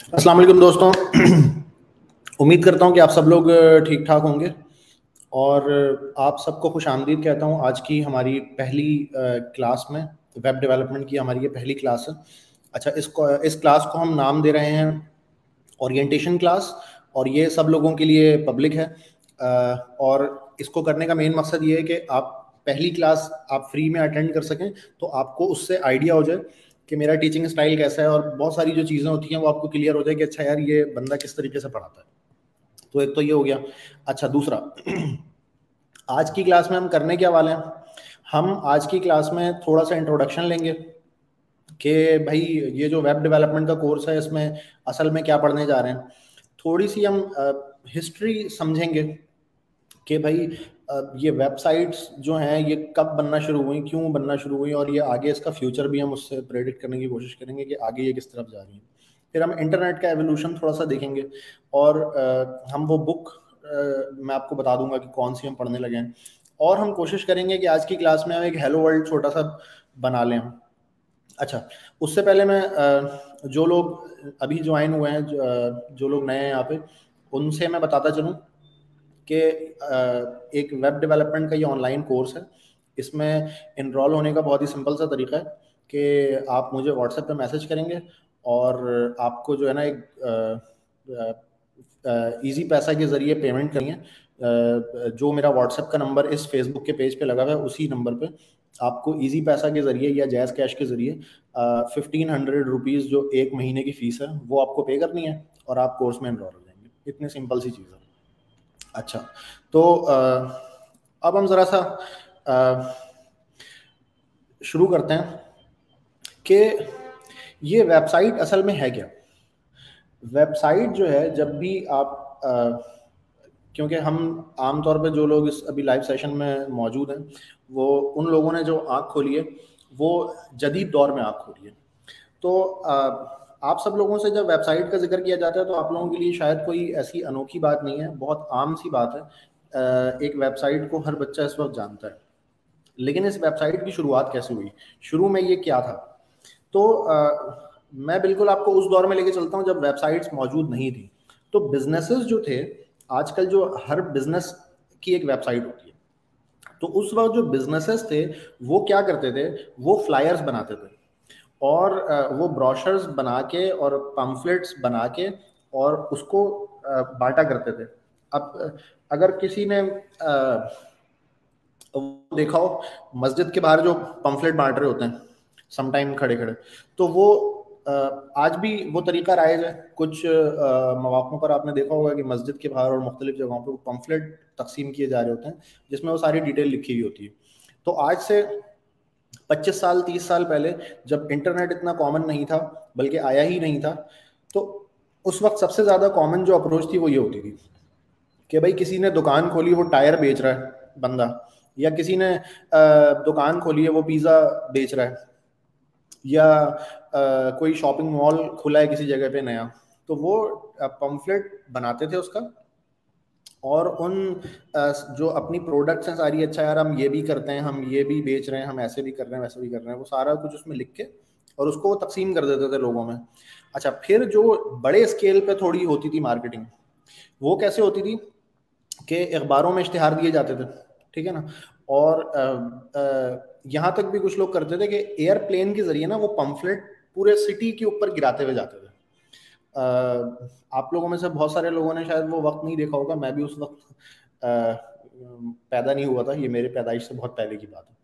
अस्सलाम वालेकुम दोस्तों। उम्मीद करता हूँ कि आप सब लोग ठीक ठाक होंगे। और आप सबको खुश आमदीद कहता हूँ, आज की हमारी पहली क्लास में, वेब डेवलपमेंट की हमारी ये पहली क्लास है। अच्छा इसको इस क्लास को हम नाम दे रहे हैं ओरिएंटेशन क्लास, और ये सब लोगों के लिए पब्लिक है। और इसको करने का मेन मकसद ये है कि आप पहली क्लास आप फ्री में अटेंड कर सकें तो आपको उससे आइडिया हो जाए। कि मेरा टीचिंग स्टाइल कैसा है और बहुत सारी जो चीज़ें होती हैं वो आपको क्लियर हो जाए कि अच्छा यार, ये बंदा किस तरीके से पढ़ाता है। तो एक तो ये हो गया। अच्छा दूसरा, आज की क्लास में हम करने क्या वाले हैं? हम आज की क्लास में थोड़ा सा इंट्रोडक्शन लेंगे कि भाई, ये जो वेब डेवलपमेंट का कोर्स है, इसमें असल में क्या पढ़ने जा रहे हैं। थोड़ी सी हम हिस्ट्री समझेंगे कि भाई ये वेबसाइट्स जो हैं ये कब बनना शुरू हुई क्यों बनना शुरू हुई और ये आगे इसका फ्यूचर भी हम उससे प्रेडिक्ट करने की कोशिश करेंगे कि आगे ये किस तरफ़ जा रही है। फिर हम इंटरनेट का एवोल्यूशन थोड़ा सा देखेंगे और आ, हम वो बुक आ, मैं आपको बता दूँगा कि कौन सी हम पढ़ने लगे हैं। और हम कोशिश करेंगे कि आज की क्लास में हम एक हेलो वर्ल्ड छोटा सा बना लें अच्छा उससे पहले मैं जो लोग अभी ज्वाइन हुए हैं जो लोग नए हैं यहाँ पे उनसे मैं बताता चलूँ। कि एक वेब डेवलपमेंट का ये ऑनलाइन कोर्स है। इसमें इनरोल होने का बहुत ही सिंपल सा तरीका है कि आप मुझे व्हाट्सएप पे मैसेज करेंगे और आपको जो है ना एक इजी पैसा के ज़रिए पेमेंट करेंगे जो मेरा व्हाट्सएप का नंबर इस फेसबुक के पेज पे लगा हुआ है, उसी नंबर पे आपको इजी पैसा के ज़रिए या जैज़ कैश के ज़रिए फिफ्टीन हंड्रेड रुपीज़ जो एक महीने की फ़ीस है, वो आपको पे करनी है और आप कोर्स में इनरोल हो जाएँगे। इतनी सिंपल सी चीज़ है। अच्छा तो अब हम ज़रा सा शुरू करते हैं कि ये वेबसाइट असल में है क्या? वेबसाइट जो है जब भी आप क्योंकि हम आमतौर पे जो लोग इस अभी लाइव सेशन में मौजूद हैं वो उन लोगों ने जो आँख खोली है वो जदीद दौर में आँख खोली है। तो आ, आप सब लोगों से जब वेबसाइट का ज़िक्र किया जाता है तो आप लोगों के लिए शायद कोई ऐसी अनोखी बात नहीं है बहुत आम सी बात है। एक वेबसाइट को हर बच्चा इस वक्त जानता है। लेकिन इस वेबसाइट की शुरुआत कैसे हुई? शुरू में ये क्या था? तो आ, मैं बिल्कुल आपको उस दौर में लेके चलता हूँ जब वेबसाइट्स मौजूद नहीं थी। तो बिजनेसेस जो थे आजकल जो हर बिज़नेस की एक वेबसाइट होती है। तो उस वक्त जो बिजनेसेस थे वो क्या करते थे? वो फ्लायर्स बनाते थे। और वो ब्रोशर्स बना के और पम्फलेट्स बना के और उसको बांटा करते थे। अब अगर किसी ने देखा हो, मस्जिद के बाहर जो पम्फलेट बांट रहे होते हैं समटाइम खड़े खड़े तो वो आज भी वो तरीका राइज है। कुछ मौक़ों पर आपने देखा होगा कि मस्जिद के बाहर और मुख्तलिफ़ जगहों पर पम्फलेट तकसीम किए जा रहे होते हैं, जिसमें वो सारी डिटेल लिखी हुई होती है। तो आज से 25 साल 30 साल पहले जब इंटरनेट इतना कॉमन नहीं था, बल्कि आया ही नहीं था तो उस वक्त सबसे ज़्यादा कॉमन जो अप्रोच थी वो ये होती थी कि भाई किसी ने दुकान खोली, वो टायर बेच रहा है बंदा, या किसी ने दुकान खोली है, वो पिज़्ज़ा बेच रहा है, या कोई शॉपिंग मॉल खुला है किसी जगह पे नया तो वो पम्फलेट बनाते थे उसका और उन जो अपनी प्रोडक्ट्स हैं, सारी अच्छा यार, हम ये भी करते हैं, हम ये भी बेच रहे हैं, हम ऐसे भी कर रहे हैं, वैसे भी कर रहे हैं, वो सारा कुछ उसमें लिख के और उसको वो तकसीम कर देते थे लोगों में। अच्छा फिर जो बड़े स्केल पे थोड़ी होती थी मार्केटिंग वो कैसे होती थी कि अखबारों में इश्तहार दिए जाते थे, ठीक है ना? और यहाँ तक भी कुछ लोग करते थे कि एयरप्लेन के ज़रिए ना वो पम्फलेट पूरे सिटी के ऊपर गिराते हुए जाते थे। आप लोगों में से बहुत सारे लोगों ने शायद वो वक्त नहीं देखा होगा मैं भी उस वक्त पैदा नहीं हुआ था ये मेरे पैदाइश से बहुत पहले की बात है।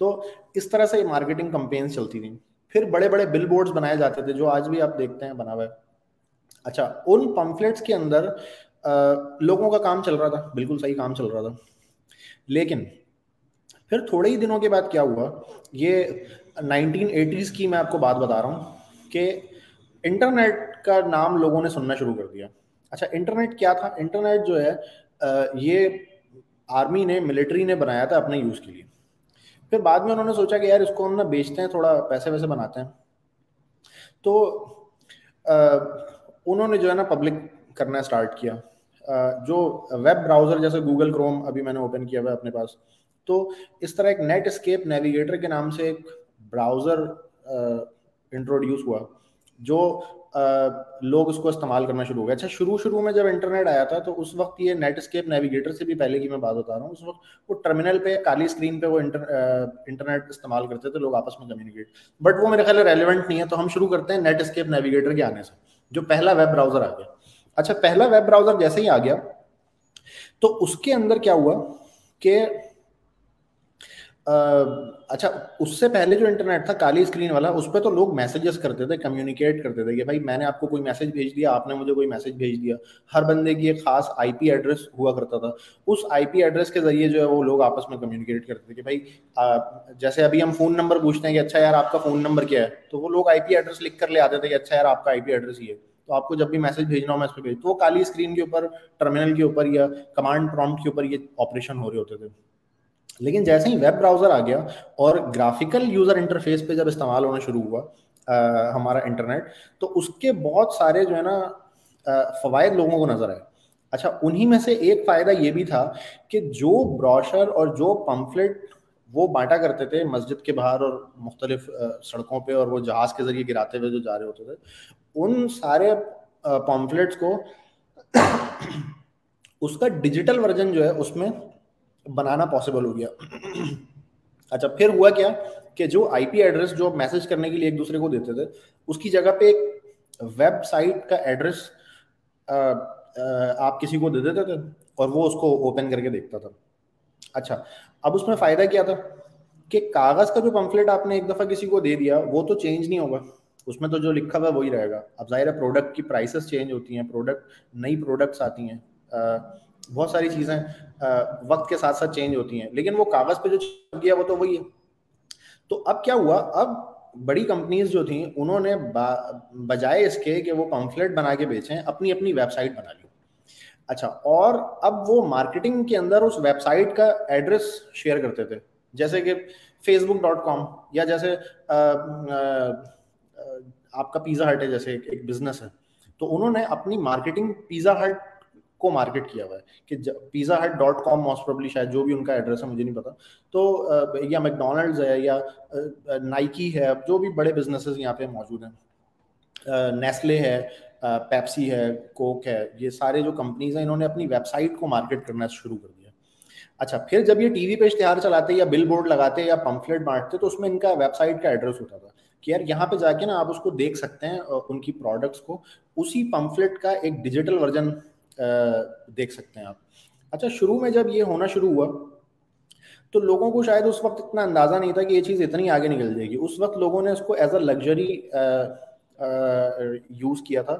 तो इस तरह से मार्केटिंग कंपेन्स चलती थी। फिर बड़े बड़े बिल बोर्ड्स बनाए जाते थे जो आज भी आप देखते हैं बना हुआ है। अच्छा उन पम्फलेट्स के अंदर आ, लोगों का काम चल रहा था बिल्कुल सही काम चल रहा था। लेकिन फिर थोड़े ही दिनों के बाद क्या हुआ ये 1980s की मैं आपको बात बता रहा हूँ कि इंटरनेट का नाम लोगों ने सुनना शुरू कर दिया। अच्छा इंटरनेट क्या था? इंटरनेट जो है ये आर्मी ने मिलिट्री ने बनाया था अपने यूज़ के लिए। फिर बाद में उन्होंने सोचा कि यार इसको हम ना बेचते हैं, थोड़ा पैसे वैसे बनाते हैं। तो उन्होंने जो है ना पब्लिक करना स्टार्ट किया। जो वेब ब्राउज़र जैसे गूगल क्रोम अभी मैंने ओपन किया हुआ है अपने पास। तो इस तरह एक नेट स्केप नेविगेटर के नाम से एक ब्राउज़र इंट्रोड्यूस हुआ, जो लोग उसको इस्तेमाल करना शुरू हो गया अच्छा शुरू शुरू में जब इंटरनेट आया था तो उस वक्त ये नेटस्केप नेविगेटर से भी पहले की मैं बात बता रहा हूँ उस वक्त वो टर्मिनल पे काली स्क्रीन पे वो इंटर, इंटरनेट इस्तेमाल करते थे लोग आपस में कम्युनिकेट बट वो मेरे ख्याल रेलिवेंट नहीं है तो हम शुरू करते हैं नेटस्केप नेविगेटर के आने से जो पहला वेब ब्राउज़र आ गया। अच्छा पहला वेब ब्राउज़र जैसे ही आ गया तो उसके अंदर क्या हुआ कि अच्छा उससे पहले जो इंटरनेट था काली स्क्रीन वाला उस पर तो लोग मैसेजेस करते थे कम्युनिकेट करते थे कि भाई मैंने आपको कोई मैसेज भेज दिया आपने मुझे कोई मैसेज भेज दिया। हर बंदे की एक खास आईपी एड्रेस हुआ करता था। उस आईपी एड्रेस के ज़रिए जो है वो लोग आपस में कम्युनिकेट करते थे कि भाई आ, जैसे अभी हम फ़ोन नंबर पूछते हैं कि अच्छा यार आपका फ़ोन नंबर क्या है? तो वो लोग आईपी एड्रेस लिख कर ले आते थे कि अच्छा यार आपका आईपी एड्रेस ये तो आपको जब भी मैसेज भेजना हो मैं इस पर भेज तो वो काली स्क्रीन के ऊपर टर्मिनल के ऊपर या कमांड प्रॉम्प्ट के ऊपर ये ऑपरेशन हो रहे होते थे। लेकिन जैसे ही वेब ब्राउज़र आ गया और ग्राफिकल यूज़र इंटरफेस पे जब इस्तेमाल होना शुरू हुआ आ, हमारा इंटरनेट तो उसके बहुत सारे जो है ना फवायद लोगों को नज़र आए। अच्छा उन्हीं में से एक फ़ायदा ये भी था कि जो ब्रॉशर और जो पम्फलेट वो बांटा करते थे मस्जिद के बाहर और मुख्तलिफ़ सड़कों पे और वो जहाज़ के ज़रिए गिराते हुए जो जा रहे होते थे उन सारे पम्फलेट्स को उसका डिजिटल वर्जन जो है उसमें बनाना पॉसिबल हो गया। अच्छा फिर हुआ क्या कि जो आईपी एड्रेस जो मैसेज करने के लिए एक दूसरे को देते थे, उसकी जगह पे एक वेबसाइट का एड्रेस आप किसी को दे देते थे और वो उसको ओपन करके देखता था। अच्छा अब उसमें फ़ायदा क्या था कि कागज़ का जो पंफलेट आपने एक दफ़ा किसी को दे दिया, वो तो चेंज नहीं होगा। उसमें तो जो लिखा हुआ वही रहेगा। अब ज़ाहिर है प्रोडक्ट की प्राइसेस चेंज होती हैं प्रोडक्ट नई प्रोडक्ट्स आती हैं। बहुत सारी चीज़ें वक्त के साथ साथ चेंज होती हैं। लेकिन वो कागज़ पे जो छप गया वो तो वही है। तो अब क्या हुआ? अब बड़ी कंपनीज़ जो थी उन्होंने बजाय इसके कि वो पम्फलेट बना के बेचें अपनी अपनी वेबसाइट बना ली। अच्छा और अब वो मार्केटिंग के अंदर उस वेबसाइट का एड्रेस शेयर करते थे। जैसे कि फेसबुक डॉट कॉम या जैसे आ, आ, आपका पिज़्ज़ा हट है जैसे एक, एक बिज़नेस है। तो उन्होंने अपनी मार्केटिंग पिज़्ज़ा हट को मार्केट किया हुआ है कि पिज़्ज़ा हट डॉट कॉम मोस्ट प्रोबली शायद जो भी उनका एड्रेस है, मुझे नहीं पता। तो या मैकडोनल्ड्स है, या नाइकी है जो भी बड़े बिजनेसेस यहाँ पे मौजूद हैं। नेस्ले है पेप्सी है कोक है, ये सारे जो कंपनीज़ हैं, इन्होंने अपनी वेबसाइट को मार्केट करना शुरू कर दिया। अच्छा फिर जब ये टीवी पे इश्तेहार चलाते या बिल बोर्ड लगाते या पम्फलेट बांटते तो उसमें इनका वेबसाइट का एड्रेस होता था कि यार यहाँ पे जाके ना आप उसको देख सकते हैं उनकी प्रोडक्ट्स को। उसी पम्फलेट का एक डिजिटल वर्जन देख सकते हैं आप। अच्छा शुरू में जब ये होना शुरू हुआ तो लोगों को शायद उस वक्त इतना अंदाज़ा नहीं था कि ये चीज़ इतनी आगे निकल जाएगी। उस वक्त लोगों ने उसको एज अ लग्जरी यूज़ किया था।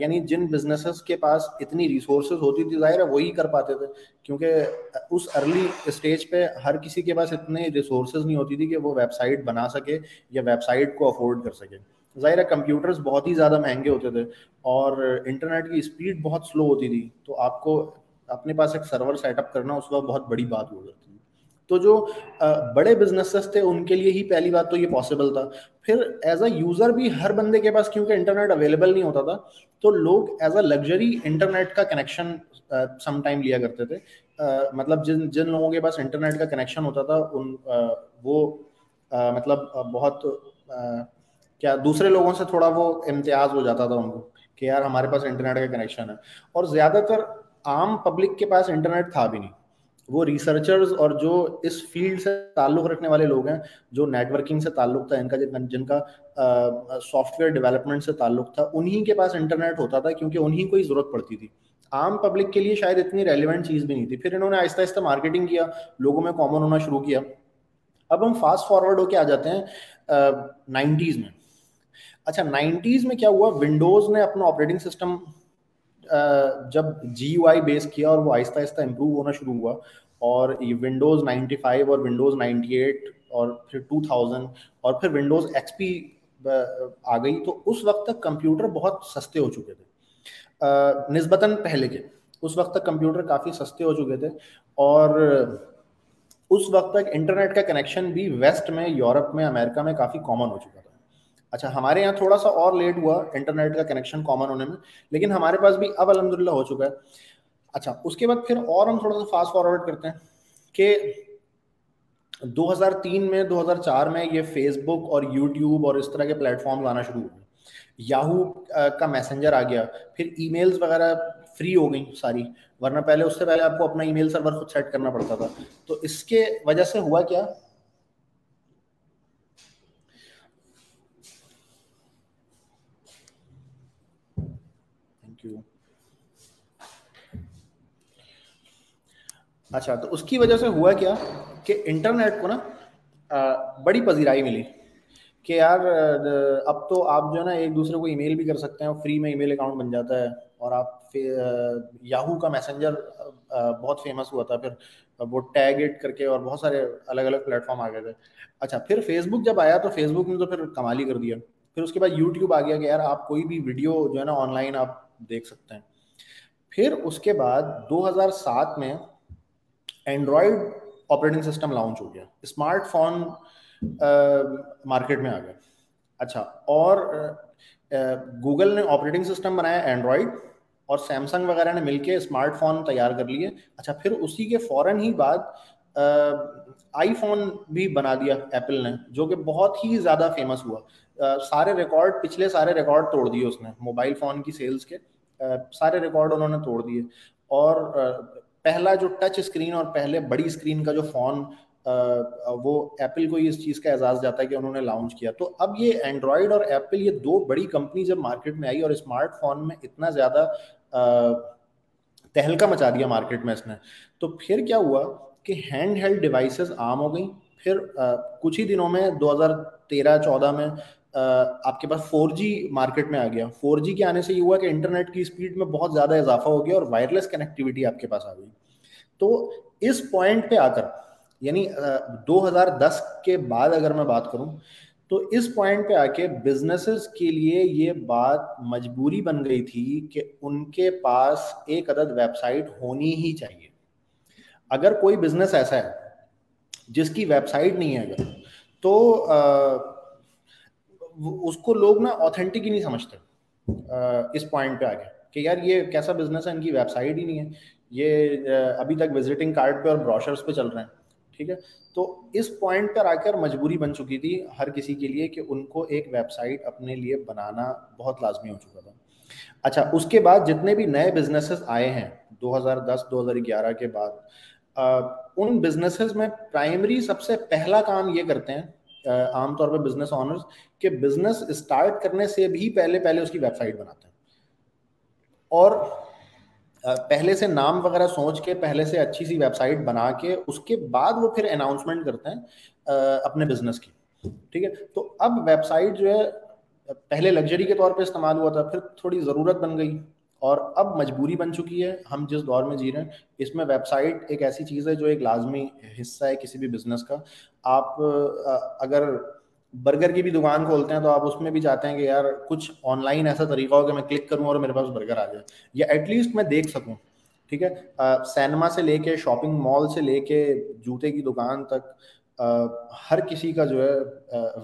यानी जिन बिजनेसेस के पास इतनी रिसोर्सेज होती थी, ज़ाहिर है वही कर पाते थे, क्योंकि उस अर्ली स्टेज पे हर किसी के पास इतने रिसोर्सेज नहीं होती थी कि वो वेबसाइट बना सके या वेबसाइट को अफोर्ड कर सके। ज़ाहिर है कंप्यूटर्स बहुत ही ज़्यादा महँगे होते थे और इंटरनेट की स्पीड बहुत स्लो होती थी। तो आपको अपने पास एक सर्वर सेटअप करना, उस वक्त बहुत बड़ी बात हो जाती थी। तो जो बड़े बिजनेसेस थे, उनके लिए ही पहली बात तो ये पॉसिबल था। फिर एज अ यूज़र भी हर बंदे के पास, क्योंकि इंटरनेट अवेलेबल नहीं होता था तो लोग एज अ लग्जरी इंटरनेट का कनेक्शन सम टाइम लिया करते थे। मतलब जिन जिन लोगों के पास इंटरनेट का कनेक्शन होता था, उन वो मतलब बहुत क्या दूसरे लोगों से थोड़ा वो इम्तियाज़ हो जाता था उनको कि यार हमारे पास इंटरनेट का कनेक्शन है। और ज़्यादातर आम पब्लिक के पास इंटरनेट था भी नहीं। वो रिसर्चर्स और जो इस फ़ील्ड से ताल्लुक रखने वाले लोग हैं, जो नेटवर्किंग से ताल्लुक था, इनका जिनका सॉफ्टवेयर डेवलपमेंट से ताल्लुक था, उन्हीं के पास इंटरनेट होता था क्योंकि उन्हीं को ही ज़रूरत पड़ती थी। आम पब्लिक के लिए शायद इतनी रेलिवेंट चीज़ भी नहीं थी। फिर इन्होंने आहिस्ता आहिस्ता मार्केटिंग किया, लोगों में कॉमन होना शुरू किया। अब हम फास्ट फॉरवर्ड होके आ जाते हैं नाइन्टीज़ में। अच्छा नाइन्टीज में क्या हुआ? विंडोज़ ने अपना ऑपरेटिंग सिस्टम जब जी बेस किया और वो आहिस्ता आहिस्ता इम्प्रूव होना शुरू हुआ और ये विंडोज़ 95 और विंडोज़ 98 और फिर 2000 और फिर विंडोज़ एक्सपी आ गई तो उस वक्त तक कंप्यूटर बहुत सस्ते हो चुके थे। नस्बता पहले के, उस वक्त तक कंप्यूटर काफ़ी सस्ते हो चुके थे और उस वक्त तक इंटरनेट का कनेक्शन भी वेस्ट में, यूरोप में, अमेरिका में काफ़ी कॉमन हो चुका अच्छा हमारे यहाँ थोड़ा सा और लेट हुआ इंटरनेट का कनेक्शन कॉमन होने में, लेकिन हमारे पास भी अब अलहमदिल्ला हो चुका है। अच्छा उसके बाद फिर और हम थोड़ा सा फास्ट फॉरवर्ड करते हैं कि 2003 में 2004 में ये फेसबुक और यूट्यूब और इस तरह के प्लेटफॉर्म आना शुरू हुए याहू का मैसेंजर आ गया, फिर ईमेल्स वगैरह फ्री हो गई सारी, वरना पहले, उससे पहले आपको अपना ईमेल सर्वर खुद सेट करना पड़ता था। तो इसके वजह से हुआ क्या थैंक यू अच्छा तो उसकी वजह से हुआ क्या कि इंटरनेट को ना बड़ी पजीराई मिली कि यार अब तो आप जो है ना, एक दूसरे को ईमेल भी कर सकते हैं फ्री में ईमेल अकाउंट बन जाता है, और आप याहू का मैसेंजर बहुत फ़ेमस हुआ था, फिर वो टैग इट करके और बहुत सारे अलग अलग प्लेटफॉर्म आ गए थे। अच्छा फिर फेसबुक जब आया तो फेसबुक ने तो फिर कमाल कर दिया। फिर उसके बाद यूट्यूब आ गया कि यार, आप कोई भी वीडियो जो है ना ऑनलाइन आप देख सकते हैं। फिर उसके बाद 2007 में एंड्रॉयड ऑपरेटिंग सिस्टम लॉन्च हो गया। स्मार्टफ़ोन मार्केट में आ गया। अच्छा और गूगल ने ऑपरेटिंग सिस्टम बनाया एंड्रॉयड और सैमसंग वगैरह ने मिलके स्मार्टफ़ोन तैयार कर लिए। अच्छा फिर उसी के फ़ौरन ही बाद आईफोन भी बना दिया एप्पल ने जो कि बहुत ही ज़्यादा फ़ेमस हुआ। आ, सारे रिकॉर्ड पिछले सारे रिकॉर्ड तोड़ दिए उसने मोबाइल फ़ोन की सेल्स के। आ, सारे रिकॉर्ड उन्होंने तोड़ दिए। और पहला जो टच स्क्रीन और पहले बड़ी स्क्रीन का जो फ़ोन वो एप्पल को इस चीज़ का एजाज़ जाता है कि उन्होंने लॉन्च किया। तो अब ये एंड्रॉयड और एप्पल ये दो बड़ी कंपनी जब मार्केट में आई और स्मार्टफ़ोन में इतना ज़्यादा तहलका मचा दिया मार्केट में इसने तो फिर क्या हुआ कि हैंड हेल्ड डिवाइसेस आम हो गई। फिर आ, कुछ ही दिनों में 2013-14 में आपके पास 4G मार्केट में आ गया। 4G के आने से ये हुआ कि इंटरनेट की स्पीड में बहुत ज़्यादा इजाफा हो गया और वायरलेस कनेक्टिविटी आपके पास आ गई। तो इस पॉइंट पे आकर यानी 2010 के बाद अगर मैं बात करूँ तो इस पॉइंट पे आके बिजनेसेस के लिए ये बात मजबूरी बन गई थी कि उनके पास एक अदद वेबसाइट होनी ही चाहिए। अगर कोई बिज़नेस ऐसा है जिसकी वेबसाइट नहीं है अगर तो आ, उसको लोग ना ऑथेंटिक ही नहीं समझते इस पॉइंट पे आके कि यार ये कैसा बिज़नेस है इनकी वेबसाइट ही नहीं है ये अभी तक विजिटिंग कार्ड पे और ब्रोशर्स पे चल रहे हैं ठीक है? तो इस पॉइंट पर आकर मजबूरी बन चुकी थी हर किसी के लिए कि उनको एक वेबसाइट अपने लिए बनाना बहुत लाजमी हो चुका था। अच्छा उसके बाद जितने भी नए बिजनेसेस आए हैं 2010-2011 के बाद आ, उन बिजनेसेस में प्राइमरी सबसे पहला काम ये करते हैं आमतौर पर बिज़नेस ऑनर्स के बिज़नेस स्टार्ट करने से भी पहले पहले उसकी वेबसाइट बनाते हैं। और पहले से नाम वगैरह सोच के, पहले से अच्छी सी वेबसाइट बना के, उसके बाद वो फिर अनाउंसमेंट करते हैं अपने बिज़नेस की। ठीक है? तो अब वेबसाइट जो है, पहले लग्जरी के तौर पे इस्तेमाल हुआ था, फिर थोड़ी ज़रूरत बन गई। और अब मजबूरी बन चुकी है हम जिस दौर में जी रहे हैं इसमें वेबसाइट एक ऐसी चीज़ है जो एक लाजमी हिस्सा है किसी भी बिज़नेस का। आप अगर बर्गर की भी दुकान खोलते हैं तो आप उसमें भी चाहते हैं कि यार कुछ ऑनलाइन ऐसा तरीका हो कि मैं क्लिक करूँ और मेरे पास बर्गर आ जाए या एटलीस्ट मैं देख सकूँ ठीक है? सैनमा से लेके शॉपिंग मॉल से लेके जूते की दुकान तक आ, हर किसी का जो है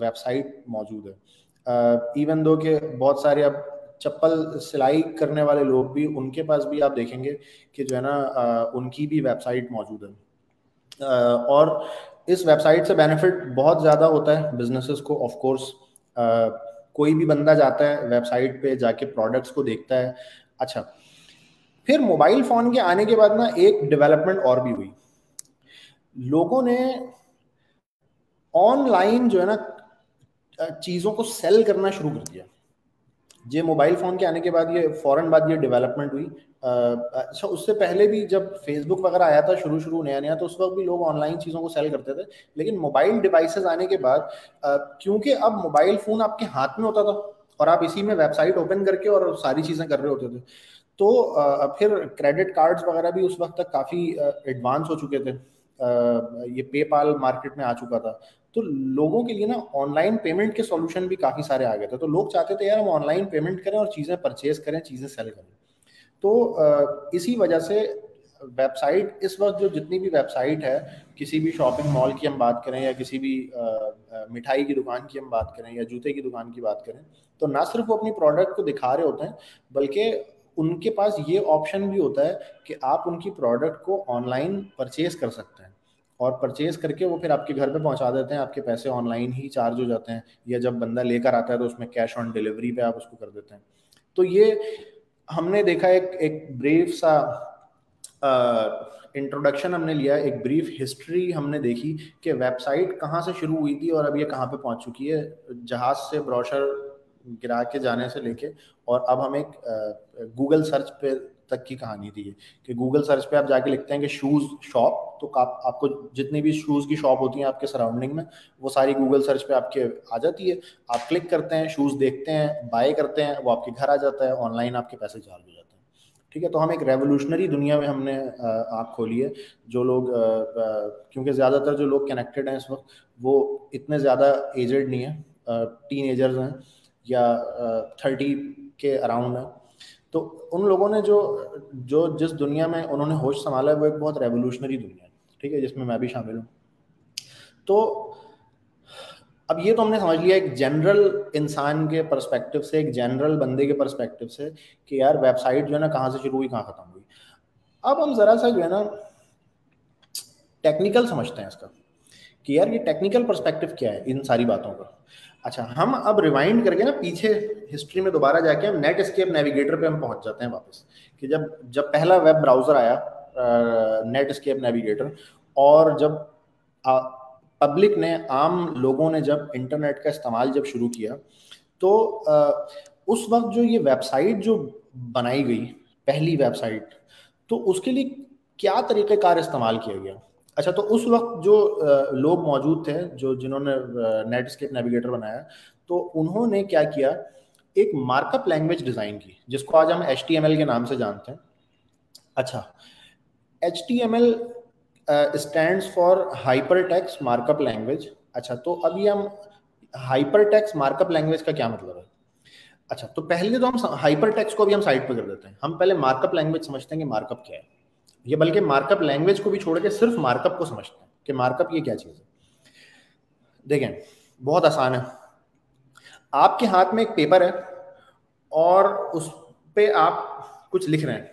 वेबसाइट मौजूद है। इवन दो के बहुत सारे अब चप्पल सिलाई करने वाले लोग भी, उनके पास भी आप देखेंगे कि जो है ना उनकी भी वेबसाइट मौजूद है। और इस वेबसाइट से बेनिफिट बहुत ज़्यादा होता है बिजनेसेस को ऑफ़ कोर्स कोई भी बंदा जाता है, वेबसाइट पे जाके प्रोडक्ट्स को देखता है। अच्छा फिर मोबाइल फ़ोन के आने के बाद ना, एक डेवलपमेंट और भी हुई। लोगों ने ऑनलाइन जो है ना चीज़ों को सेल करना शुरू कर दिया। ये मोबाइल फ़ोन के आने के बाद ये फ़ौरन बाद ये डेवलपमेंट हुई। अच्छा उससे पहले भी जब फेसबुक वगैरह आया था, शुरू शुरू नया नया तो उस वक्त भी लोग ऑनलाइन चीज़ों को सेल करते थे। लेकिन मोबाइल डिवाइसेस आने के बाद क्योंकि अब मोबाइल फ़ोन आपके हाथ में होता था और आप इसी में वेबसाइट ओपन करके और सारी चीज़ें कर रहे होते थे। तो फिर क्रेडिट कार्ड्स वगैरह भी उस वक्त तक काफ़ी एडवांस हो चुके थे। ये पेपाल मार्केट में आ चुका था। तो लोगों के लिए ना ऑनलाइन पेमेंट के सॉल्यूशन भी काफ़ी सारे आ गए थे। तो लोग चाहते थे, यार, हम ऑनलाइन पेमेंट करें और चीज़ें परचेज करें, चीज़ें सेल करें। तो इसी वजह से वेबसाइट इस वक्त जो जितनी भी वेबसाइट है, किसी भी शॉपिंग मॉल की हम बात करें या किसी भी मिठाई की दुकान की हम बात करें या जूते की दुकान की बात करें तो ना सिर्फ़ वो अपनी प्रोडक्ट को दिखा रहे होते हैं, बल्कि उनके पास ये ऑप्शन भी होता है कि आप उनकी प्रोडक्ट को ऑनलाइन परचेज कर सकते हैं। और परचेज करके वो फिर आपके घर पे पहुँचा देते हैं, आपके पैसे ऑनलाइन ही चार्ज हो जाते हैं या जब बंदा लेकर आता है तो उसमें कैश ऑन डिलीवरी पे आप उसको कर देते हैं। तो ये हमने देखा एक एक ब्रीफ सा इंट्रोडक्शन हमने लिया, एक ब्रीफ हिस्ट्री हमने देखी कि वेबसाइट कहाँ से शुरू हुई थी और अब ये कहाँ पे पहुँच चुकी है, जहाज़ से ब्रोशर गिरा के जाने से लेके और अब हम एक गूगल सर्च पे तक की कहानी थी कि गूगल सर्च पे आप जाके लिखते हैं कि शूज़ शॉप तो आप, आपको जितनी भी शूज़ की शॉप होती हैं आपके सराउंडिंग में वो सारी गूगल सर्च पे आपके आ जाती है। आप क्लिक करते हैं शूज़ देखते हैं बाय करते हैं वो आपके घर आ जाता है ऑनलाइन आपके पैसे चार्ज हो जाते हैं। ठीक है तो हम एक रेवोल्यूशनरी दुनिया में हमने आँख खोली है जो लोग क्योंकि ज़्यादातर जो लोग कनेक्टेड हैं इस वक्त वो इतने ज़्यादा एजड नहीं है टीन एजर्स हैं या थर्टी के अराउंड हैं। तो उन लोगों ने जो जो जिस दुनिया में उन्होंने होश संभाला है, वो एक बहुत रेवोल्यूशनरी दुनिया है, ठीक है, जिसमें मैं भी शामिल हूँ। तो अब ये तो हमने समझ लिया, एक जनरल इंसान के परस्पेक्टिव से, एक जनरल बंदे के परस्पेक्टिव से, कि यार वेबसाइट जो है ना, कहाँ से शुरू हुई, कहाँ खत्म हुई। अब हम जरा सा जो है ना टेक्निकल समझते हैं इसका, कि यार ये टेक्निकल परस्पेक्टिव क्या है इन सारी बातों का। अच्छा हम अब रिवाइंड करके ना पीछे हिस्ट्री में दोबारा जाके हम नेट स्केप नेविगेटर पे हम पहुँच जाते हैं वापस। कि जब जब पहला वेब ब्राउज़र आया नेट स्केप नेविगेटर और जब पब्लिक ने आम लोगों ने जब इंटरनेट का इस्तेमाल जब शुरू किया तो आ, उस वक्त जो ये वेबसाइट जो बनाई गई पहली वेबसाइट तो उसके लिए क्या तरीक़ेकार इस्तेमाल किया गया? अच्छा तो उस वक्त जो लोग मौजूद थे, जो, जिन्होंने नेटस्केप नेविगेटर बनाया तो उन्होंने क्या किया, एक मार्कअप लैंग्वेज डिज़ाइन की, जिसको आज हम एचटीएमएल के नाम से जानते हैं। अच्छा H T M L stand for hyper text markup language अच्छा तो अभी हम हाइपर टेक्स मार्कअप लैंग्वेज का क्या मतलब है? अच्छा तो पहले तो हम हाइपर टेक्स को भी हम साइड पर कर देते हैं। हम पहले मार्कअप लैंग्वेज समझते हैं कि मार्कअप क्या है। ये बल्कि मार्कअप लैंग्वेज को भी छोड़ के सिर्फ़ मार्कअप को समझते हैं कि मार्कअप ये क्या चीज़ है। देखें, बहुत आसान है। आपके हाथ में एक पेपर है और उस पे आप कुछ लिख रहे हैं,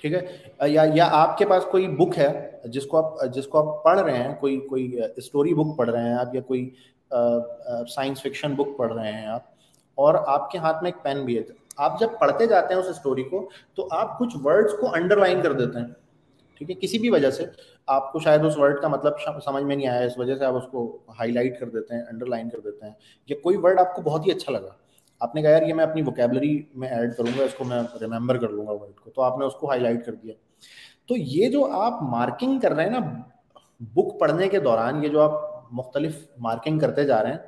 ठीक है? या या आपके पास कोई बुक है जिसको आप जिसको आप पढ़ रहे हैं, कोई कोई स्टोरी बुक पढ़ रहे हैं आप या कोई साइंस फिक्शन बुक पढ़ रहे हैं आप और आपके हाथ में एक पेन भी है। आप जब पढ़ते जाते हैं उस स्टोरी को तो आप कुछ वर्ड्स को अंडरलाइन कर देते हैं। ठीक है? किसी भी वजह से आपको शायद उस वर्ड का मतलब समझ में नहीं आया, इस वजह से आप उसको हाईलाइट कर देते हैं अंडरलाइन कर देते हैं, या कोई वर्ड आपको बहुत ही अच्छा लगा। आपने कहा, यार, ये मैं अपनी वोकेबलरी में ऐड करूँगा, इसको मैं रिमेंबर कर लूँगा वर्ड को। तो आपने उसको हाईलाइट कर दिया। तो ये जो आप मार्किंग कर रहे हैं ना बुक पढ़ने के दौरान, ये जो आप मुख्तलिफ़ मार्किंग करते जा रहे हैं,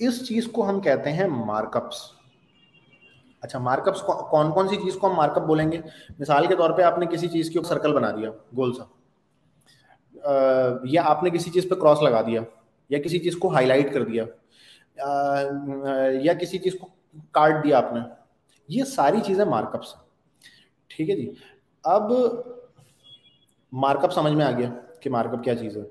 इस चीज़ को हम कहते हैं मार्कअप्स अच्छा मार्कअप्स कौन कौन सी चीज़ को हम मार्कअप बोलेंगे? मिसाल के तौर पे आपने किसी चीज़ के सर्कल बना दिया गोल सा। या आपने किसी चीज़ पे क्रॉस लगा दिया, या किसी चीज़ को हाईलाइट कर दिया या किसी चीज़ को काट दिया आपने, ये सारी चीज़ें मार्कअप्स ठीक है जी? अब मार्कअप समझ में आ गया कि मार्कअप क्या चीज़ है।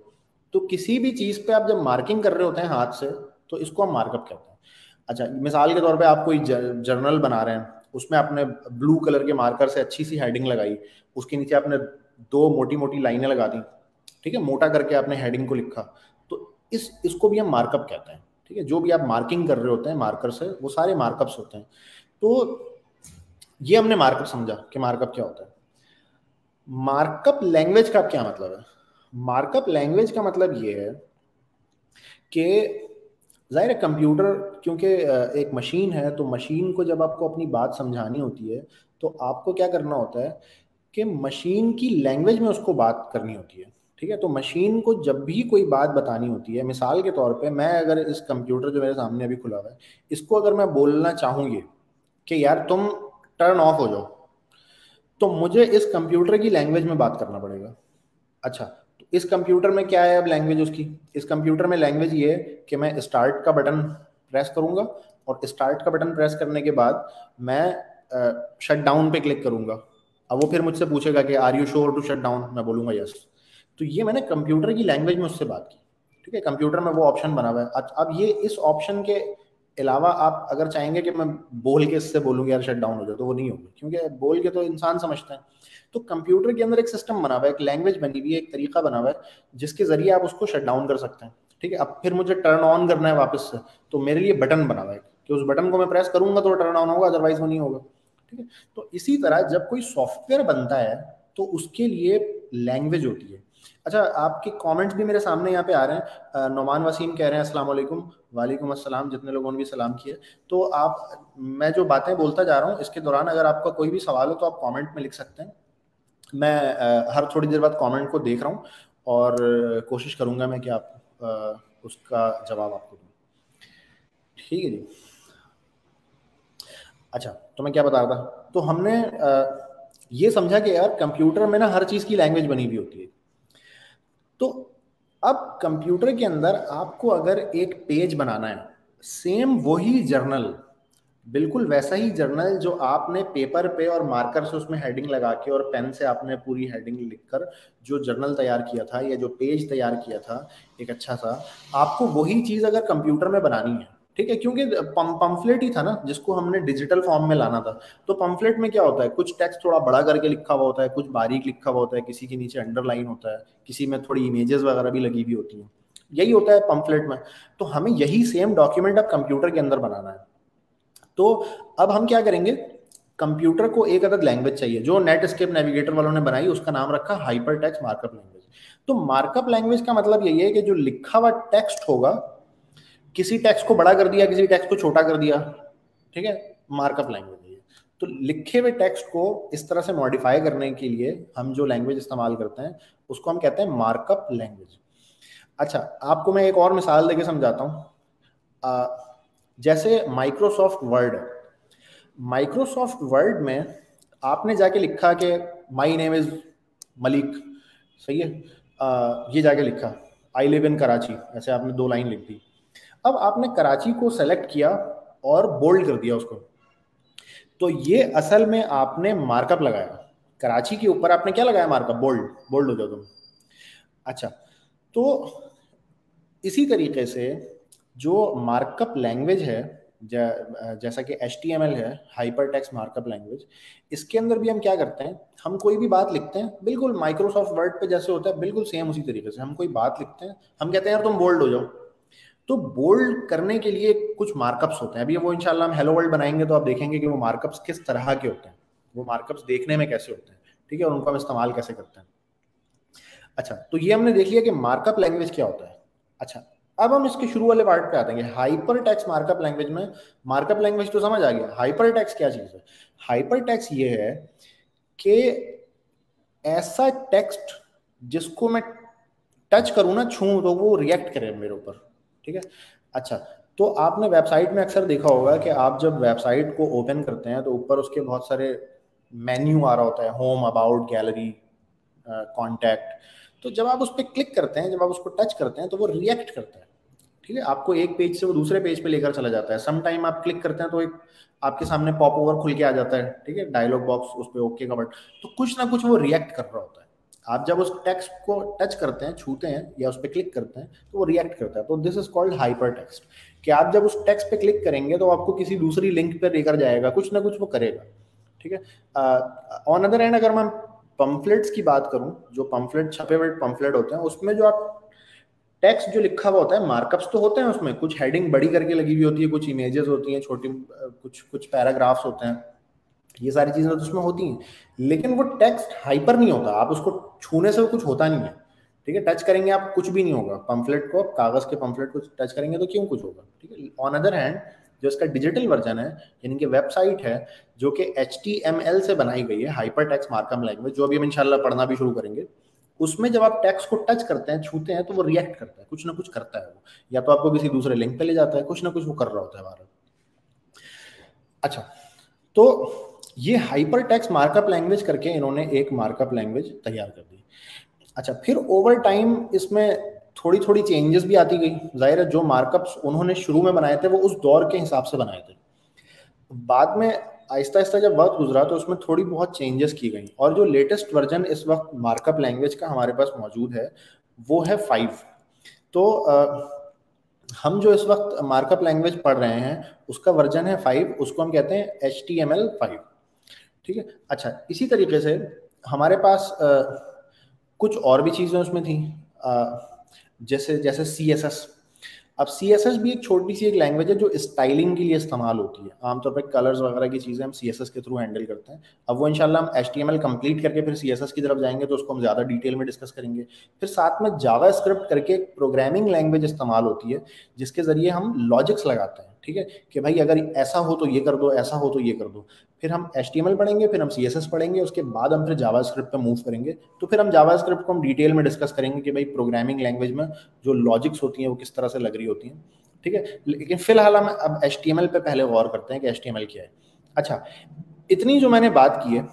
तो किसी भी चीज़ पे आप जब मार्किंग कर रहे होते हैं हाथ से तो इसको हम मार्कअप कहते हैं। अच्छा मिसाल के तौर पे आप कोई जर्नल बना रहे हैं, उसमें आपने ब्लू कलर के मार्कर से अच्छी सी हेडिंग लगाई, उसके नीचे आपने दो मोटी मोटी लाइनें लगा दी, ठीक है, मोटा करके आपने हेडिंग को लिखा तो इस, इसको भी हम मार्कअप कहते हैं, ठीक है, जो भी आप मार्किंग कर रहे होते हैं मार्कर से, वो सारे मार्कअप्स होते हैं तो ये हमने मार्कअप समझा कि मार्कअप क्या होता है। मार्कअप लैंग्वेज का क्या मतलब है? मार्कअप लैंग्वेज का मतलब ये है कि ज़ाहिर है कंप्यूटर, क्योंकि एक मशीन है तो मशीन को जब आपको अपनी बात समझानी होती है तो आपको क्या करना होता है कि मशीन की लैंग्वेज में उसको बात करनी होती है, ठीक है? तो मशीन को जब भी कोई बात बतानी होती है, मिसाल के तौर पे मैं अगर इस कंप्यूटर जो मेरे सामने अभी खुला हुआ है, इसको अगर मैं बोलना चाहूँगी कि यार तुम टर्न ऑफ़ हो जाओ तो मुझे इस कंप्यूटर की लैंग्वेज में बात करना पड़ेगा। अच्छा इस कंप्यूटर में क्या है अब लैंग्वेज उसकी? इस कंप्यूटर में लैंग्वेज ये है कि मैं स्टार्ट का बटन प्रेस करूँगा और स्टार्ट का बटन प्रेस करने के बाद मैं शट डाउन पे क्लिक करूँगा। अब वो फिर मुझसे पूछेगा कि are you sure to shut down मैं बोलूँगा यस तो ये मैंने कंप्यूटर की लैंग्वेज में उससे बात की। ठीक है? कंप्यूटर में वो ऑप्शन बना हुआ है। अब ये इस ऑप्शन के अलावा आप अगर चाहेंगे कि मैं बोल के इससे बोलूँगी यार शट डाउन हो जाए तो वो नहीं होगा। क्योंकि बोल के तो इंसान समझते हैं। तो कंप्यूटर के अंदर एक सिस्टम बना हुआ है, एक लैंग्वेज बनी हुई है, एक तरीका बना हुआ है, जिसके ज़रिए आप उसको शट डाउन कर सकते हैं। ठीक है? अब फिर मुझे टर्न ऑन करना है वापस से तो मेरे लिए बटन बना हुआ है कि उस बटन को मैं प्रेस करूँगा तो टर्न ऑन होगा अदरवाइज़ वो नहीं होगा। ठीक है? तो इसी तरह जब कोई सॉफ्टवेयर बनता है तो उसके लिए लैंग्वेज होती है। अच्छा आपके कमेंट्स भी मेरे सामने यहाँ पे आ रहे हैं। नोमान वसीम कह रहे हैं, अस्सलाम वालेकुम। वालेकुम अस्सलाम, जितने लोगों ने भी सलाम किया। तो आप, मैं जो बातें बोलता जा रहा हूँ, इसके दौरान अगर आपका कोई भी सवाल हो तो आप कमेंट में लिख सकते हैं। मैं हर थोड़ी देर बाद कमेंट को देख रहा हूँ और कोशिश करूँगा मैं कि आप उसका जवाब आपको दूँ। ठीक है जी। अच्छा तो मैं क्या बता रहा था? तो हमने ये समझा कि यार, कंप्यूटर में ना हर चीज़ की लैंग्वेज बनी हुई होती है। तो अब कंप्यूटर के अंदर आपको अगर एक पेज बनाना है सेम वही जर्नल बिल्कुल वैसा ही जर्नल जो आपने पेपर पे और मार्कर से उसमें हेडिंग लगा के और पेन से आपने पूरी हेडिंग लिखकर जो जर्नल तैयार किया था या जो पेज तैयार किया था, एक अच्छा सा, आपको वही चीज़ अगर कंप्यूटर में बनानी है ठीक है, क्योंकि पंफलेट ही था ना, जिसको हमने डिजिटल फॉर्म में लाना था। तो पंफलेट में क्या होता है, कुछ टेक्स्ट थोड़ा बड़ा करके लिखा हुआ होता है, कुछ बारीक लिखा हुआ होता है, किसी के नीचे अंडरलाइन होता है, किसी में थोड़ी इमेजेस वगैरह भी लगी हुई होती हैं। यही होता है पंफलेट में। तो हमें यही सेम डॉक्यूमेंट अब कंप्यूटर के अंदर बनाना है। तो अब हम क्या करेंगे कंप्यूटर को एक अदद लैंग्वेज चाहिए, जो नेट स्केप नेविगेटर वालों ने बनाई, उसका नाम रखा हाइपर टेक्स्ट मार्कअप लैंग्वेज तो मार्कअप लैंग्वेज का मतलब यही है कि जो लिखा हुआ टेक्स्ट होगा किसी टेक्स्ट को बड़ा कर दिया किसी टेक्स्ट को छोटा कर दिया ठीक है? मार्कअप लैंग्वेज है तो लिखे हुए टेक्स्ट को इस तरह से मॉडिफाई करने के लिए हम जो लैंग्वेज इस्तेमाल करते हैं उसको हम कहते हैं मार्कअप लैंग्वेज अच्छा आपको मैं एक और मिसाल देके समझाता हूँ। जैसे माइक्रोसॉफ्ट वर्ड है माइक्रोसॉफ्ट वर्ड में आपने जाके लिखा कि माई नेम इज़ मलिक सही है? आ, ये जाके लिखा आई लिव इन कराची ऐसे आपने दो लाइन लिख दी। अब आपने कराची को सेलेक्ट किया और बोल्ड कर दिया उसको। तो ये असल में आपने मार्कअप लगाया। कराची के ऊपर आपने क्या लगाया मार्कअप बोल्ड बोल्ड हो जाओ तुम। अच्छा तो इसी तरीके से जो मार्कअप लैंग्वेज है जैसा कि एचटीएमएल है हाइपर टेक्स मार्कअप लैंग्वेज इसके अंदर भी हम क्या करते हैं? हम कोई भी बात लिखते हैं, बिल्कुल माइक्रोसॉफ्ट वर्ड पे जैसे होता है, बिल्कुल सेम उसी तरीके से। हम कोई बात लिखते हैं, हम कहते हैं, यार तुम बोल्ड हो जाओ। तो बोल्ड करने के लिए कुछ मार्कअप्स होते हैं। अभी वो इंशाल्लाह हम हेलो वर्ल्ड बनाएँगे तो आप देखेंगे कि वो मार्कअप्स किस तरह के होते हैं। वो मार्कअप्स देखने में कैसे होते हैं, ठीक है? और उनको हम इस्तेमाल कैसे करते हैं। अच्छा तो ये हमने देख लिया कि मार्कअप लैंग्वेज क्या होता है। अच्छा अब हम इसके शुरू वाले पार्ट पे आते हैं हाइपर टेक्स मार्कअप लैंग्वेज में मार्कअप लैंग्वेज तो समझ आ गया। हाइपर टैक्स क्या चीज़ है? हाइपर टेक्स ये है कि ऐसा टेक्स्ट जिसको मैं टच करूँ ना छू तो वो रिएक्ट करे मेरे ऊपर। ठीक है? अच्छा तो आपने वेबसाइट में अक्सर देखा होगा कि आप जब वेबसाइट को ओपन करते हैं तो ऊपर उसके बहुत सारे मेन्यू आ रहा होता है होम अबाउट गैलरी कॉन्टैक्ट तो जब आप उस पर क्लिक करते हैं, जब आप उसको टच करते हैं तो वो रिएक्ट करता है, ठीक है? आपको एक पेज से वो दूसरे पेज पे लेकर चला जाता है। सम टाइम आप क्लिक करते हैं तो एक आपके सामने पॉप ओवर खुल के आ जाता है, ठीक है? डायलॉग बॉक्स उस पर ओके का बट तो कुछ ना कुछ वो रिएक्ट कर रहा होता है। आप जब उस टेक्स्ट को टच करते हैं, छूते हैं या उस पर क्लिक करते हैं तो वो रिएक्ट करता है। तो this is called hyper text कि आप जब उस टेक्स्ट पे क्लिक करेंगे तो आपको किसी दूसरी लिंक पे लेकर जाएगा, कुछ ना कुछ वो करेगा। ठीक है? ऑन अदर एंड अगर मैं पंफलेट्स की बात करूँ, जो पम्फलेट छपे हुए पम्फलेट होते हैं, उसमें जो आप टेक्स्ट जो लिखा हुआ होता है मार्कअप्स तो होते हैं उसमें, कुछ हेडिंग बड़ी करके लगी हुई होती है, कुछ इमेजेस होती हैं, छोटी कुछ कुछ पैराग्राफ्स होते हैं। ये सारी चीज़ें तो उसमें होती हैं। लेकिन वो टेक्स्ट हाइपर नहीं होता। आप उसको छूने से कुछ होता नहीं है। ठीक है? टच करेंगे आप, कुछ भी नहीं होगा। पंफलेट को कागज़ के पंफलेट को टच करेंगे तो क्यों कुछ होगा? ठीक है? ऑन अदर हैंड जो इसका डिजिटल वर्जन है, यानी कि वेबसाइट है, जो कि एच से बनाई गई है हाइपर टेक्स मार्कम लैंग्वेज जो अभी हम इनशाला पढ़ना भी शुरू करेंगे, उसमें जब आप टेक्स्ट को टच करते हैं, छूते हैं तो वो रिएक्ट करता है। कुछ ना कुछ करता है वो। या तो आपको किसी दूसरे लिंक पे ले जाता है, कुछ ना कुछ वो कर रहा होता है हमारा। अच्छा तो ये हाइपर टेक्स मार्कअप लैंग्वेज करके इन्होंने एक मार्कअप लैंग्वेज तैयार कर दी। अच्छा फिर ओवर टाइम इसमें थोड़ी थोड़ी चेंजेस भी आती गई। ज़ाहिर है जो मार्कअप्स उन्होंने शुरू में बनाए थे वो उस दौर के हिसाब से बनाए थे। बाद में आहिस्ता आहिस्ता जब वक्त गुजरा तो उसमें थोड़ी बहुत चेंजेस की गई। और जो लेटेस्ट वर्जन इस वक्त मार्कअप लैंग्वेज का हमारे पास मौजूद है वो है फाइव तो आ, हम जो इस वक्त मार्कअप लैंग्वेज पढ़ रहे हैं उसका वर्जन है फाइव उसको हम कहते हैं H T M L five ठीक है? अच्छा इसी तरीके से हमारे पास आ, कुछ और भी चीज़ें उसमें थी। आ, जैसे जैसे सी एस एस अब सी एस एस भी एक छोटी सी एक लैंग्वेज है जो स्टाइलिंग के लिए इस्तेमाल होती है। आमतौर पर कलर्स वगैरह की चीज़ें हम सी एस एस के थ्रू हैंडल करते हैं। अब वो इंशाल्लाह हम H T M L complete करके फिर सी एस एस की तरफ़ जाएँगे तो उसको हम ज़्यादा डिटेल में डिस्कस करेंगे। फिर साथ में जावा स्क्रिप्ट करके एक प्रोग्रामिंग लैंग्वेज इस्तेमाल होती है जिसके ज़रिए हम लॉजिक्स लगाते हैं। ठीक है? कि भाई अगर ऐसा हो तो ये कर दो ऐसा हो तो ये कर दो। फिर हम एच पढ़ेंगे फिर हम सीएसएस पढ़ेंगे उसके बाद हम फिर जावा स्क्रिप्ट पर मूव करेंगे। तो फिर हम जावा स्क्रिप्ट को हम डिटेल में डिस्कस करेंगे कि भाई प्रोग्रामिंग लैंग्वेज में जो लॉजिक्स होती हैं वो किस तरह से लग रही होती हैं। ठीक है? लेकिन फ़िलहाल हम अब एच पे पहले गौर करते हैं कि एच क्या है। अच्छा इतनी जो मैंने बात की है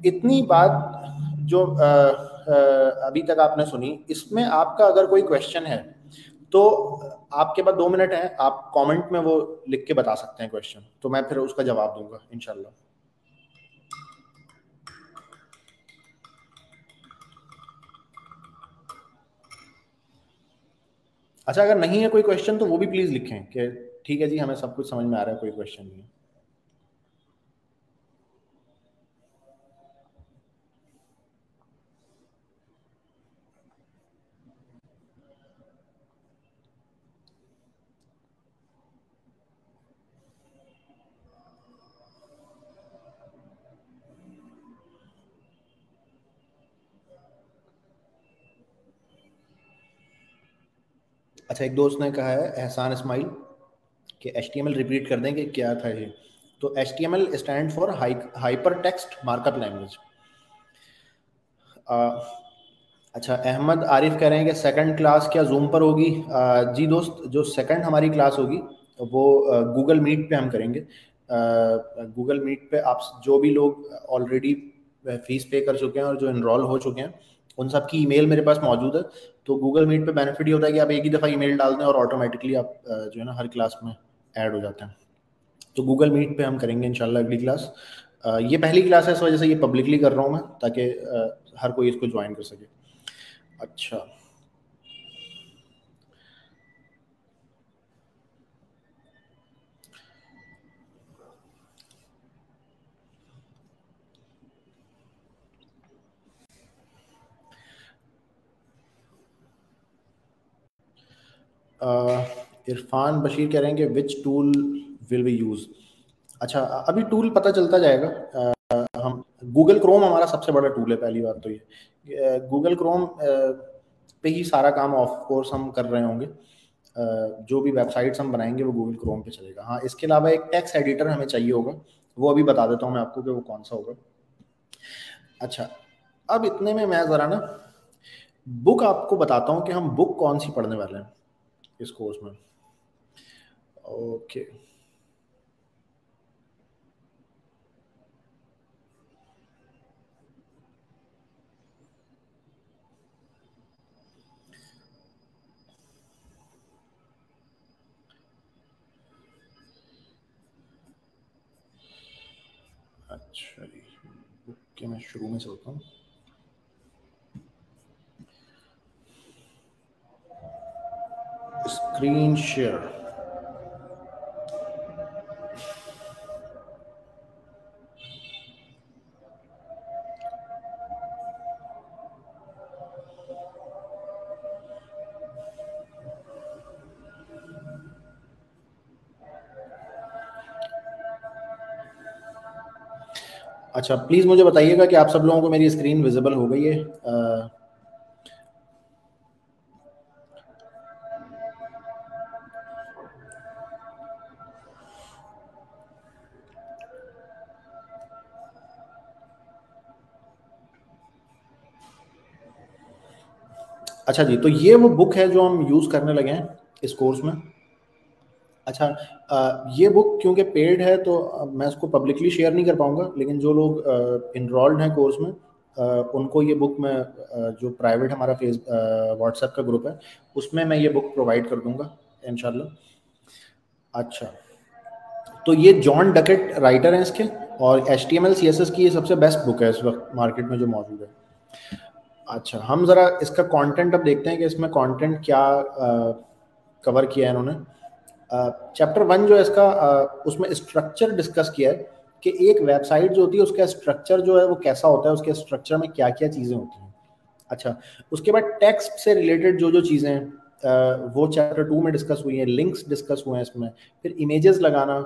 इतनी बात जो आ, आ, अभी तक आपने सुनी इसमें आपका अगर कोई क्वेश्चन है तो आपके पास दो मिनट है, आप कमेंट में वो लिख के बता सकते हैं क्वेश्चन तो मैं फिर उसका जवाब दूँगा इनशाला अच्छा अगर नहीं है कोई क्वेश्चन तो वो भी प्लीज़ लिखें कि ठीक है जी, हमें सब कुछ समझ में आ रहा है, कोई क्वेश्चन नहीं है। अच्छा एक दोस्त ने कहा है, एहसान इसमाइल, कि H T M L repeat कर दें कि क्या था ये। तो H T M L stand for hyper text markup language अच्छा अहमद आरिफ कह रहे हैं कि सेकंड क्लास क्या जूम पर होगी? जी दोस्त, जो सेकंड हमारी क्लास होगी, वो गूगल मीट पे हम करेंगे। गूगल मीट पे आप जो भी लोग ऑलरेडी फ़ीस पे कर चुके हैं और जो इनरोल हो चुके हैं, उन सब की ईमेल मेरे पास मौजूद है। तो गूगल मीट पे बेनिफिट ये होता है कि आप एक ही दफ़ा ईमेल डाल दें और ऑटोमेटिकली आप जो है ना, हर क्लास में ऐड हो जाते हैं। तो गूगल मीट पे हम करेंगे इंशाल्लाह अगली क्लास ये पहली क्लास है, इस वजह से ये पब्लिकली कर रहा हूँ मैं, ताकि हर कोई इसको ज्वाइन कर सके। अच्छा। इरफान बशीर कह रहे हैं कि which tool will we use अच्छा अभी टूल पता चलता जाएगा। आ, हम गूगल क्रोम हमारा सबसे बड़ा टूल है पहली बात तो ये। गूगल क्रोम पे ही सारा काम ऑफ़ कोर्स हम कर रहे होंगे। जो भी वेबसाइट्स हम बनाएँगे वो गूगल क्रोम पे चलेगा। हाँ इसके अलावा एक टेक्स्ट एडिटर हमें चाहिए होगा। वो अभी बता देता हूँ मैं आपको कि वो कौन सा होगा। अच्छा अब इतने में मैं ज़रा ना बुक आपको बताता हूँ कि हम बुक कौन सी पढ़ने वाले हैं। इस कोर्स में। ओके। अच्छा जी ओके मैं शुरू में चलता हूँ। Screen share. अच्छा प्लीज़ मुझे बताइएगा कि आप सब लोगों को मेरी स्क्रीन विजिबल हो गई है। अच्छा जी तो ये वो बुक है जो हम यूज़ करने लगे हैं इस कोर्स में? अच्छा ये बुक क्योंकि पेड है तो मैं इसको पब्लिकली शेयर नहीं कर पाऊँगा, लेकिन जो लोग इनरोल्ड हैं कोर्स में उनको ये बुक मैं जो प्राइवेट हमारा फेस व्हाट्सएप का ग्रुप है, उसमें मैं ये बुक प्रोवाइड कर दूँगा इनशाला अच्छा तो ये जॉन डकेट राइटर हैं इसके, और H T M L C S S की ये सबसे बेस्ट बुक है इस वक्त मार्केट में जो मौजूद है। अच्छा हम ज़रा इसका कंटेंट अब देखते हैं कि इसमें कंटेंट क्या कवर किया है इन्होंने। चैप्टर वन जो है इसका uh, उसमें स्ट्रक्चर डिस्कस किया है कि एक वेबसाइट जो होती है उसका स्ट्रक्चर जो है वो कैसा होता है उसके स्ट्रक्चर में क्या क्या चीज़ें होती हैं। अच्छा उसके बाद टेक्स्ट से रिलेटेड जो जो चीज़ें हैं वो चैप्टर टू में डिस्कस हुई हैं लिंक्स डिस्कस हुए हैं इसमें। फिर इमेजेस लगाना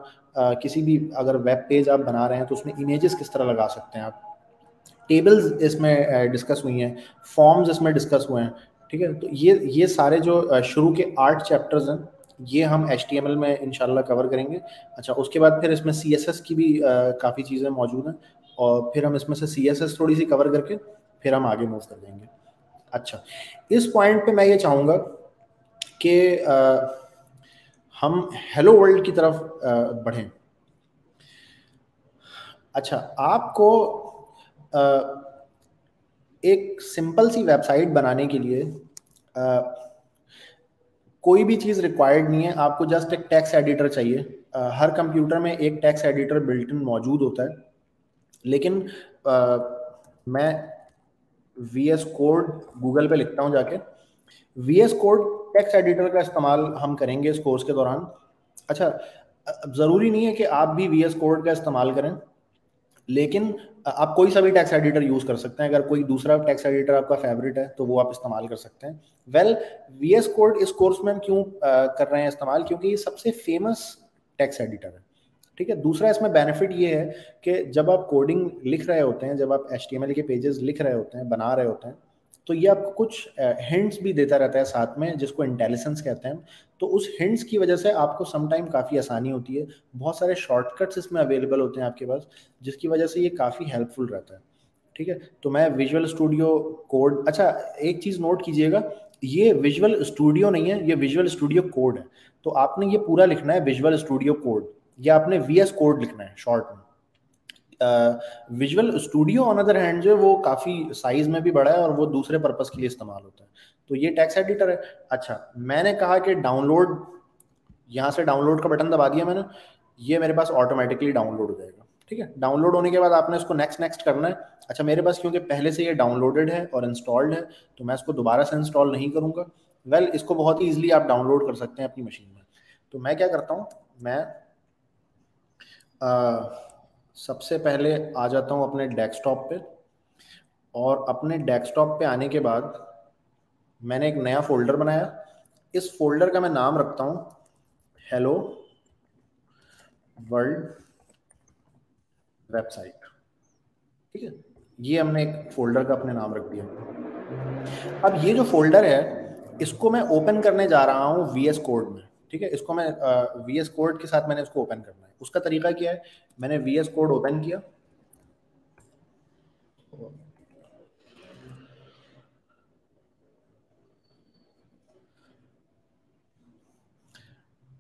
किसी भी अगर वेब पेज आप बना रहे हैं तो उसमें इमेजेस किस तरह लगा सकते हैं आप? टेबल्स इसमें डिस्कस हुई हैं फॉर्म्स इसमें डिस्कस हुए हैं, ठीक है? तो ये ये सारे जो शुरू के आठ चैप्टर्स हैं, ये हम एचटीएमएल में इनशाला कवर करेंगे। अच्छा उसके बाद फिर इसमें सीएसएस की भी काफ़ी चीज़ें मौजूद हैं और फिर हम इसमें से सीएसएस थोड़ी सी कवर करके फिर हम आगे मूव कर देंगे। अच्छा इस पॉइंट पे मैं ये चाहूँगा कि हम हेलो वर्ल्ड की तरफ़ बढ़ें। अच्छा आपको एक सिंपल सी वेबसाइट बनाने के लिए कोई भी चीज़ रिक्वायर्ड नहीं है। आपको जस्ट एक टेक्स्ट एडिटर चाहिए। हर कंप्यूटर में एक टेक्स्ट एडिटर बिल्ट इन मौजूद होता है। लेकिन आ, मैं वी एस कोड गूगल पे लिखता हूँ जाके। V S code text editor का इस्तेमाल हम करेंगे इस कोर्स के दौरान। अच्छा ज़रूरी नहीं है कि आप भी वी एस कोड का इस्तेमाल करें। लेकिन आप कोई सा भी टैक्स एडिटर यूज़ कर सकते हैं। अगर कोई दूसरा टैक्स एडिटर आपका फेवरेट है तो वो आप इस्तेमाल कर सकते हैं। वेल वी एस कोड इस कोर्स में हम क्यों कर रहे हैं इस्तेमाल? क्योंकि ये सबसे फ़ेमस टैक्स एडिटर है। ठीक है? दूसरा इसमें बेनिफिट ये है कि जब आप कोडिंग लिख रहे होते हैं, जब आप एच के पेजेस लिख रहे होते हैं, बना रहे होते हैं तो ये आपको कुछ हिंट्स भी देता रहता है साथ में, जिसको इंटेलिजेंस कहते हैं तो उस हिंट्स की वजह से आपको सम टाइम काफ़ी आसानी होती है। बहुत सारे शॉर्टकट्स इसमें अवेलेबल होते हैं आपके पास, जिसकी वजह से ये काफ़ी हेल्पफुल रहता है। ठीक है? तो मैं विजुअल स्टूडियो कोड अच्छा एक चीज़ नोट कीजिएगा, ये विजुअल स्टूडियो नहीं है, ये विजुअल स्टूडियो कोड है। तो आपने ये पूरा लिखना है विजुअल स्टूडियो कोड या आपने वी एस कोड लिखना है शॉर्ट में। Visual studio on other hand जो है वो काफ़ी साइज़ में भी बड़ा है और वो दूसरे पर्पज़ के लिए इस्तेमाल होता है। तो ये टेक्स्ट एडिटर है। अच्छा मैंने कहा कि डाउनलोड यहाँ से डाउनलोड का बटन दबा दिया मैंने ये मेरे पास ऑटोमेटिकली डाउनलोड हो जाएगा। ठीक है? डाउनलोड होने के बाद आपने इसको नेक्स्ट नेक्स्ट करना है। अच्छा मेरे पास क्योंकि पहले से ये डाउनलोडेड है और इंस्टॉल्ड है तो मैं इसको दोबारा से इंस्टॉल नहीं करूँगा। वेल well, इसको बहुत ही ईजिली आप डाउनलोड कर सकते हैं अपनी मशीन में। तो मैं क्या करता हूँ? मैं आ, सबसे पहले आ जाता हूँ अपने डेस्कटॉप पे और अपने डेस्कटॉप पे आने के बाद मैंने एक नया फोल्डर बनाया। इस फोल्डर का मैं नाम रखता हूँ हेलो वर्ल्ड वेबसाइट ठीक है? ये हमने एक फोल्डर का अपने नाम रख दिया। अब ये जो फोल्डर है, इसको मैं ओपन करने जा रहा हूँ वी एस कोड में। ठीक है? इसको मैं वी एस कोड के साथ मैंने इसको ओपन करना है। उसका तरीका क्या है? मैंने वी एस कोड ओपन किया।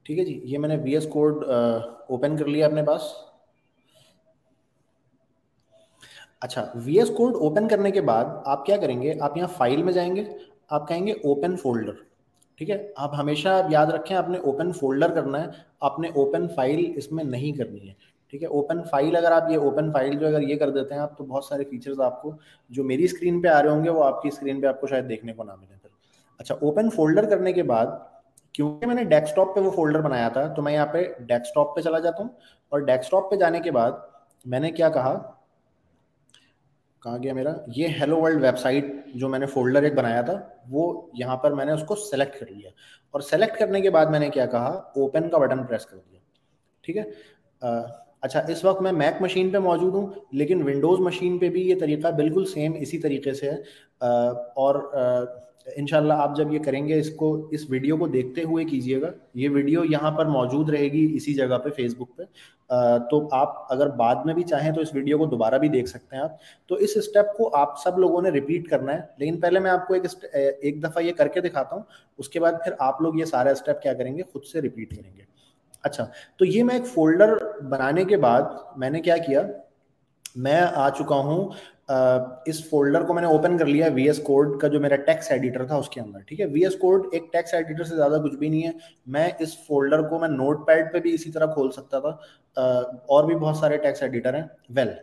ठीक है जी, ये मैंने वी एस कोड ओपन कर लिया अपने पास। अच्छा वी एस कोड ओपन करने के बाद आप क्या करेंगे? आप यहाँ फ़ाइल में जाएँगे, आप कहेंगे ओपन फोल्डर ठीक है? आप हमेशा याद रखें, आपने ओपन फोल्डर करना है, आपने ओपन फ़ाइल इसमें नहीं करनी है। ठीक है? ओपन फ़ाइल अगर आप ये ओपन फ़ाइल जो अगर ये कर देते हैं आप तो बहुत सारे फीचर्स आपको, जो मेरी स्क्रीन पे आ रहे होंगे, वो आपकी स्क्रीन पे आपको शायद देखने को ना मिले फिर। अच्छा ओपन फोल्डर करने के बाद, क्योंकि मैंने डेस्कटॉप पे वो फोल्डर बनाया था तो मैं यहाँ पे डेस्कटॉप पे चला जाता हूँ, और डेस्कटॉप पे जाने के बाद मैंने क्या कहा कहा गया मेरा, ये हेलो वर्ल्ड वेबसाइट जो मैंने फोल्डर एक बनाया था, वो यहाँ पर मैंने उसको सेलेक्ट कर लिया। और सेलेक्ट करने के बाद मैंने क्या कहा? ओपन का बटन प्रेस कर दिया। ठीक है? अच्छा इस वक्त मैं मैक मशीन पे मौजूद हूँ, लेकिन विंडोज़ मशीन पे भी ये तरीका बिल्कुल सेम इसी तरीके से है। और इनशाला आप जब ये करेंगे, इसको, इस वीडियो को देखते हुए कीजिएगा। ये वीडियो यहाँ पर मौजूद रहेगी इसी जगह पे फेसबुक पे। तो आप अगर बाद में भी चाहें तो इस वीडियो को दोबारा भी देख सकते हैं आप। तो इस स्टेप को आप सब लोगों ने रिपीट करना है। लेकिन पहले मैं आपको एक एक दफ़ा ये करके दिखाता हूँ। उसके बाद फिर आप लोग ये सारा स्टेप क्या करेंगे, खुद से रिपीट करेंगे। अच्छा तो ये मैं एक फोल्डर बनाने के बाद मैंने क्या किया? मैं आ चुका हूँ इस फोल्डर को मैंने ओपन कर लिया वी एस कोड का, जो मेरा टेक्स्ट एडिटर था उसके अंदर, ठीक है? वी एस कोड एक टेक्स्ट एडिटर से ज़्यादा कुछ भी नहीं है। मैं इस फोल्डर को, मैं नोट पैड पर भी इसी तरह खोल सकता था। और भी बहुत सारे टेक्स्ट एडिटर हैं। वेल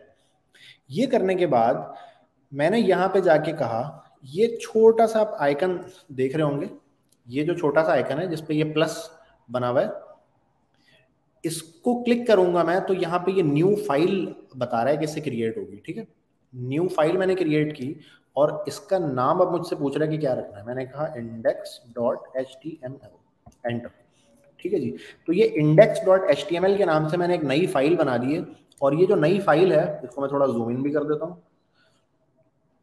ये करने के बाद मैंने यहाँ पे जाके कहा, ये छोटा सा आप आइकन देख रहे होंगे। ये जो छोटा सा आइकन है जिसपे ये प्लस बना हुआ है, इसको क्लिक करूँगा मैं तो यहाँ पे ये न्यू फ़ाइल बता रहा है कि इससे क्रिएट होगी, ठीक है? न्यू फ़ाइल मैंने क्रिएट की और इसका नाम अब मुझसे पूछ रहा है कि क्या रखना है। मैंने कहा index dot H T M L enter ठीक है जी? तो ये index dot H T M L के नाम से मैंने एक नई फ़ाइल बना दी है और ये जो नई फ़ाइल है, इसको मैं थोड़ा जूम इन भी कर देता हूँ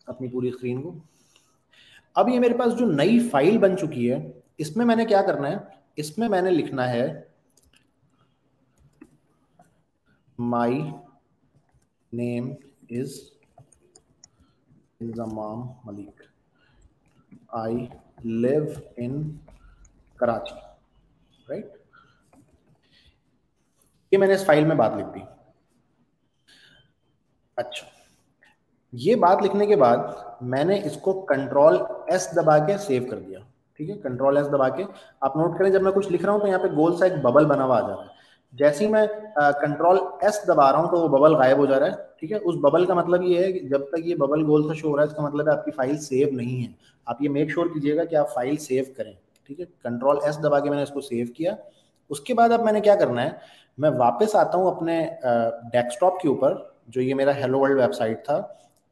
अपनी पूरी स्क्रीन को। अब ये मेरे पास जो नई फ़ाइल बन चुकी है, इसमें मैंने क्या करना है? इसमें मैंने लिखना है my name is Inzamam Malik I live in Karachi right ये मैंने इस फ़ाइल में बात लिख दी। अच्छा। ये बात लिखने के बाद मैंने इसको कंट्रोल एस दबा के सेव कर दिया। ठीक है? कंट्रोल एस दबा के। आप नोट करें, जब मैं कुछ लिख रहा हूँ तो यहाँ पे गोल सा एक बबल बना हुआ आ जा रहा है। जैसे ही मैं कंट्रोल एस दबा रहा हूँ तो वो बबल गायब हो जा रहा है, ठीक है? उस बबल का मतलब ये है कि जब तक ये बबल गोल सा शो हो रहा है, इसका मतलब है आपकी फ़ाइल सेव नहीं है। आप ये मेक श्योर कीजिएगा कि आप फ़ाइल सेव करें, ठीक है? कंट्रोल एस दबा के मैंने इसको सेव किया। उसके बाद अब मैंने क्या करना है, मैं वापस आता हूँ अपने डेस्कटॉप के ऊपर, जो ये मेरा हेलो वर्ल्ड वेबसाइट था,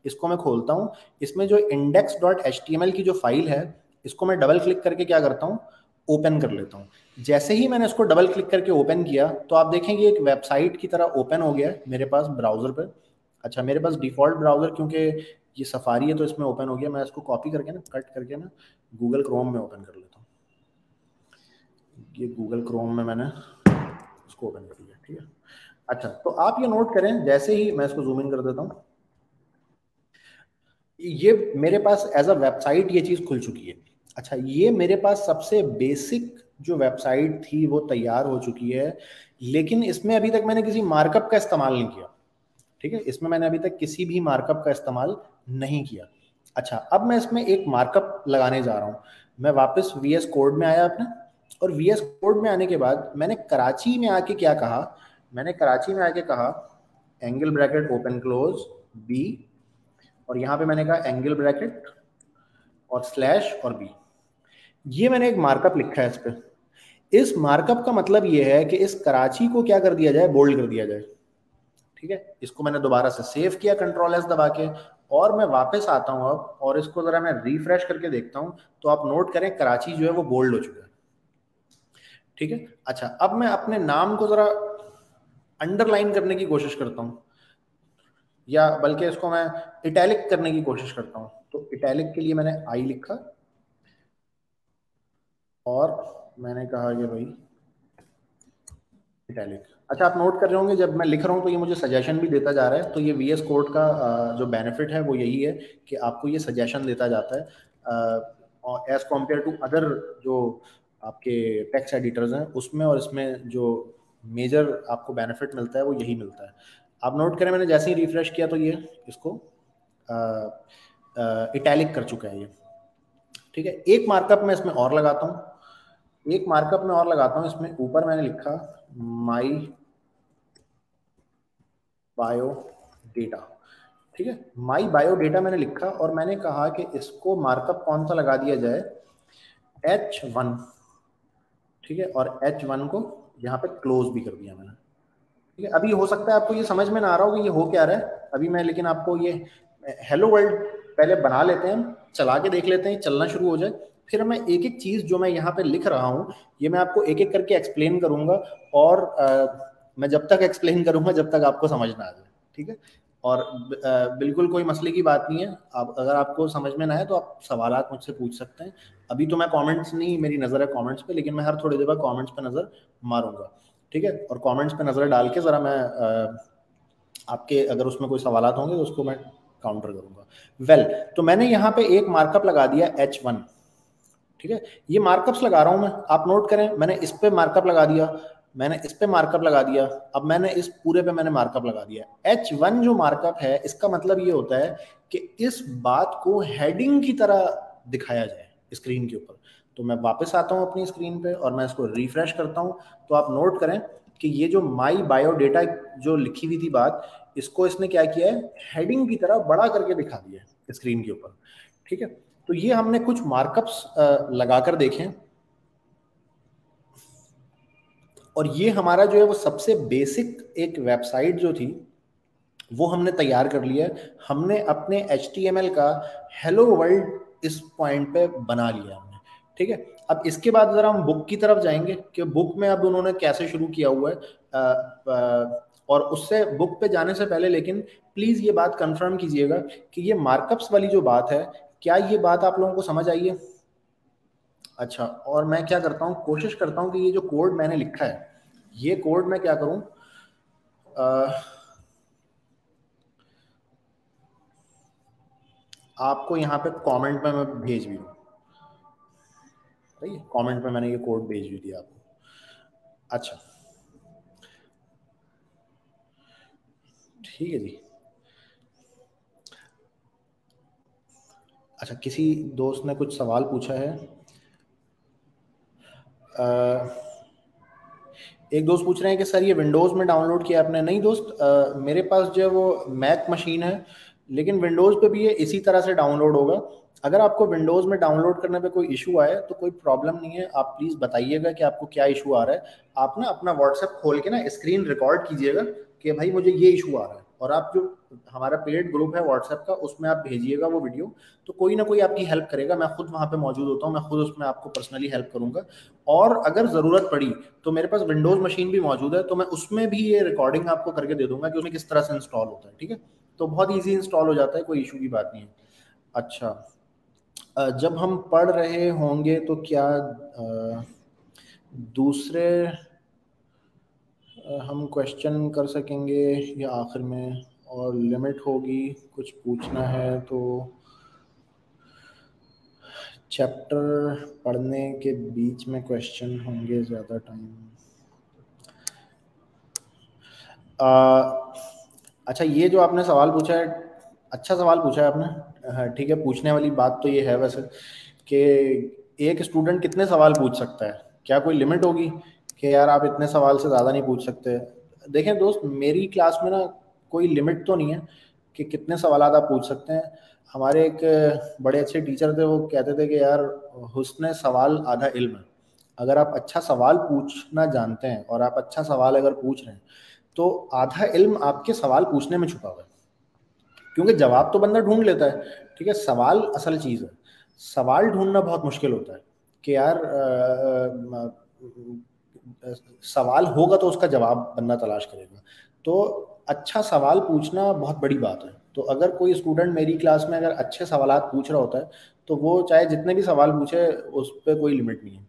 इसको मैं खोलता हूँ। इसमें जो इंडेक्स डॉट एच की जो फ़ाइल है, इसको मैं डबल क्लिक करके क्या करता हूँ ओपन कर लेता हूँ। जैसे ही मैंने इसको डबल क्लिक करके ओपन किया तो आप देखेंगे एक वेबसाइट की तरह ओपन हो गया है मेरे पास ब्राउज़र पर अच्छा मेरे पास डिफ़ॉल्ट ब्राउज़र क्योंकि ये सफारी है तो इसमें ओपन हो गया। मैं इसको कॉपी करके ना कट करके ना गूगल क्रोम में ओपन कर लेता हूँ। ये गूगल क्रोम में मैंने इसको ओपन कर लिया ठीक है? अच्छा तो आप ये नोट करें, जैसे ही मैं इसको जूम इन कर देता हूँ, ये मेरे पास एज अ वेबसाइट ये चीज़ खुल चुकी है। अच्छा ये मेरे पास सबसे बेसिक जो वेबसाइट थी, वो तैयार हो चुकी है, लेकिन इसमें अभी तक मैंने किसी मार्कअप का इस्तेमाल नहीं किया। ठीक है? इसमें मैंने अभी तक किसी भी मार्कअप का इस्तेमाल नहीं किया। अच्छा अब मैं इसमें एक मार्कअप लगाने जा रहा हूँ। मैं वापस वी एस कोड में आया अपने, और वी एस कोड में आने के बाद मैंने कराची में आके क्या कहा? मैंने कराची में आके कहा angle bracket open close B और यहाँ पे मैंने कहा एंगल ब्रैकेट और स्लैश और बी ये मैंने एक मार्कअप लिखा है इस पर इस मार्कअप का मतलब ये है कि इस कराची को क्या कर दिया जाए? बोल्ड कर दिया जाए। ठीक है? इसको मैंने दोबारा से सेव किया कंट्रोल एस दबा के, और मैं वापस आता हूँ अब, और इसको जरा मैं रिफ्रेश करके देखता हूँ तो आप नोट करें कराची जो है वो बोल्ड हो चुका है। ठीक है? अच्छा अब मैं अपने नाम को जरा अंडरलाइन करने की कोशिश करता हूँ, या बल्कि इसको मैं इटैलिक करने की कोशिश करता हूँ। तो इटैलिक के लिए मैंने आई लिखा और मैंने कहा कि भाई इटैलिक अच्छा आप नोट कर रहे होंगे, जब मैं लिख रहा हूँ तो ये मुझे सजेशन भी देता जा रहा है। तो ये वी एस कोड का जो बेनिफिट है, वो यही है कि आपको ये सजेशन देता जाता है। और एज कंपेयर टू अदर जो आपके टेक्स्ट एडिटर्स हैं, उसमें और इसमें जो मेजर आपको बेनिफिट मिलता है, वो यही मिलता है। आप नोट करें, मैंने जैसे ही रिफ्रेश किया तो ये इसको इटैलिक कर चुका है ये। ठीक है? एक मार्कअप मैं इसमें और लगाता हूँ। एक मार्कअप में और लगाता हूँ, इसमें ऊपर मैंने लिखा माई बायो डेटा ठीक है? माई बायो डेटा मैंने लिखा और मैंने कहा कि इसको मार्कअप कौन सा लगा दिया जाए? एच वन ठीक है? और एच वन को यहाँ पे क्लोज भी कर दिया मैंने। ठीक है? अभी हो सकता है आपको ये समझ में ना आ रहा हो कि ये हो क्या रहा है। अभी मैं, लेकिन आपको ये हेलो वर्ल्ड पहले बना लेते हैं, चला के देख लेते हैं, चलना शुरू हो जाए। फिर मैं एक एक चीज़ जो मैं यहाँ पे लिख रहा हूँ ये मैं आपको एक एक करके एक्सप्लेन करूँगा और आ, मैं जब तक एक्सप्लेन करूँगा जब तक आपको समझ ना आ जाए ठीक है? और बिल्कुल कोई मसले की बात नहीं है। आप अगर आपको समझ में ना आए तो आप सवाल मुझसे पूछ सकते हैं। अभी तो मैं कमेंट्स नहीं मेरी नज़र है कमेंट्स पे लेकिन मैं हर थोड़ी देर बाद कमेंट्स पे नज़र मारूँगा ठीक है? और कमेंट्स पे नज़र डाल के ज़रा मैं आपके अगर उसमें कोई सवाल होंगे तो उसको मैं काउंटर करूँगा। वेल well, तो मैंने यहाँ पे एक मार्कअप लगा दिया एच वन ठीक है? ये मार्कअप्स लगा रहा हूँ मैं। आप नोट करें, मैंने इस पे मार्कअप लगा दिया, मैंने इस पे मार्कअप लगा दिया, अब मैंने इस पूरे पे मैंने मार्कअप लगा दिया। एच वन जो मार्कअप है, इसका मतलब ये होता है कि इस बात को हेडिंग की तरह दिखाया जाए स्क्रीन के ऊपर। तो मैं वापस आता हूँ अपनी स्क्रीन पे और मैं इसको रिफ्रेश करता हूँ। तो आप नोट करें कि ये जो माई बायो डेटा जो लिखी हुई थी बात, इसको इसने क्या किया है? हेडिंग की तरह बड़ा करके दिखा दिया स्क्रीन के ऊपर। ठीक है? तो ये हमने कुछ मार्कअप्स लगाकर देखें। और ये हमारा जो है वो सबसे बेसिक एक वेबसाइट जो थी वो हमने तैयार कर लिया हमने अपने एचटीएमएल का हेलो वर्ल्ड इस पॉइंट पे बना लिया हमने ठीक है? अब इसके बाद जरा हम बुक की तरफ़ जाएँगे कि बुक में अब उन्होंने कैसे शुरू किया हुआ है। आ, आ, और उससे बुक पे जाने से पहले लेकिन प्लीज़ ये बात कंफर्म कीजिएगा कि ये मार्कअप्स वाली जो बात है क्या ये बात आप लोगों को समझ आई है? अच्छा और मैं क्या करता हूँ, कोशिश करता हूँ कि ये जो कोड मैंने लिखा है, ये कोड मैं क्या करूँ आपको यहाँ पे कमेंट में मैं भेज भी दूँ। सही कमेंट में मैंने ये कोड भेज भी दिया आपको। अच्छा। ठीक है जी। अच्छा किसी दोस्त ने कुछ सवाल पूछा है? एक दोस्त पूछ रहे हैं कि सर ये विंडोज़ में डाउनलोड किया आपने? नहीं दोस्त आ, मेरे पास जो है वो मैक मशीन है लेकिन विंडोज़ पे भी ये इसी तरह से डाउनलोड होगा। अगर आपको विंडोज़ में डाउनलोड करने पे कोई इशू आए तो कोई प्रॉब्लम नहीं है। आप प्लीज़ बताइएगा कि आपको क्या इशू आ रहा है। आप ना अपना व्हाट्सएप खोल के ना स्क्रीन रिकॉर्ड कीजिएगा कि भाई मुझे ये इशू आ रहा है। और आप जो हमारा पेड ग्रुप है व्हाट्सएप का, उसमें आप भेजिएगा वो वीडियो तो कोई ना कोई आपकी हेल्प करेगा। मैं खुद वहाँ पे मौजूद होता हूँ। मैं खुद उसमें आपको पर्सनली हेल्प करूँगा। और अगर ज़रूरत पड़ी तो मेरे पास विंडोज़ मशीन भी मौजूद है तो मैं उसमें भी ये रिकॉर्डिंग आपको करके दे दूँगा कि उसमें किस तरह से इंस्टॉल होता है, ठीक है? तो बहुत ईजी इंस्टॉल हो जाता है, कोई इशू की बात नहीं है। अच्छा जब हम पढ़ रहे होंगे तो क्या दूसरे हम क्वेश्चन कर सकेंगे या आखिर में और लिमिट होगी, कुछ पूछना है तो चैप्टर पढ़ने के बीच में क्वेश्चन होंगे ज़्यादा टाइम अच्छा ये जो आपने सवाल पूछा है अच्छा सवाल पूछा है आपने? ठीक है, पूछने वाली बात तो ये है वैसे कि एक स्टूडेंट कितने सवाल पूछ सकता है? क्या कोई लिमिट होगी? कि यार आप इतने सवाल से ज़्यादा नहीं पूछ सकते। देखें दोस्त मेरी क्लास में ना कोई लिमिट तो नहीं है कि कितने सवाल आप पूछ सकते हैं। हमारे एक बड़े अच्छे टीचर थे वो कहते थे कि यार हुसन सवाल आधा इल्म है। अगर आप अच्छा सवाल पूछना जानते हैं और आप अच्छा सवाल अगर पूछ रहे हैं तो आधा इल्म आपके सवाल पूछने में छुपा हुआ है। क्योंकि जवाब तो बंदा ढूंढ लेता है ठीक है? सवाल असल चीज़ है। सवाल ढूंढना बहुत मुश्किल होता है कि यार आ, आ, सवाल होगा तो उसका जवाब बंदा तलाश करेगा। तो अच्छा सवाल पूछना बहुत बड़ी बात है। तो अगर कोई स्टूडेंट मेरी क्लास में अगर अच्छे सवाल पूछ रहा होता है तो वो चाहे जितने भी सवाल पूछे, उस पर कोई लिमिट नहीं है।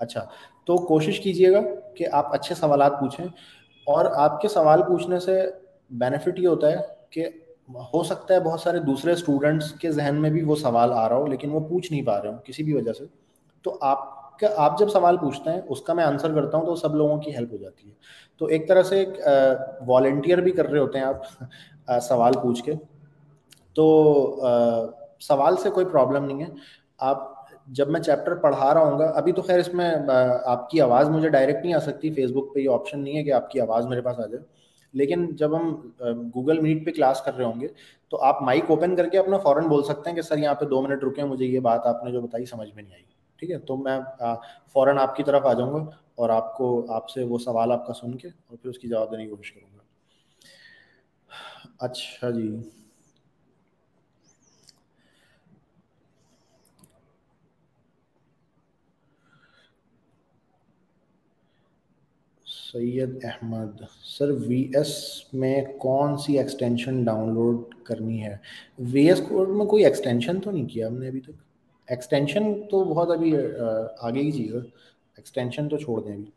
अच्छा तो कोशिश कीजिएगा कि आप अच्छे सवाल पूछें और आपके सवाल पूछने से बेनिफिट ये होता है कि हो सकता है बहुत सारे दूसरे स्टूडेंट्स के जहन में भी वो सवाल आ रहा हो, लेकिन वो पूछ नहीं पा रहे हो किसी भी वजह से। तो आप आप जब सवाल पूछते हैं उसका मैं आंसर करता हूँ तो सब लोगों की हेल्प हो जाती है। तो एक तरह से एक वॉल्टियर भी कर रहे होते हैं आप आ, सवाल पूछ के। तो आ, सवाल से कोई प्रॉब्लम नहीं है। आप जब मैं चैप्टर पढ़ा रहा हूँ अभी तो खैर इसमें आपकी आवाज़ मुझे डायरेक्ट नहीं आ सकती फेसबुक पे ये ऑप्शन नहीं है कि आपकी आवाज़ मेरे पास आ जाए। लेकिन जब हम गूगल मीट पे क्लास कर रहे होंगे तो आप माइक ओपन करके अपना फ़ौरन बोल सकते हैं कि सर यहाँ पे दो मिनट रुके मुझे ये बात आपने जो बताई समझ में नहीं आई। ठीक है? तो मैं फ़ौरन आपकी तरफ़ आ जाऊँगा और आपको, आपसे वो सवाल आपका सुन के और फिर उसकी जवाब देने की कोशिश करूँगा। अच्छा जी। Syed Ahmed, sir V S में कौन सी एक्सटेंशन डाउनलोड करनी है? वी एस कोड में कोई एक्सटेंशन तो नहीं किया हमने अभी तक? एक्सटेंशन तो बहुत अभी आगे की चीज़ है। एक्सटेंशन तो छोड़ दें अभी।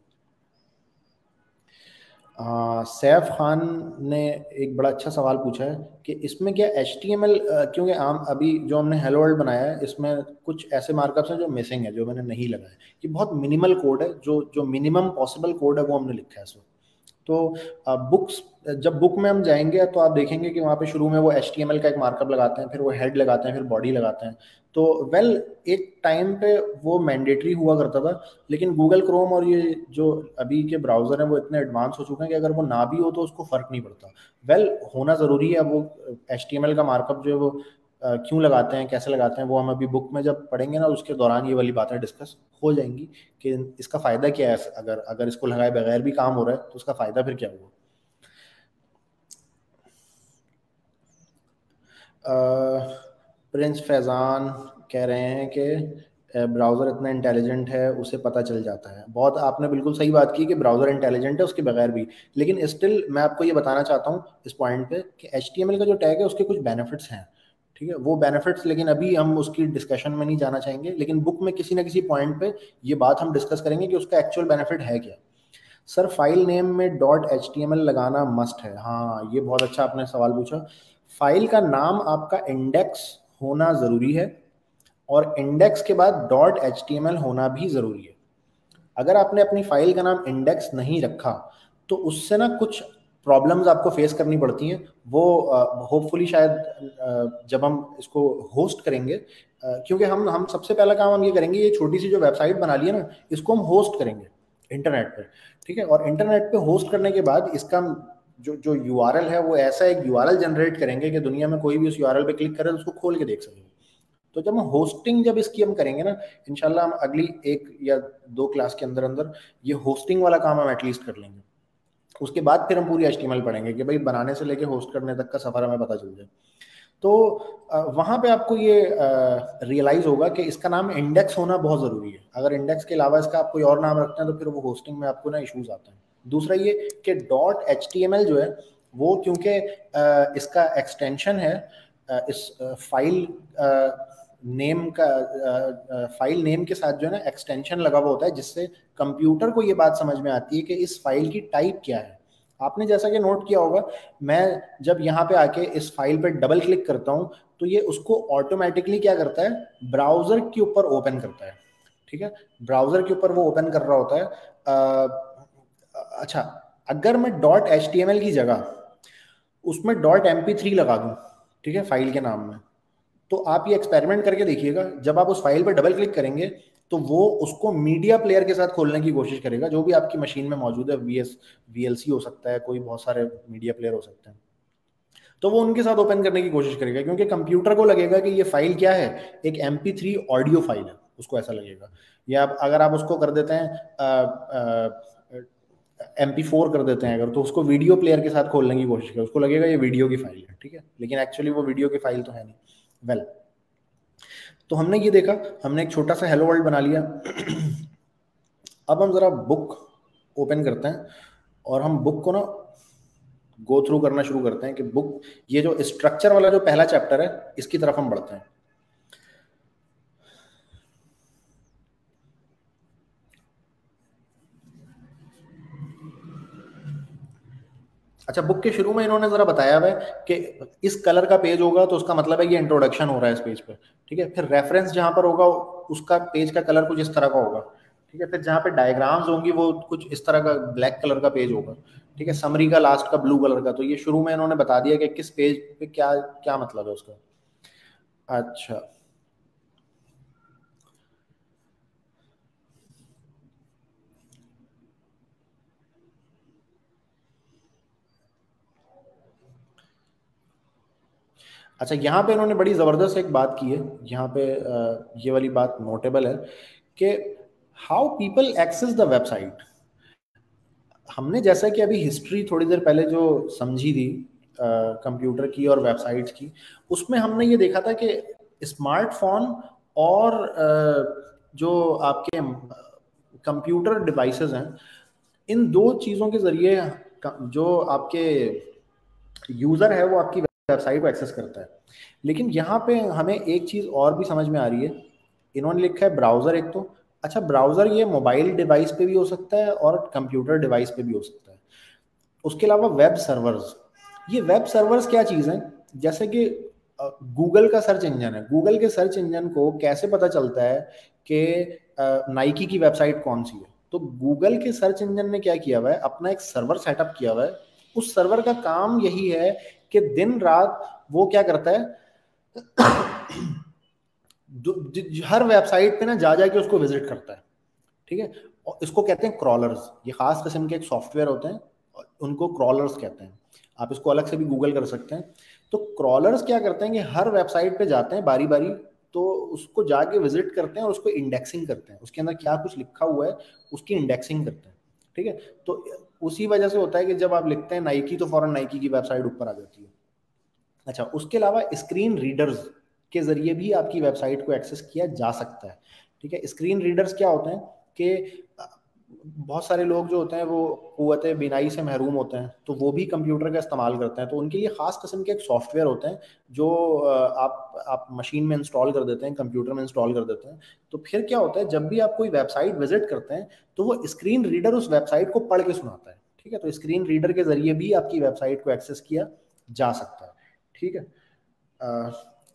सैफ खान ने एक बड़ा अच्छा सवाल पूछा है कि इसमें क्या एच टी एम एल क्योंकि आम, अभी जो हमने हेलो वर्ल्ड बनाया है, इसमें कुछ ऐसे मार्कअप्स हैं जो मिसिंग है, जो मैंने नहीं लगाए। ये बहुत मिनिमल कोड है, जो जो मिनिमम पॉसिबल कोड है, वो हमने लिखा है इसमें तो बुक्स जब बुक में हम जाएँगे तो आप देखेंगे कि वहाँ पे शुरू में वो एचटीएमएल का एक मार्कअप लगाते हैं फिर वो हेड लगाते हैं फिर बॉडी लगाते हैं। तो वेल well, एक टाइम पे वो मैंडेटरी हुआ करता था लेकिन गूगल क्रोम और ये जो अभी के ब्राउज़र हैं वो इतने एडवांस हो चुके हैं कि अगर वो ना भी हो तो उसको फ़र्क नहीं पड़ता। वेल well, होना ज़रूरी है वो एच का मार्कअप जो है वो क्यों लगाते हैं, कैसे लगाते हैं, वो हम अभी बुक में जब पढ़ेंगे ना, उसके दौरान ये वाली बातें डिस्कस हो जाएँगी कि इसका फ़ायदा क्या है, अगर अगर इसको लगाए बगैर भी काम हो रहा है तो उसका फ़ायदा फिर क्या हुआ? प्रिंस फैज़ान कह रहे हैं कि ब्राउज़र इतना इंटेलिजेंट है, उसे पता चल जाता है। बहुत आपने बिल्कुल सही बात की कि ब्राउज़र इंटेलिजेंट है, उसके बगैर भी। लेकिन स्टिल मैं आपको ये बताना चाहता हूँ इस पॉइंट पे कि एचटीएमएल का जो टैग है, उसके कुछ बेनिफिट्स हैं। ठीक है? वो बेनिफिट्स लेकिन अभी हम उसकी डिस्कशन में नहीं जाना चाहेंगे। लेकिन बुक में किसी ना किसी पॉइंट पे ये बात हम डिस्कस करेंगे कि उसका एक्चुअल बेनिफिट है क्या। सर फ़ाइल नेम में डॉट एचटीएमएल लगाना मस्ट है। हाँ ये बहुत अच्छा आपने सवाल पूछा। फ़ाइल का नाम आपका इंडेक्स होना ज़रूरी है और इंडेक्स के बाद डॉट एचटीएमएल होना भी ज़रूरी है। अगर आपने अपनी फ़ाइल का नाम इंडेक्स नहीं रखा तो उससे ना कुछ प्रॉब्लम्स आपको फेस करनी पड़ती हैं वो होपफुली uh, शायद uh, जब हम इसको होस्ट करेंगे uh, क्योंकि हम हम सबसे पहला काम हम ये करेंगे ये छोटी सी जो वेबसाइट बना ली है ना इसको हम होस्ट करेंगे इंटरनेट पर ठीक है? और इंटरनेट पे होस्ट करने के बाद इसका जो जो यूआरएल है वो ऐसा एक यूआरएल जनरेट करेंगे कि दुनिया में कोई भी उस यूआरएल पे क्लिक करे तो उसको खोल के देख सकेंगे तो जब हम होस्टिंग जब इसकी हम करेंगे ना इनशाला हम अगली एक या दो क्लास के अंदर अंदर ये होस्टिंग वाला काम हम एटलीस्ट कर लेंगे। उसके बाद फिर हम पूरी एचटीएमएल पढ़ेंगे कि भाई बनाने से लेके होस्ट करने तक का सफ़र हमें पता चल जाए। तो वहाँ पे आपको ये रियलाइज़ होगा कि इसका नाम इंडेक्स होना बहुत ज़रूरी है। अगर इंडेक्स के अलावा इसका आप कोई और नाम रखते हैं तो फिर वो होस्टिंग में आपको ना इशूज़ आते हैं। दूसरा ये कि डॉट एचटीएमएल जो है, वो क्योंकि इसका एक्सटेंशन है इस फ़ाइल नेम का फ़ाइल नेम के साथ जो है ना एक्सटेंशन लगा हुआ होता है जिससे कंप्यूटर को ये बात समझ में आती है कि इस फ़ाइल की टाइप क्या है। आपने जैसा कि नोट किया होगा मैं जब यहाँ पे आके इस फ़ाइल पे डबल क्लिक करता हूँ तो ये उसको ऑटोमेटिकली क्या करता है? ब्राउज़र के ऊपर ओपन करता है। ठीक है? ब्राउज़र के ऊपर वो ओपन कर रहा होता है। आ, अच्छा अगर मैं डॉट एच की जगह उसमें डॉट एम लगा दूँ ठीक है फ़ाइल के नाम में तो आप ये एक्सपेरिमेंट करके देखिएगा, जब आप उस फ़ाइल पर डबल क्लिक करेंगे तो वो उसको मीडिया प्लेयर के साथ खोलने की कोशिश करेगा, जो भी आपकी मशीन में मौजूद है V S V L C हो सकता है, कोई बहुत सारे मीडिया प्लेयर हो सकते हैं। तो वो उनके साथ ओपन करने की कोशिश करेगा, क्योंकि कंप्यूटर को लगेगा कि ये फ़ाइल क्या है? एक M P three audio file है, उसको ऐसा लगेगा। या अगर आप उसको कर देते हैं एम पी फोर कर देते हैं अगर तो उसको वीडियो प्लेयर के साथ खोलने की कोशिश करें उसको लगेगा ये वीडियो की फ़ाइल है, ठीक है? लेकिन एक्चुअली वो वीडियो की फ़ाइल तो है नहीं। वेल well, तो हमने ये देखा हमने एक छोटा सा हेलो वर्ल्ड बना लिया। अब हम ज़रा बुक ओपन करते हैं और हम बुक को ना गो थ्रू करना शुरू करते हैं कि बुक ये जो स्ट्रक्चर वाला जो पहला चैप्टर है इसकी तरफ़ हम बढ़ते हैं। अच्छा बुक के शुरू में इन्होंने जरा बताया हुआ है कि इस कलर का पेज होगा तो उसका मतलब है ये इंट्रोडक्शन हो रहा है इस पेज पे, ठीक है? फिर रेफरेंस जहाँ पर होगा, उसका पेज का कलर कुछ इस तरह का होगा, ठीक है? फिर जहाँ पे डायग्राम्स होंगी, वो कुछ इस तरह का ब्लैक कलर का पेज होगा, ठीक है? समरी का लास्ट का ब्लू कलर का तो ये शुरू में इन्होंने बता दिया कि किस पेज पे क्या क्या मतलब है उसका। अच्छा अच्छा यहाँ पे इन्होंने बड़ी ज़बरदस्त एक बात की है। यहाँ पे ये वाली बात नोटेबल है कि how people access the website हमने जैसा कि अभी हिस्ट्री थोड़ी देर पहले जो समझी थी कंप्यूटर की और वेबसाइट्स की उसमें हमने ये देखा था कि स्मार्टफ़ोन और आ, जो आपके कंप्यूटर डिवाइसेस हैं इन दो चीज़ों के ज़रिए जो आपके यूज़र है वो आपकी वेबसाइट को एक्सेस करता है। लेकिन यहाँ पे हमें एक चीज़ और भी समझ में आ रही है। इन्होंने लिखा है ब्राउज़र एक तो। अच्छा ब्राउज़र ये मोबाइल डिवाइस पे भी हो सकता है और कंप्यूटर डिवाइस पे भी हो सकता है। उसके अलावा वेब सर्वर्स। ये वेब सर्वर्स क्या चीज़ है? जैसे कि गूगल का सर्च इंजन है। गूगल के सर्च इंजन को कैसे पता चलता है कि नाइकी की वेबसाइट कौन सी है? तो गूगल के सर्च इंजन ने क्या किया हुआ है? अपना एक सर्वर सेटअप किया हुआ है। उस सर्वर का काम यही है कि दिन रात वो क्या करता है? हर वेबसाइट पे ना जा जाके उसको विज़िट करता है, ठीक है? और इसको कहते हैं क्रॉलर्स ये खास किस्म के एक सॉफ्टवेयर होते हैं उनको क्रॉलर्स कहते हैं। आप इसको अलग से भी गूगल कर सकते हैं। तो क्रॉलर्स क्या करते हैं कि हर वेबसाइट पे जाते हैं बारी बारी तो उसको जाके विज़िट करते हैं और उसको इंडेक्सिंग करते हैं। उसके अंदर क्या कुछ लिखा हुआ है, उसकी इंडेक्सिंग करते हैं। ठीक है? तो उसी वजह से होता है कि जब आप लिखते हैं नाइकी तो फॉरन नाइकी की वेबसाइट ऊपर आ जाती है। अच्छा उसके अलावा स्क्रीन रीडर्स के ज़रिए भी आपकी वेबसाइट को एक्सेस किया जा सकता है। ठीक है? स्क्रीन रीडर्स क्या होते हैं कि बहुत सारे लोग जो होते हैं, वो कुत बिनाई से महरूम होते हैं तो वो भी कंप्यूटर का इस्तेमाल करते हैं। तो उनके लिए ख़ास किस्म के एक सॉफ्टवेयर होते हैं, जो आप आप मशीन में इंस्टॉल कर देते हैं, कंप्यूटर में इंस्टॉल कर देते हैं। तो फिर क्या होता है, जब भी आप कोई वेबसाइट विज़िट करते हैं तो वो स्क्रीन रीडर उस वेबसाइट को पढ़ के सुनाता है, ठीक है? तो स्क्रीन रीडर के ज़रिए भी आपकी वेबसाइट को एक्सेस किया जा सकता है, ठीक है?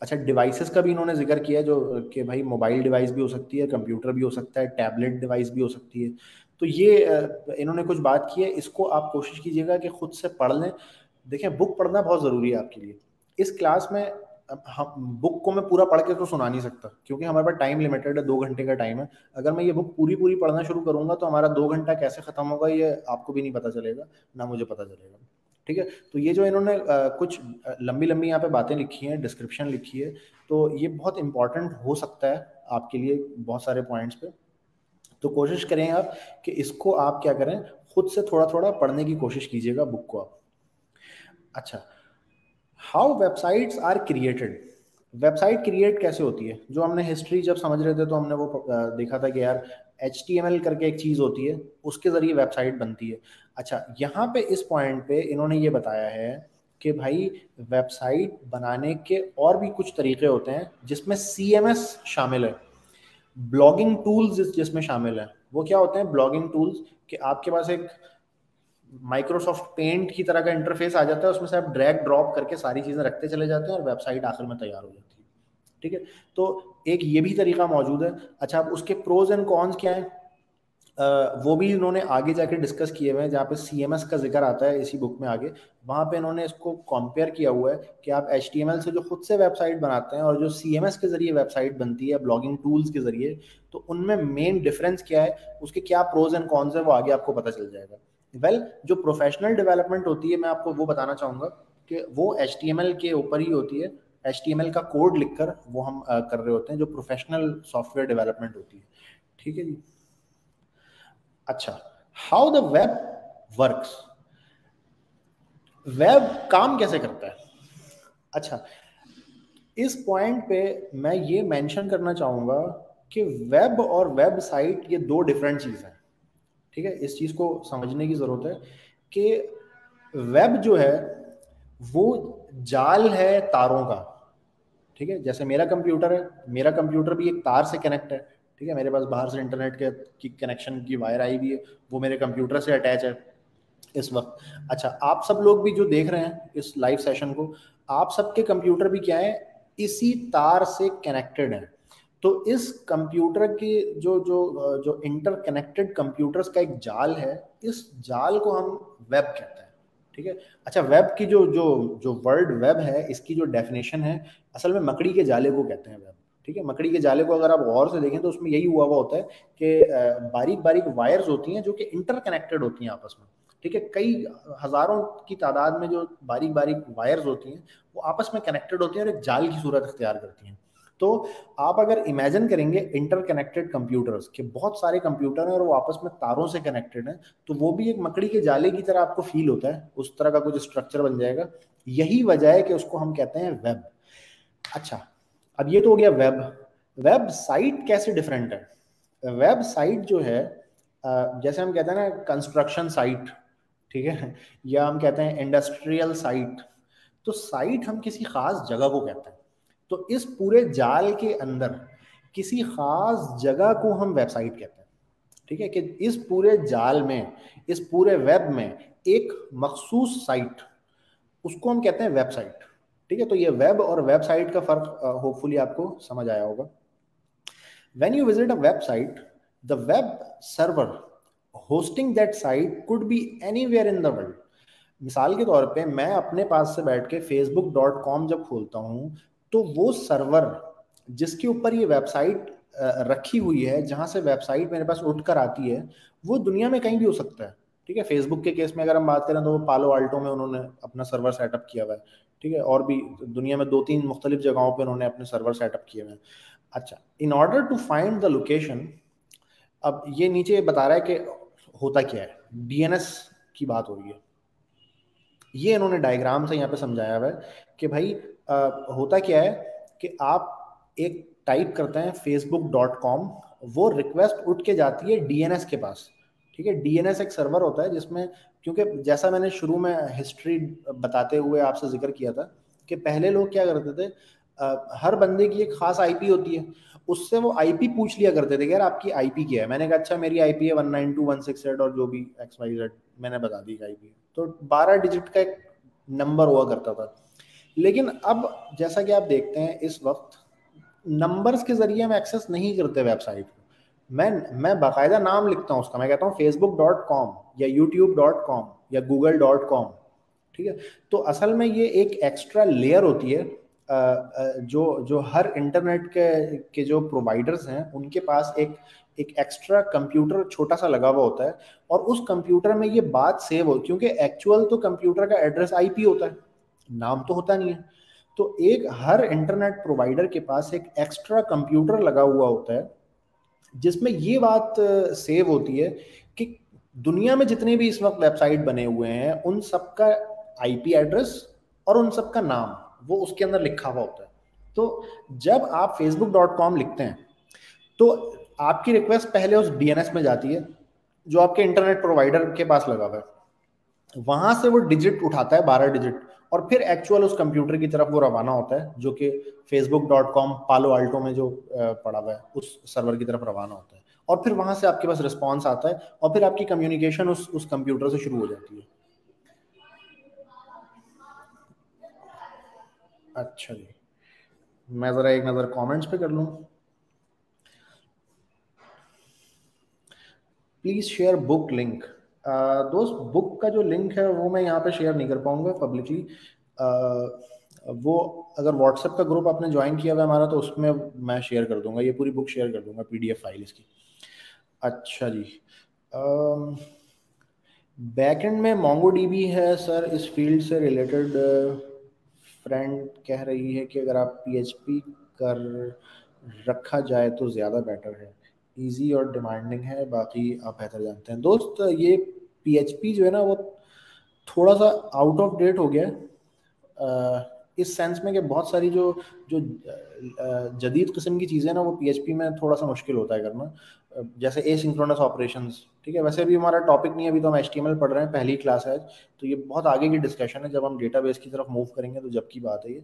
अच्छा डिवाइसेस का भी इन्होंने ज़िक्र किया जो कि भाई मोबाइल डिवाइस भी हो सकती है, कंप्यूटर भी हो सकता है, टैबलेट डिवाइस भी हो सकती है। तो ये इन्होंने कुछ बात की है, इसको आप कोशिश कीजिएगा कि खुद से पढ़ लें। देखें बुक पढ़ना बहुत ज़रूरी है आपके लिए। इस क्लास में हम, बुक को मैं पूरा पढ़ के तो सुना नहीं सकता, क्योंकि हमारे पास टाइम लिमिटेड है, दो घंटे का टाइम है। अगर मैं ये बुक पूरी पूरी पढ़ना शुरू करूँगा तो हमारा दो घंटा कैसे ख़त्म होगा, ये आपको भी नहीं पता चलेगा, ना मुझे पता चलेगा। ठीक है? तो ये जो इन्होंने कुछ लंबी लंबी यहाँ पे बातें लिखी हैं, डिस्क्रिप्शन लिखी है तो ये बहुत इंपॉर्टेंट हो सकता है आपके लिए बहुत सारे पॉइंट्स पे। तो कोशिश करें आप कि इसको आप क्या करें, खुद से थोड़ा थोड़ा पढ़ने की कोशिश कीजिएगा बुक को आप। अच्छा how websites are created website create कैसे होती है? जो हमने हिस्ट्री जब समझ रहे थे तो हमने वो देखा था कि यार एचटीएमएल करके एक चीज़ होती है, उसके ज़रिए वेबसाइट बनती है। अच्छा यहाँ पे इस पॉइंट पे इन्होंने ये बताया है कि भाई वेबसाइट बनाने के और भी कुछ तरीके होते हैं जिसमें सीएमएस शामिल है। ब्लॉगिंग टूल्स जिसमें शामिल है, वो क्या होते हैं? ब्लॉगिंग टूल्स कि आपके पास एक माइक्रोसॉफ्ट पेंट की तरह का इंटरफेस आ जाता है, उसमें से आप ड्रैग ड्रॉप करके सारी चीज़ें रखते चले जाते हैं और वेबसाइट आखिर में तैयार हो जाती है। ठीक है? तो एक ये भी तरीका मौजूद है। अच्छा अब उसके प्रोज एंड कॉन्स क्या है? वो भी इन्होंने आगे जाके डिस्कस किए हुए हैं जहाँ पे सीएमएस का ज़िक्र आता है इसी बुक में आगे वहाँ पे इन्होंने इसको कंपेयर किया हुआ है कि आप एचटीएमएल से जो खुद से वेबसाइट बनाते हैं और जो सीएमएस के ज़रिए वेबसाइट बनती है ब्लॉगिंग टूल्स के ज़रिए तो उनमें मेन डिफरेंस क्या है उसके क्या प्रोज एंड कॉन्स है वो आगे आपको पता चल जाएगा। वेल well, जो प्रोफेशनल डेवलपमेंट होती है मैं आपको वो बताना चाहूँगा कि वो एचटीएमएल के ऊपर ही होती है। एचटीएमएल का कोड लिखकर वो हम कर रहे होते हैं जो प्रोफेशनल सॉफ्टवेयर डेवलपमेंट होती है। ठीक है जी? अच्छा how the web works web काम कैसे करता है? अच्छा इस पॉइंट पे मैं ये मेंशन करना चाहूँगा कि वेब और वेबसाइट ये दो डिफरेंट चीज़ हैं। ठीक है, इस चीज़ को समझने की ज़रूरत है कि वेब जो है, वो जाल है तारों का। ठीक है, जैसे मेरा कंप्यूटर है, मेरा कंप्यूटर भी एक तार से कनेक्ट है। ठीक है, मेरे पास बाहर से इंटरनेट के की कनेक्शन की वायर आई भी है, वो मेरे कंप्यूटर से अटैच है इस वक्त। अच्छा आप सब लोग भी जो देख रहे हैं इस लाइव सेशन को, आप सबके कंप्यूटर भी क्या है, इसी तार से कनेक्टेड है। तो इस कंप्यूटर के जो जो जो इंटर कनेक्टेड कंप्यूटर्स का एक जाल है, इस जाल को हम वेब कहते हैं, ठीक है? अच्छा वेब की जो जो जो वर्ड वेब है, इसकी जो डेफिनेशन है, असल में मकड़ी के जाले को कहते हैं वेब ठीक है, मकड़ी के जाले को अगर आप गौर से देखें तो उसमें यही हुआ हुआ होता है कि बारीक बारीक वायर्स होती हैं जो कि इंटरकनेक्टेड होती हैं आपस में, ठीक है, कई हज़ारों की तादाद में जो बारीक बारीक वायर्स होती हैं वो आपस में कनेक्टेड होती हैं और एक जाल की सूरत अख्तियार करती हैं। तो आप अगर इमेजिन करेंगे इंटरकनेक्टेड कंप्यूटर्स के बहुत सारे कंप्यूटर हैं और वो आपस में तारों से कनेक्टेड हैं तो वो भी एक मकड़ी के जाले की तरह आपको फील होता है, उस तरह का कुछ स्ट्रक्चर बन जाएगा। यही वजह है कि उसको हम कहते हैं वेब। अच्छा अब ये तो हो गया वेब वेब साइट कैसे डिफरेंट है? वेब साइट जो है जैसे हम कहते हैं ना कंस्ट्रक्शन साइट ठीक है? या हम कहते हैं इंडस्ट्रियल साइट तो साइट हम किसी खास जगह को कहते हैं। तो इस पूरे जाल के अंदर किसी खास जगह को हम वेबसाइट कहते हैं। ठीक है? कि इस पूरे जाल में, इस पूरे वेब में एक मखसूस साइट उसको हम कहते हैं वेबसाइट ठीक है तो ये वेब और वेबसाइट का फ़र्क होपफुली आपको समझ आया होगा। When you visit a website the web server hosting that site could be anywhere in the world मिसाल के तौर पे मैं अपने पास से बैठ के फेसबुक डॉट कॉम जब खोलता हूँ तो वो सर्वर जिसके ऊपर ये वेबसाइट रखी हुई है, जहाँ से वेबसाइट मेरे पास उठ कर आती है, वो दुनिया में कहीं भी हो सकता है। ठीक है फेसबुक के केस में अगर हम बात करें तो वो पालो आल्टो में उन्होंने अपना सर्वर सेटअप किया हुआ है। ठीक है और भी दुनिया में दो तीन मुख्तलिफ़ जगहों पर उन्होंने अपने सर्वर सेटअप किए हुए हैं। अच्छा in order to find the location अब ये नीचे बता रहा है कि होता क्या है? डीएनएस की बात हो रही है। ये इन्होंने डायग्राम से यहाँ पे समझाया हुआ है कि भाई आ, होता क्या है कि आप एक टाइप करते हैं फेसबुक डॉट कॉम वो रिक्वेस्ट उठ के जाती है डीएनएस के पास। ठीक है डीएनएस एक सर्वर होता है जिसमें क्योंकि जैसा मैंने शुरू में हिस्ट्री बताते हुए आपसे ज़िक्र किया था कि पहले लोग क्या करते थे हर बंदे की एक खास आईपी होती है। उससे वो आईपी पूछ लिया करते थे यार आपकी आईपी क्या है? मैंने कहा अच्छा मेरी आईपी है one nine two one six eight और जो भी एक्स वाई जेड मैंने बता दी आईपी तो बारह डिजिट का एक नंबर हुआ करता था। लेकिन अब जैसा कि आप देखते हैं, इस वक्त नंबर्स के ज़रिए हम एक्सेस नहीं करते वेबसाइट को। मैं मैं बाकायदा नाम लिखता हूँ उसका। मैं कहता हूँ फेसबुक डॉट कॉम या यूट्यूब डॉट कॉम या गूगल डॉट कॉम ठीक है? तो असल में ये एक एक्स्ट्रा लेयर होती है जो जो हर इंटरनेट के के जो प्रोवाइडर्स हैं, उनके पास एक एक एक्स्ट्रा कंप्यूटर छोटा सा लगा हुआ होता है और उस कंप्यूटर में ये बात सेव हो, क्योंकि एक्चुअल तो कंप्यूटर का एड्रेस आईपी होता है, नाम तो होता नहीं है। तो एक हर इंटरनेट प्रोवाइडर के पास एक एक्स्ट्रा कंप्यूटर लगा हुआ होता है, जिसमें ये बात सेव होती है दुनिया में जितने भी इस वक्त वेबसाइट बने हुए हैं, उन सबका आईपी एड्रेस और उन सबका नाम, वो उसके अंदर लिखा हुआ होता है। तो जब आप फेसबुक डॉट कॉम लिखते हैं तो आपकी रिक्वेस्ट पहले उस डीएनएस में जाती है, जो आपके इंटरनेट प्रोवाइडर के पास लगा हुआ है। वहाँ से वो डिजिट उठाता है, बारह डिजिट और फिर एक्चुअल उस कंप्यूटर की तरफ़ वो रवाना होता है, जो कि Facebook dot com Palo Alto में जो पड़ा हुआ है, उस सर्वर की तरफ़ रवाना होता है। और फिर वहाँ से आपके पास रिस्पॉन्स आता है और फिर आपकी कम्युनिकेशन उस उस कंप्यूटर से शुरू हो जाती है। अच्छा जी। मैं ज़रा एक नज़र कमेंट्स पे कर लूँ। प्लीज़ शेयर बुक लिंक दोस्त बुक का जो लिंक है वो मैं यहाँ पे शेयर नहीं कर पाऊँगा पब्लिकली वो अगर व्हाट्सएप का ग्रुप आपने ज्वाइन किया हुआ हमारा तो उसमें मैं शेयर कर दूँगा। ये पूरी बुक शेयर कर दूँगा पीडीएफ फ़ाइल इसकी। अच्छा जी। बैकएंड में मोंगो डीबी है सर इस फ़ील्ड से रिलेटेड फ्रेंड कह रही है कि अगर आप पीएचपी कर रखा जाए तो ज़्यादा बेटर है। इजी और डिमांडिंग है, बाकी आप बेहतर जानते हैं। दोस्त, ये पीएचपी जो है ना, वो थोड़ा सा आउट ऑफ़ डेट हो गया इस सेंस में कि बहुत सारी जो जो जदीद किस्म की चीज़ें ना, वो पीएचपी में थोड़ा सा मुश्किल होता है करना। जैसे ए सिंक्रोनस ऑपरेशन ठीक है? वैसे भी हमारा टॉपिक नहीं है, अभी तो हम एच पढ़ रहे हैं, पहली क्लास है तो ये बहुत आगे की डिस्कशन है। जब हम डेटाबेस की तरफ़ मूव करेंगे तो जब की बात है ये।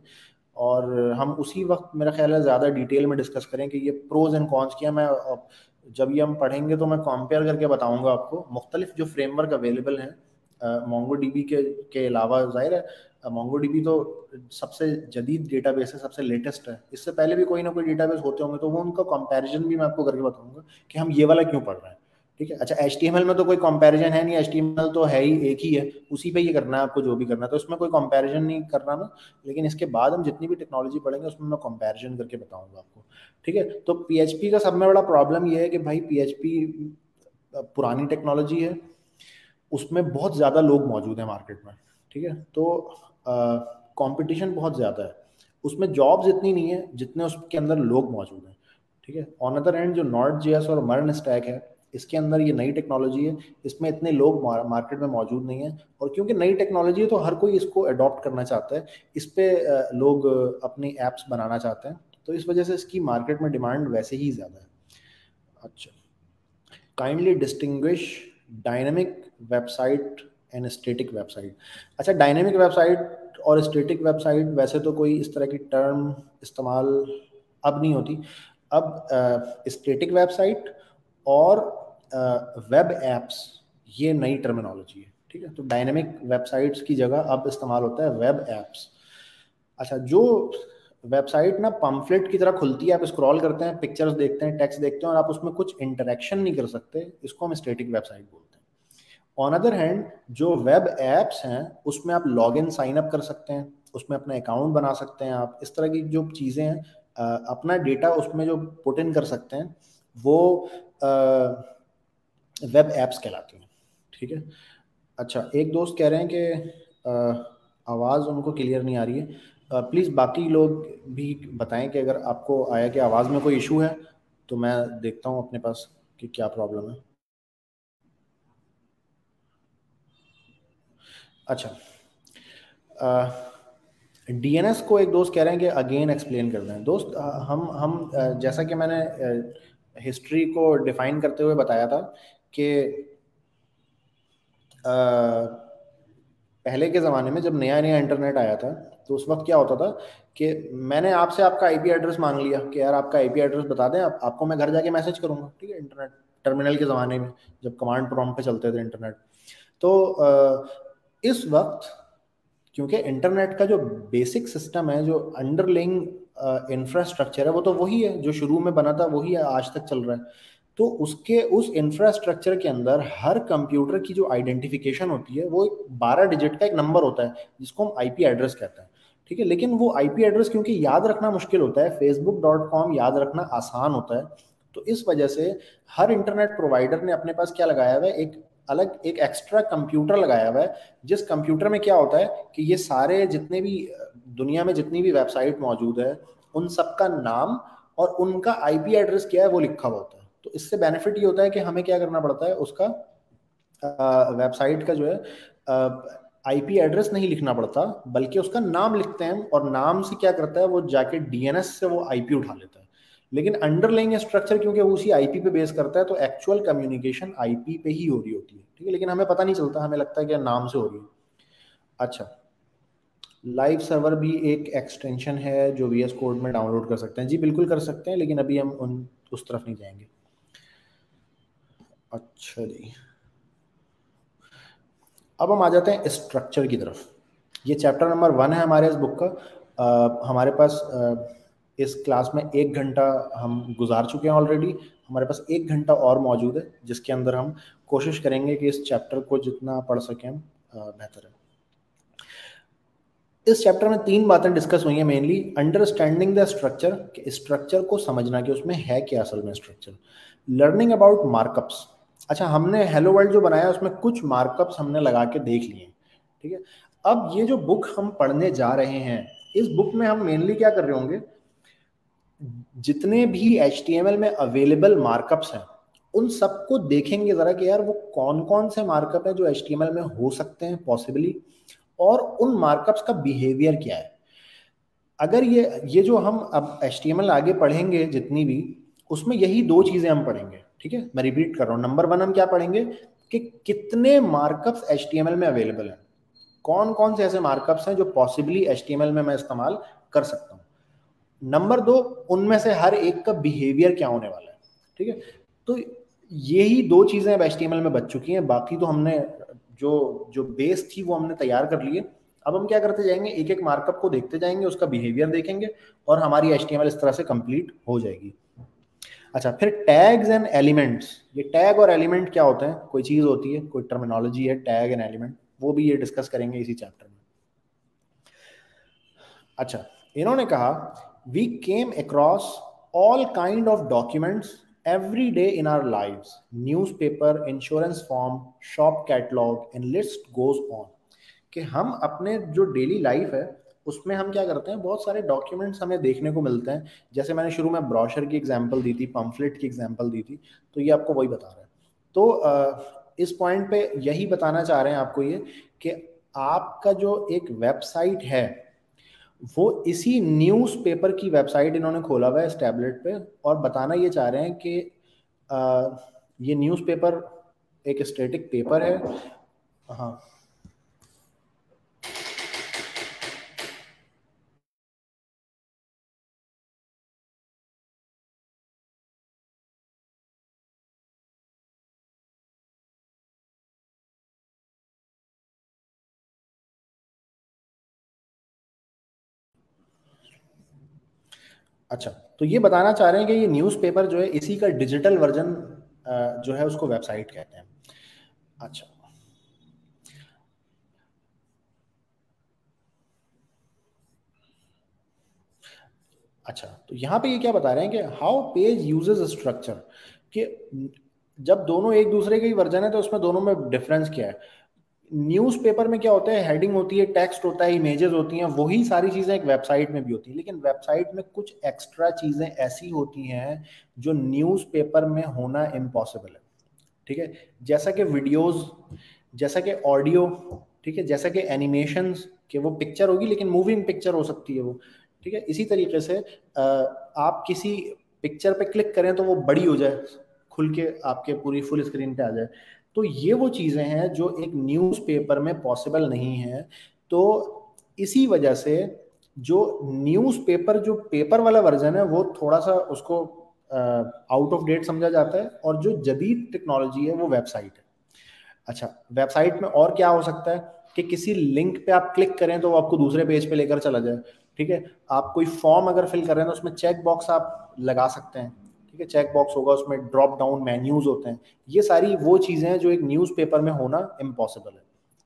और हम उसी वक्त, मेरा ख्याल है, ज़्यादा डिटेल में डिस्कस करें कि ये प्रोज एंड कॉन्स किया मैं जब ये हम पढ़ेंगे तो मैं कंपेयर करके बताऊँगा आपको। मुख्तलिफ़ जो फ्रेमवर्क अवेलेबल हैं मोंगो डी के के अलावा ज़ाहिर है मोंगो डी तो सबसे जदीद डेटाबेस है, सबसे लेटेस्ट है। इससे पहले भी कोई ना कोई डेटाबेस होते होंगे तो वो उनका कंपैरिजन भी मैं आपको करके बताऊँगा कि हम ये वाला क्यों पढ़ रहे हैं। ठीक है? अच्छा एचटीएमएल में तो कोई कंपैरिजन है नहीं एचटीएमएल तो है ही एक ही है, उसी पे ये करना है आपको जो भी करना है। तो उसमें कोई कंपैरिजन नहीं करना ना, लेकिन इसके बाद हम जितनी भी टेक्नोलॉजी पढ़ेंगे, उसमें मैं कंपैरिजन करके बताऊँगा आपको। ठीक है? तो पीएचपी का सब में बड़ा प्रॉब्लम ये है कि भाई पीएचपी पुरानी टेक्नोलॉजी है उसमें बहुत ज़्यादा लोग मौजूद हैं मार्केट में, ठीक है? तो कंपटीशन बहुत ज़्यादा है। उसमें जॉब्स इतनी नहीं है जितने उसके अंदर लोग मौजूद हैं, ठीक है? ऑन अदर एंड जो नॉट जे और मर्न स्टैक है, इसके अंदर ये नई टेक्नोलॉजी है, इसमें इतने लोग मार्केट में मौजूद नहीं है। और क्योंकि नई टेक्नोलॉजी है तो हर कोई इसको अडॉप्ट करना चाहता है। इस पर लोग अपनी एप्स बनाना चाहते हैं तो इस वजह से इसकी मार्केट में डिमांड वैसे ही ज़्यादा है। अच्छा। Kindly distinguish dynamic website and static website. अच्छा डायनेमिक वेबसाइट और स्टेटिक वेबसाइट, वैसे तो कोई इस तरह की टर्म इस्तेमाल अब नहीं होती। अब स्टेटिक वेबसाइट और वेब एप्स ये नई टर्मिनोलॉजी है, ठीक है? तो डायनेमिक वेबसाइट्स की जगह अब इस्तेमाल होता है वेब एप्स अच्छा जो वेबसाइट ना पम्फलेट की तरह खुलती है, आप स्क्रॉल करते हैं पिक्चर्स देखते हैं टेक्स्ट देखते हैं और आप उसमें कुछ इंटरेक्शन नहीं कर सकते, इसको हम स्टेटिक वेबसाइट बोलते हैं। ऑन अदर हैंड जो वेब एप्स हैं, उसमें आप लॉग इन साइन अप कर सकते हैं। उसमें अपना अकाउंट बना सकते हैं आप। इस तरह की जो चीज़ें हैं अपना डेटा उसमें जो पुट इन कर सकते हैं, वो वेब एप्स कहलाती हैं। ठीक है? अच्छा एक दोस्त कह रहे हैं कि आवाज़ उनको क्लियर नहीं आ रही है। प्लीज़ बाकी लोग भी बताएँ कि अगर आपको आया कि आवाज़ में कोई इशू है तो मैं देखता हूँ अपने पास कि क्या प्रॉब्लम है। अच्छा। डीएनएस को एक दोस्त कह रहे हैं कि अगेन एक्सप्लेन कर दें। दोस्त हम हम जैसा कि मैंने हिस्ट्री को डिफाइन करते हुए बताया था कि पहले के ज़माने में जब नया नया इंटरनेट आया था तो उस वक्त क्या होता था कि मैंने आपसे आपका आईपी एड्रेस मांग लिया कि यार आपका आईपी एड्रेस बता दें आप, आपको मैं घर जाके मैसेज करूँगा ठीक है? इंटरनेट टर्मिनल के ज़माने में जब कमांड प्रॉम्प्ट पे चलते थे इंटरनेट तो इस वक्त, क्योंकि इंटरनेट का जो बेसिक सिस्टम है, जो अंडरलिंग इंफ्रास्ट्रक्चर है, वो तो वही है, जो शुरू में बना था, वही है आज तक चल रहा है। तो उसके, उस इंफ्रास्ट्रक्चर के अंदर हर कंप्यूटर की जो आइडेंटिफिकेशन होती है, वो एक बारह डिजिट का एक नंबर होता है, जिसको हम आईपी एड्रेस कहते हैं। ठीक है, लेकिन वो आईपी एड्रेस क्योंकि याद रखना मुश्किल होता है फेसबुक डॉट कॉम याद रखना आसान होता है तो इस वजह से हर इंटरनेट प्रोवाइडर ने अपने पास क्या लगाया हुआ है, एक अलग एक एक्स्ट्रा कंप्यूटर लगाया हुआ है, जिस कंप्यूटर में क्या होता है कि ये सारे जितने भी, दुनिया में जितनी भी वेबसाइट मौजूद है, उन सबका नाम और उनका आईपी एड्रेस क्या है, वो लिखा हुआ होता है। तो इससे बेनिफिट ये होता है कि हमें क्या करना पड़ता है, उसका वेबसाइट का जो है आईपी एड्रेस नहीं लिखना पड़ता, बल्कि उसका नाम लिखते हैं और नाम से क्या करता है, वो जाके डीएनएस से वो आईपी उठा लेता है। लेकिन अंडरलाइंग स्ट्रक्चर क्योंकि उसी आईपी पे बेस करता है तो एक्चुअल कम्युनिकेशन आईपी पे ही हो रही होती है। ठीक है लेकिन हमें पता नहीं चलता हमें लगता है कि नाम से हो रही है। अच्छा लाइव सर्वर भी एक एक्सटेंशन है जो वी एस कोड में डाउनलोड कर सकते हैं। जी बिल्कुल कर सकते हैं लेकिन अभी हम उन उस तरफ़ नहीं जाएँगे। अच्छा जी। अब हम आ जाते हैं स्ट्रक्चर की तरफ़। ये चैप्टर नंबर वन है हमारे इस बुक का। आ, हमारे पास आ, इस क्लास में एक घंटा हम गुजार चुके हैं ऑलरेडी हमारे पास एक घंटा और मौजूद है, जिसके अंदर हम कोशिश करेंगे कि इस चैप्टर को जितना पढ़ सकें बेहतर है। इस चैप्टर में तीन बातें डिस्कस हुई हैं मेनली अंडरस्टैंडिंग द स्ट्रक्चर कि स्ट्रक्चर को समझना कि उसमें है क्या असल में स्ट्रक्चर लर्निंग अबाउट मार्कअप्स अच्छा हमने हेलो वर्ल्ड जो बनाया, उसमें कुछ मार्कअप्स हमने लगा के देख लिए। ठीक है? अब ये जो बुक हम पढ़ने जा रहे हैं, इस बुक में हम मेनली क्या कर रहे होंगे? जितने भी एचटीएमएल में अवेलेबल मार्कअप्स हैं, उन सबको देखेंगे जरा कि यार वो कौन कौन से मार्कअप है जो एचटीएमएल में हो सकते हैं पॉसिबली और उन मार्कअप्स का बिहेवियर क्या है। अगर ये ये जो हम अब एचटीएमएल आगे पढ़ेंगे जितनी भी, उसमें यही दो चीज़ें हम पढ़ेंगे, ठीक है? मैं रिपीट कर रहा हूँ। नंबर वन हम क्या पढ़ेंगे? कि कितने मार्कअप्स एचटीएमएल में अवेलेबल हैं। कौन कौन से ऐसे मार्कअप्स हैं जो पॉसिबली एचटीएमएल में मैं इस्तेमाल कर सकता हूँ नंबर दो, उनमें से हर एक का बिहेवियर क्या होने वाला है? ठीक है? तो यही दो चीज़ें अब एच में बच चुकी हैं। बाकी तो हमने जो जो बेस थी वो हमने तैयार कर लिए अब हम क्या करते जाएँगे? एक एक मार्कअप को देखते जाएँगे, उसका बिहेवियर देखेंगे और हमारी एच इस तरह से कंप्लीट हो जाएगी। अच्छा फिर टैग्स एंड एलिमेंट्स ये टैग और एलिमेंट क्या होते हैं? कोई चीज़ होती है, कोई टर्मिनोलॉजी है टैग एंड एलिमेंट वो भी ये डिस्कस करेंगे इसी चैप्टर में। अच्छा इन्होंने कहा we came across all kind of documents every day in our lives. Newspaper, insurance form, shop catalog, and list goes on. कि हम अपने जो डेली लाइफ है, उसमें हम क्या करते हैं? बहुत सारे डॉक्यूमेंट्स हमें देखने को मिलते हैं। जैसे मैंने शुरू में ब्रॉशर की एग्जांपल दी थी पम्फलेट की एग्जांपल दी थी तो ये आपको वही बता रहा है। तो इस पॉइंट पे यही बताना चाह रहे हैं आपको ये कि आपका जो एक वेबसाइट है वो इसी न्यूज़ पेपर की वेबसाइट इन्होंने खोला हुआ है इस टैबलेट पे और बताना ये चाह रहे हैं कि आ, ये न्यूज़ पेपर एक स्टेटिक पेपर है। हाँ। अच्छा तो ये बताना चाह रहे हैं कि ये न्यूज़पेपर जो है, इसी का डिजिटल वर्जन जो है उसको वेबसाइट कहते हैं। अच्छा। अच्छा तो यहाँ पे ये क्या बता रहे हैं कि हाउ पेज यूजेस स्ट्रक्चर कि जब दोनों एक दूसरे के वर्जन है तो उसमें दोनों में डिफरेंस क्या है? न्यूज़पेपर में क्या होता है? हेडिंग होती है टेक्स्ट होता है इमेजेस होती हैं, वही सारी चीज़ें एक वेबसाइट में भी होती हैं। लेकिन वेबसाइट में कुछ एक्स्ट्रा चीज़ें ऐसी होती हैं जो न्यूज़पेपर में होना इम्पॉसिबल है। ठीक है? जैसा कि वीडियोस जैसा कि ऑडियो ठीक है? जैसा कि एनिमेशंस कि वो पिक्चर होगी, लेकिन मूविंग पिक्चर हो सकती है वो। ठीक है? इसी तरीके से आप किसी पिक्चर पे क्लिक करें तो वो बड़ी हो जाए, खुल के आपके पूरी फुल स्क्रीन पे आ जाए। तो ये वो चीज़ें हैं जो एक न्यूज़पेपर में पॉसिबल नहीं है। तो इसी वजह से जो न्यूज़पेपर जो पेपर वाला वर्जन है, वो थोड़ा सा उसको आउट ऑफ़ डेट समझा जाता है और जो जदीद टेक्नोलॉजी है, वो वेबसाइट है। अच्छा वेबसाइट में और क्या हो सकता है कि किसी लिंक पे आप क्लिक करें तो वो आपको दूसरे पेज पे लेकर चला जाए, ठीक है? आप कोई फॉर्म अगर फिल कर रहे हैं तो उसमें चेक बॉक्स आप लगा सकते हैं। ठीक है चेक बॉक्स होगा उसमें ड्रॉप डाउन मेन्यूज होते हैं। ये सारी वो चीज़ें हैं जो एक न्यूज़पेपर में होना इम्पॉसिबल है।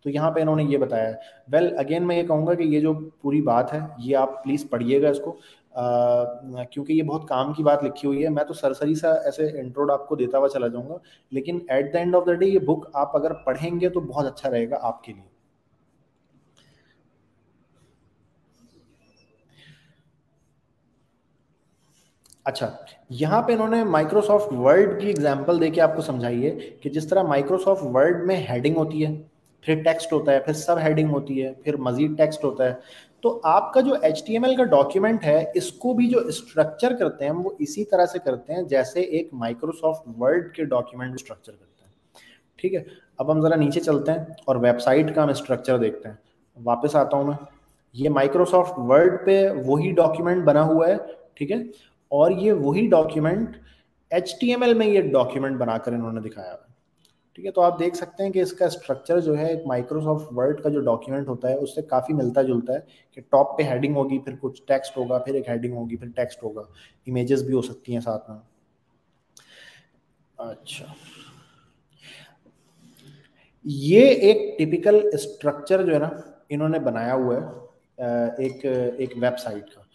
तो यहाँ पे इन्होंने ये बताया है। वेल well, अगेन मैं ये कहूँगा कि ये जो पूरी बात है ये आप प्लीज़ पढ़िएगा इसको। क्योंकि ये बहुत काम की बात लिखी हुई है। मैं तो सरसरी सा ऐसे इंट्रोड आपको देता हुआ चला जाऊँगा। लेकिन at the end of the day ये बुक आप अगर पढ़ेंगे तो बहुत अच्छा रहेगा आपके लिए। अच्छा यहाँ पे इन्होंने माइक्रोसॉफ्ट वर्ड की एग्जांपल देके आपको समझाई है कि जिस तरह माइक्रोसॉफ्ट वर्ड में हेडिंग होती है, फिर टेक्स्ट होता है, फिर सब हेडिंग होती है, फिर मजीद टेक्स्ट होता है। तो आपका जो एचटीएमएल का डॉक्यूमेंट है, इसको भी जो स्ट्रक्चर करते हैं, वो इसी तरह से करते हैं जैसे एक माइक्रोसॉफ्ट वर्ड के डॉक्यूमेंट स्ट्रक्चर करते हैं। ठीक है, अब हम ज़रा नीचे चलते हैं और वेबसाइट का हम स्ट्रक्चर देखते हैं। वापस आता हूँ मैं। ये माइक्रोसॉफ्ट वर्ड पे वही डॉक्यूमेंट बना हुआ है, ठीक है? और ये वही डॉक्यूमेंट एचटीएमएल में ये डॉक्यूमेंट बनाकर इन्होंने दिखाया है। ठीक है तो आप देख सकते हैं कि इसका स्ट्रक्चर जो है एक माइक्रोसॉफ्ट वर्ड का जो डॉक्यूमेंट होता है, उससे काफ़ी मिलता जुलता है कि टॉप पे हेडिंग होगी, फिर कुछ टेक्स्ट होगा, फिर एक हेडिंग होगी, फिर टेक्स्ट होगा। इमेजेस भी हो सकती हैं साथ में। अच्छा। ये एक टिपिकल स्ट्रक्चर जो है ना, इन्होंने बनाया हुआ है एक एक वेबसाइट का।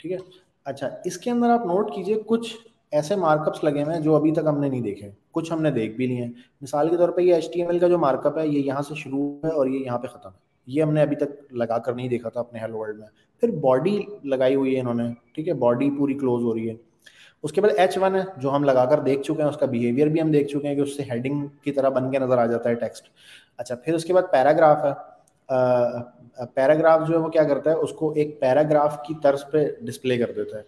ठीक है अच्छा इसके अंदर आप नोट कीजिए कुछ ऐसे मार्कअप्स लगे हुए हैं जो अभी तक हमने नहीं देखे कुछ हमने देख भी लिए हैं। मिसाल के तौर पे ये एच का जो मार्कअप है, ये यहाँ से शुरू है और ये यहाँ पे ख़त्म है। ये हमने अभी तक लगा कर नहीं देखा था अपने हेलो वर्ल्ड में। फिर बॉडी लगाई हुई है इन्होंने, ठीक है? बॉडी पूरी क्लोज हो रही है। उसके बाद एच वन है, जो हम लगाकर देख चुके हैं, उसका बिहेवियर भी हम देख चुके हैं कि उससे हेडिंग की तरह बन के नज़र आ जाता है टेक्स्ट अच्छा फिर उसके बाद पैराग्राफ है। पैराग्राफ जो है वो क्या करता है, उसको एक पैराग्राफ की तर्ज पे डिस्प्ले कर देता है।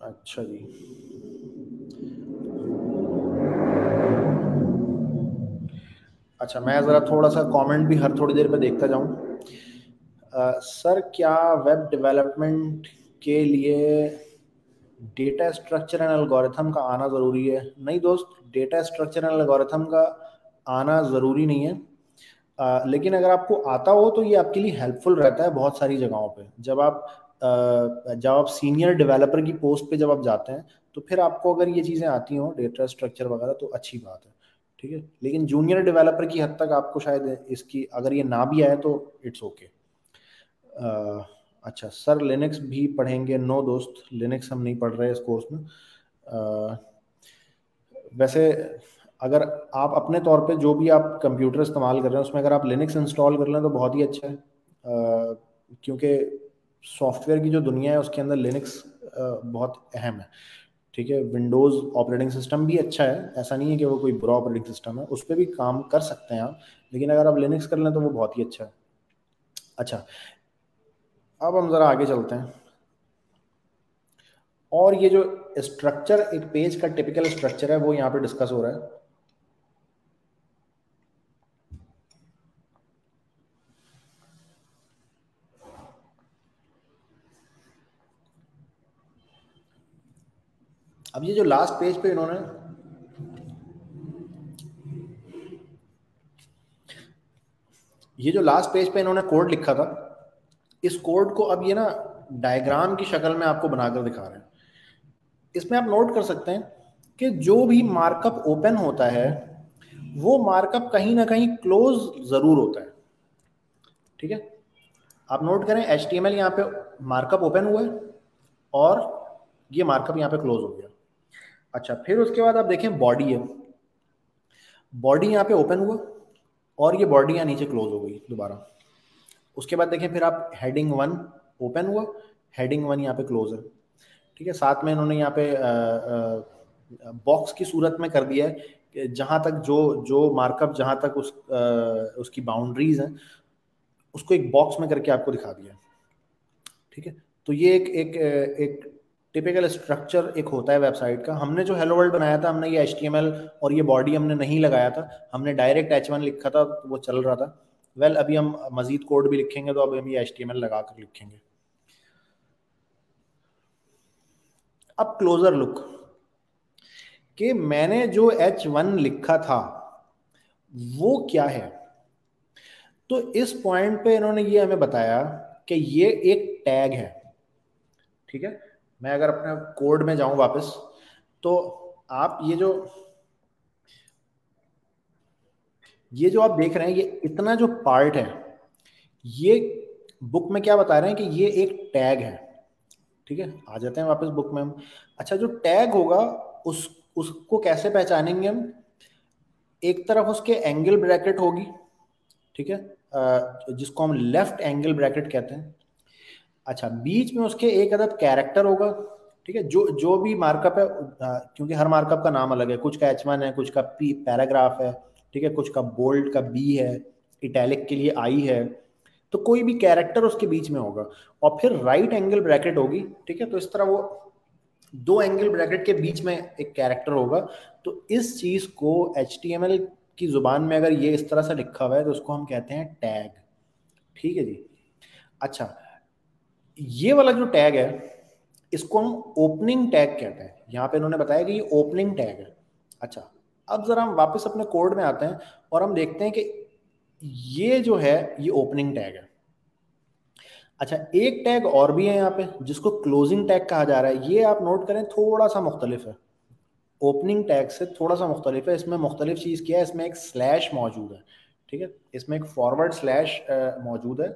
अच्छा जी। अच्छा मैं ज़रा थोड़ा सा कमेंट भी हर थोड़ी देर पे देखता जाऊँ। सर, क्या वेब डेवलपमेंट के लिए डेटा स्ट्रक्चर एंड एल्गोरिथम का आना ज़रूरी है? नहीं दोस्त डेटा स्ट्रक्चर एंड एल्गोरिथम का आना ज़रूरी नहीं है। आ, लेकिन अगर आपको आता हो तो ये आपके लिए हेल्पफुल रहता है बहुत सारी जगहों पे। जब आप जब आप सीनियर डेवलपर की पोस्ट पे जब आप जाते हैं तो फिर आपको अगर ये चीज़ें आती हों डेटा स्ट्रक्चर वगैरह तो अच्छी बात है ठीक है? लेकिन जूनियर डेवलपर की हद तक आपको शायद इसकी अगर ये ना भी आए तो इट्स ओके okay. अच्छा सर लिनक्स भी पढ़ेंगे? नो दोस्त लिनक्स हम नहीं पढ़ रहे इस कोर्स में। आ, वैसे अगर आप अपने तौर पे जो भी आप कंप्यूटर इस्तेमाल कर रहे हैं, उसमें अगर आप लिनक्स इंस्टॉल कर लें तो बहुत ही अच्छा है। क्योंकि सॉफ्टवेयर की जो दुनिया है, उसके अंदर लिनक्स बहुत अहम है। ठीक है विंडोज़ ऑपरेटिंग सिस्टम भी अच्छा है। ऐसा नहीं है कि वो कोई बुरा ऑपरेटिंग सिस्टम है, उस पर भी काम कर सकते हैं आप, लेकिन अगर आप लिनक्स कर लें तो वो बहुत ही अच्छा है। अच्छा अब हम ज़रा आगे चलते हैं। और ये जो स्ट्रक्चर एक पेज का टिपिकल स्ट्रक्चर है, वो यहाँ पे डिस्कस हो रहा है। अब ये जो लास्ट पेज पे इन्होंने ये जो लास्ट पेज पे इन्होंने कोड लिखा था, इस कोड को अब ये ना डायग्राम की शक्ल में आपको बनाकर दिखा रहे हैं। इसमें आप नोट कर सकते हैं कि जो भी मार्कअप ओपन होता है, वो मार्कअप कहीं ना कहीं क्लोज ज़रूर होता है। ठीक है? आप नोट करें एच टी एम एल यहाँ पे मार्कअप ओपन हुआ है और ये मार्कअप यहाँ पे क्लोज हो गया। अच्छा फिर उसके बाद आप देखें बॉडी है। बॉडी यहाँ पे ओपन हुआ और ये बॉडी यहाँ नीचे क्लोज हो गई दोबारा। उसके बाद देखें फिर आप हेडिंग वन ओपन हुआ हेडिंग वन यहाँ पे क्लोज है। ठीक है साथ में इन्होंने यहाँ पे बॉक्स की सूरत में कर दिया है जहाँ तक जो जो मार्कअप जहाँ तक उस आ, उसकी बाउंड्रीज हैं उसको एक बॉक्स में करके आपको दिखा दिया ठीक है तो ये एक एक एक टिपिकल स्ट्रक्चर एक होता है वेबसाइट का। हमने जो हेलो वर्ल्ड बनाया था हमने ये एचटीएमएल और ये बॉडी हमने नहीं लगाया था। हमने डायरेक्ट एच लिखा था तो वो चल रहा था। वेल well, अभी हम मजीद कोड भी लिखेंगे तो अभी हम ये एचटीएमएल लगा कर लिखेंगे। अब क्लोजर लुक कि मैंने जो एच लिखा था वो क्या है? तो इस पॉइंट पे इन्होंने ये हमें बताया कि ये एक टैग है। ठीक है? मैं अगर अपने कोड में जाऊँ वापस तो आप ये जो ये जो आप देख रहे हैं, ये इतना जो पार्ट है, ये बुक में क्या बता रहे हैं कि ये एक टैग है। ठीक है? आ जाते हैं वापस बुक में हम। अच्छा जो टैग होगा, उस, उसको कैसे पहचानेंगे हम? एक तरफ़ उसके एंगल ब्रैकेट होगी, ठीक है? जिसको हम लेफ़्ट एंगल ब्रैकेट कहते हैं। अच्छा बीच में उसके एक अदद कैरेक्टर होगा, ठीक है? जो जो भी मार्कअप है क्योंकि हर मार्कअप का नाम अलग है। कुछ का एच वन है, कुछ का पी पैराग्राफ है, ठीक है? कुछ का बोल्ड का बी है इटैलिक के लिए आई है। तो कोई भी कैरेक्टर उसके बीच में होगा। और फिर राइट एंगल ब्रैकेट होगी, ठीक है? तो इस तरह वो दो एंगल ब्रैकेट के बीच में एक कैरेक्टर होगा। तो इस चीज़ को एच की ज़ुबान में अगर ये इस तरह से लिखा हुआ है तो उसको हम कहते हैं टैग ठीक है जी? अच्छा ये वाला जो टैग है, इसको हम ओपनिंग टैग कहते हैं। यहाँ पे इन्होंने बताया कि ये ओपनिंग टैग है। अच्छा अब जरा हम वापस अपने कोड में आते हैं और हम देखते हैं कि ये जो है, ये ओपनिंग टैग है। अच्छा एक टैग और भी है यहाँ पे, जिसको क्लोजिंग टैग कहा जा रहा है। ये आप नोट करें, थोड़ा सा मुख्तलिफ़ है। ओपनिंग टैग से थोड़ा सा मुख्तलिफ़ है। इसमें मुख्तलिफ़ चीज़ क्या है? इसमें एक स्लैश मौजूद है। ठीक है? इसमें एक फॉरवर्ड स्लैश मौजूद है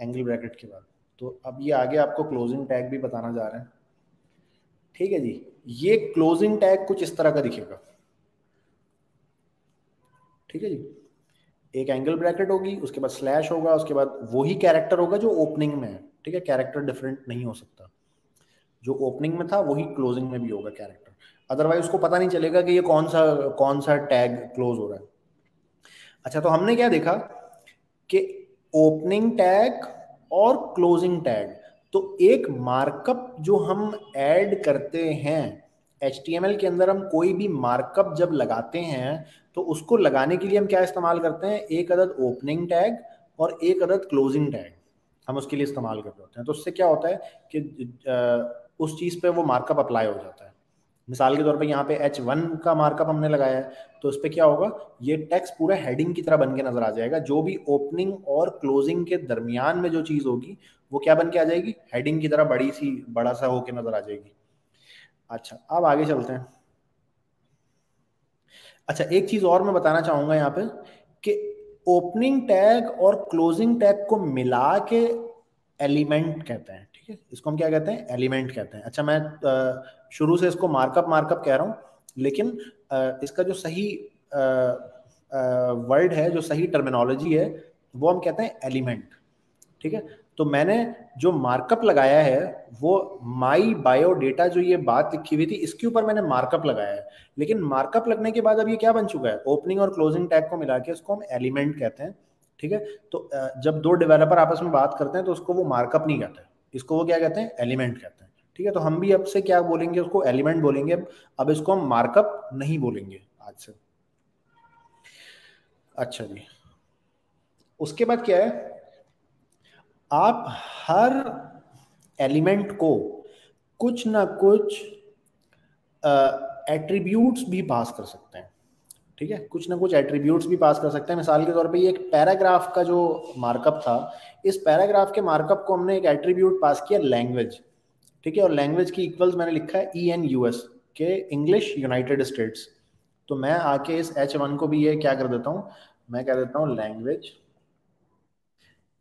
एंगल ब्रैकेट के बाद। तो अब ये आगे आपको क्लोजिंग टैग भी बताना जा रहे हैं। ठीक है जी, ये क्लोजिंग टैग कुछ इस तरह का दिखेगा। ठीक है जी, एक एंगल ब्रैकेट होगी, उसके बाद स्लैश होगा, उसके बाद वही कैरेक्टर होगा जो ओपनिंग में है। ठीक है कैरेक्टर डिफरेंट नहीं हो सकता। जो ओपनिंग में था, वही क्लोजिंग में भी होगा कैरेक्टर अदरवाइज़ उसको पता नहीं चलेगा कि ये कौन सा कौन सा टैग क्लोज हो रहा है। अच्छा तो हमने क्या देखा कि ओपनिंग टैग और क्लोजिंग टैग तो एक मार्कअप जो हम ऐड करते हैं एचटीएमएल के अंदर हम कोई भी मार्कअप जब लगाते हैं तो उसको लगाने के लिए हम क्या इस्तेमाल करते हैं? एक अदद ओपनिंग टैग और एक अदद क्लोजिंग टैग हम उसके लिए इस्तेमाल कर रहे होते हैं। तो उससे क्या होता है कि उस चीज़ पे वो मार्कअप अप्लाई हो जाता है। मिसाल के तौर पे यहाँ पे एच वन का मार्कअप हमने लगाया है तो उस पर क्या होगा? ये टेक्स्ट पूरा हेडिंग की तरह बन के नज़र आ जाएगा। जो भी ओपनिंग और क्लोजिंग के दरमियान में जो चीज़ होगी, वो क्या बन के आ जाएगी? हेडिंग की तरह बड़ी सी, बड़ा सा होके नज़र आ जाएगी। अच्छा अब आगे चलते हैं। अच्छा एक चीज़ और मैं बताना चाहूँगा यहाँ पे कि ओपनिंग टैग और क्लोजिंग टैग को मिला के एलिमेंट कहते हैं। इसको हम क्या कहते हैं? एलिमेंट कहते हैं। अच्छा मैं शुरू से इसको मार्कअप मार्कअप कह रहा हूँ, लेकिन इसका जो सही वर्ड है, जो सही टर्मिनोलॉजी है, वो हम कहते हैं एलिमेंट। ठीक है? तो मैंने जो मार्कअप लगाया है, वो माई बायो डेटा जो ये बात लिखी हुई थी, इसके ऊपर मैंने मार्कअप लगाया है। लेकिन मार्कअप लगने के बाद अब ये क्या बन चुका है? ओपनिंग और क्लोजिंग टैग को मिला के उसको हम एलिमेंट कहते हैं। ठीक है? तो जब दो डेवलपर आपस में बात करते हैं तो उसको वो मार्कअप नहीं कहते। इसको वो क्या कहते हैं? एलिमेंट कहते हैं। ठीक है तो हम भी अब से क्या बोलेंगे उसको? एलिमेंट बोलेंगे। अब इसको हम मार्कअप नहीं बोलेंगे आज से। अच्छा जी। उसके बाद क्या है? आप हर एलिमेंट को कुछ ना कुछ एट्रीब्यूट्स भी पास कर सकते हैं। ठीक है? कुछ ना कुछ एट्रीब्यूट्स भी पास कर सकते हैं। मिसाल के तौर पे ये एक पैराग्राफ का जो मार्कअप था, इस पैराग्राफ के मार्कअप को हमने एक एट्रीब्यूट पास किया लैंग्वेज ठीक है? और लैंग्वेज की इक्वल्स मैंने लिखा है ई एन यू एस के इंग्लिश यूनाइटेड स्टेट्स तो मैं आके इस एच वन को भी ये क्या कर देता हूँ? मैं कह देता हूँ लैंग्वेज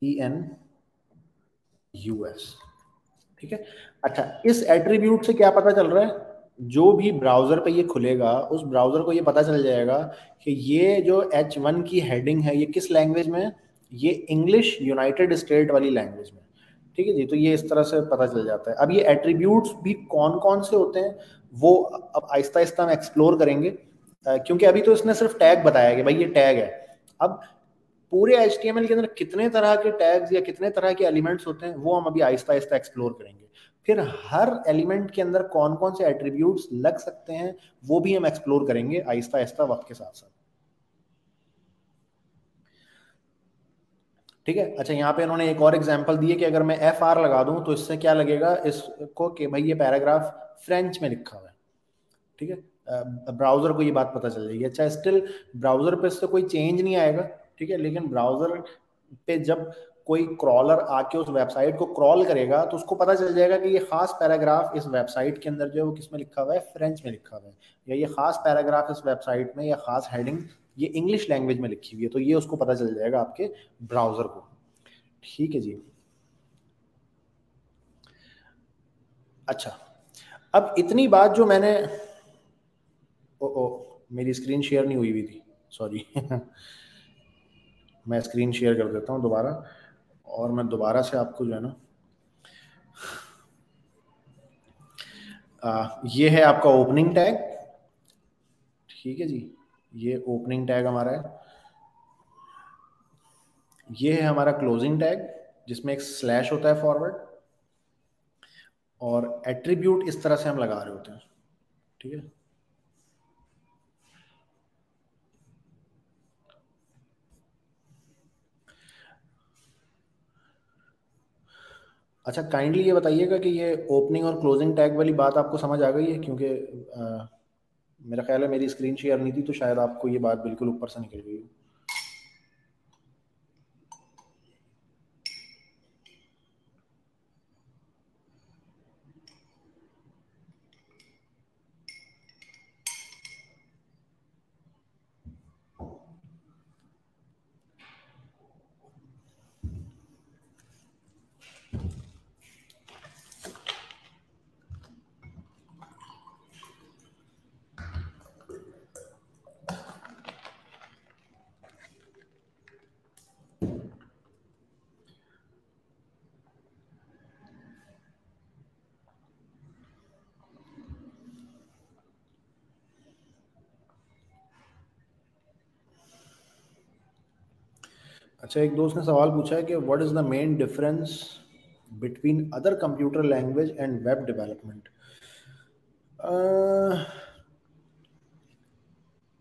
ई एन यूएस ठीक है? अच्छा इस एट्रीब्यूट से क्या पता चल रहा है? जो भी ब्राउज़र पे ये खुलेगा, उस ब्राउज़र को ये पता चल जाएगा कि ये जो एच वन की हेडिंग है, ये किस लैंग्वेज में ये इंग्लिश यूनाइटेड स्टेट वाली लैंग्वेज में ठीक है जी? तो ये इस तरह से पता चल जाता है। अब ये एट्रीब्यूट्स भी कौन कौन से होते हैं, वो अब आहिस्ता आहिस्ता हम एक्सप्लोर करेंगे क्योंकि अभी तो इसने सिर्फ़ टैग बताया कि भाई ये टैग है। अब पूरे एच के अंदर कितने तरह के टैग्स या कितने तरह के एलिमेंट्स होते हैं, वो हम अभी आहिस्ता आहिस्ता एक्सप्लोर करेंगे। फिर हर एलिमेंट के अंदर कौन कौन से एट्रीब्यूट्स लग सकते हैं, वो भी हम एक्सप्लोर करेंगे आहिस्ता आहिस्ता वक्त के साथ साथ। ठीक है? अच्छा यहाँ पे इन्होंने एक और एग्जांपल दी है कि अगर मैं एफ़ आर लगा दूँ तो इससे क्या लगेगा? इसको कि भाई ये पैराग्राफ फ्रेंच में लिखा हुआ है। ठीक है? ब्राउज़र को ये बात पता चल जाएगी। अच्छा स्टिल ब्राउज़र पे इससे कोई चेंज नहीं आएगा। ठीक है? लेकिन ब्राउज़र पे जब कोई क्रॉलर आके उस वेबसाइट को क्रॉल करेगा तो उसको पता चल जाएगा कि ये खास पैराग्राफ इस वेबसाइट के अंदर जो है वो किसमें लिखा हुआ है? फ्रेंच में लिखा हुआ है। या ये खास पैराग्राफ इस वेबसाइट में, या खास हेडिंग ये इंग्लिश लैंग्वेज में लिखी हुई है तो ये उसको पता चल जाएगा आपके ब्राउज़र को। ठीक है जी। अच्छा अब इतनी बात जो मैंने, ओ ओ, मेरी स्क्रीन शेयर नहीं हुई हुई थी सॉरी मैं स्क्रीन शेयर कर देता हूँ दोबारा। और मैं दोबारा से आपको जो है ना ये है आपका ओपनिंग टैग ठीक है जी, ये ओपनिंग टैग हमारा है। ये है हमारा क्लोजिंग टैग जिसमें एक स्लैश होता है फॉरवर्ड और एट्रीब्यूट इस तरह से हम लगा रहे होते हैं। ठीक है? अच्छा काइंडली ये बताइएगा कि ये ओपनिंग और क्लोजिंग टैग वाली बात आपको समझ आ गई है? क्योंकि मेरा ख्याल है मेरी स्क्रीन शेयर नहीं थी तो शायद आपको ये बात बिल्कुल ऊपर से निकल गई अच्छा एक दोस्त ने सवाल पूछा है कि what is the main difference between other computer language and web development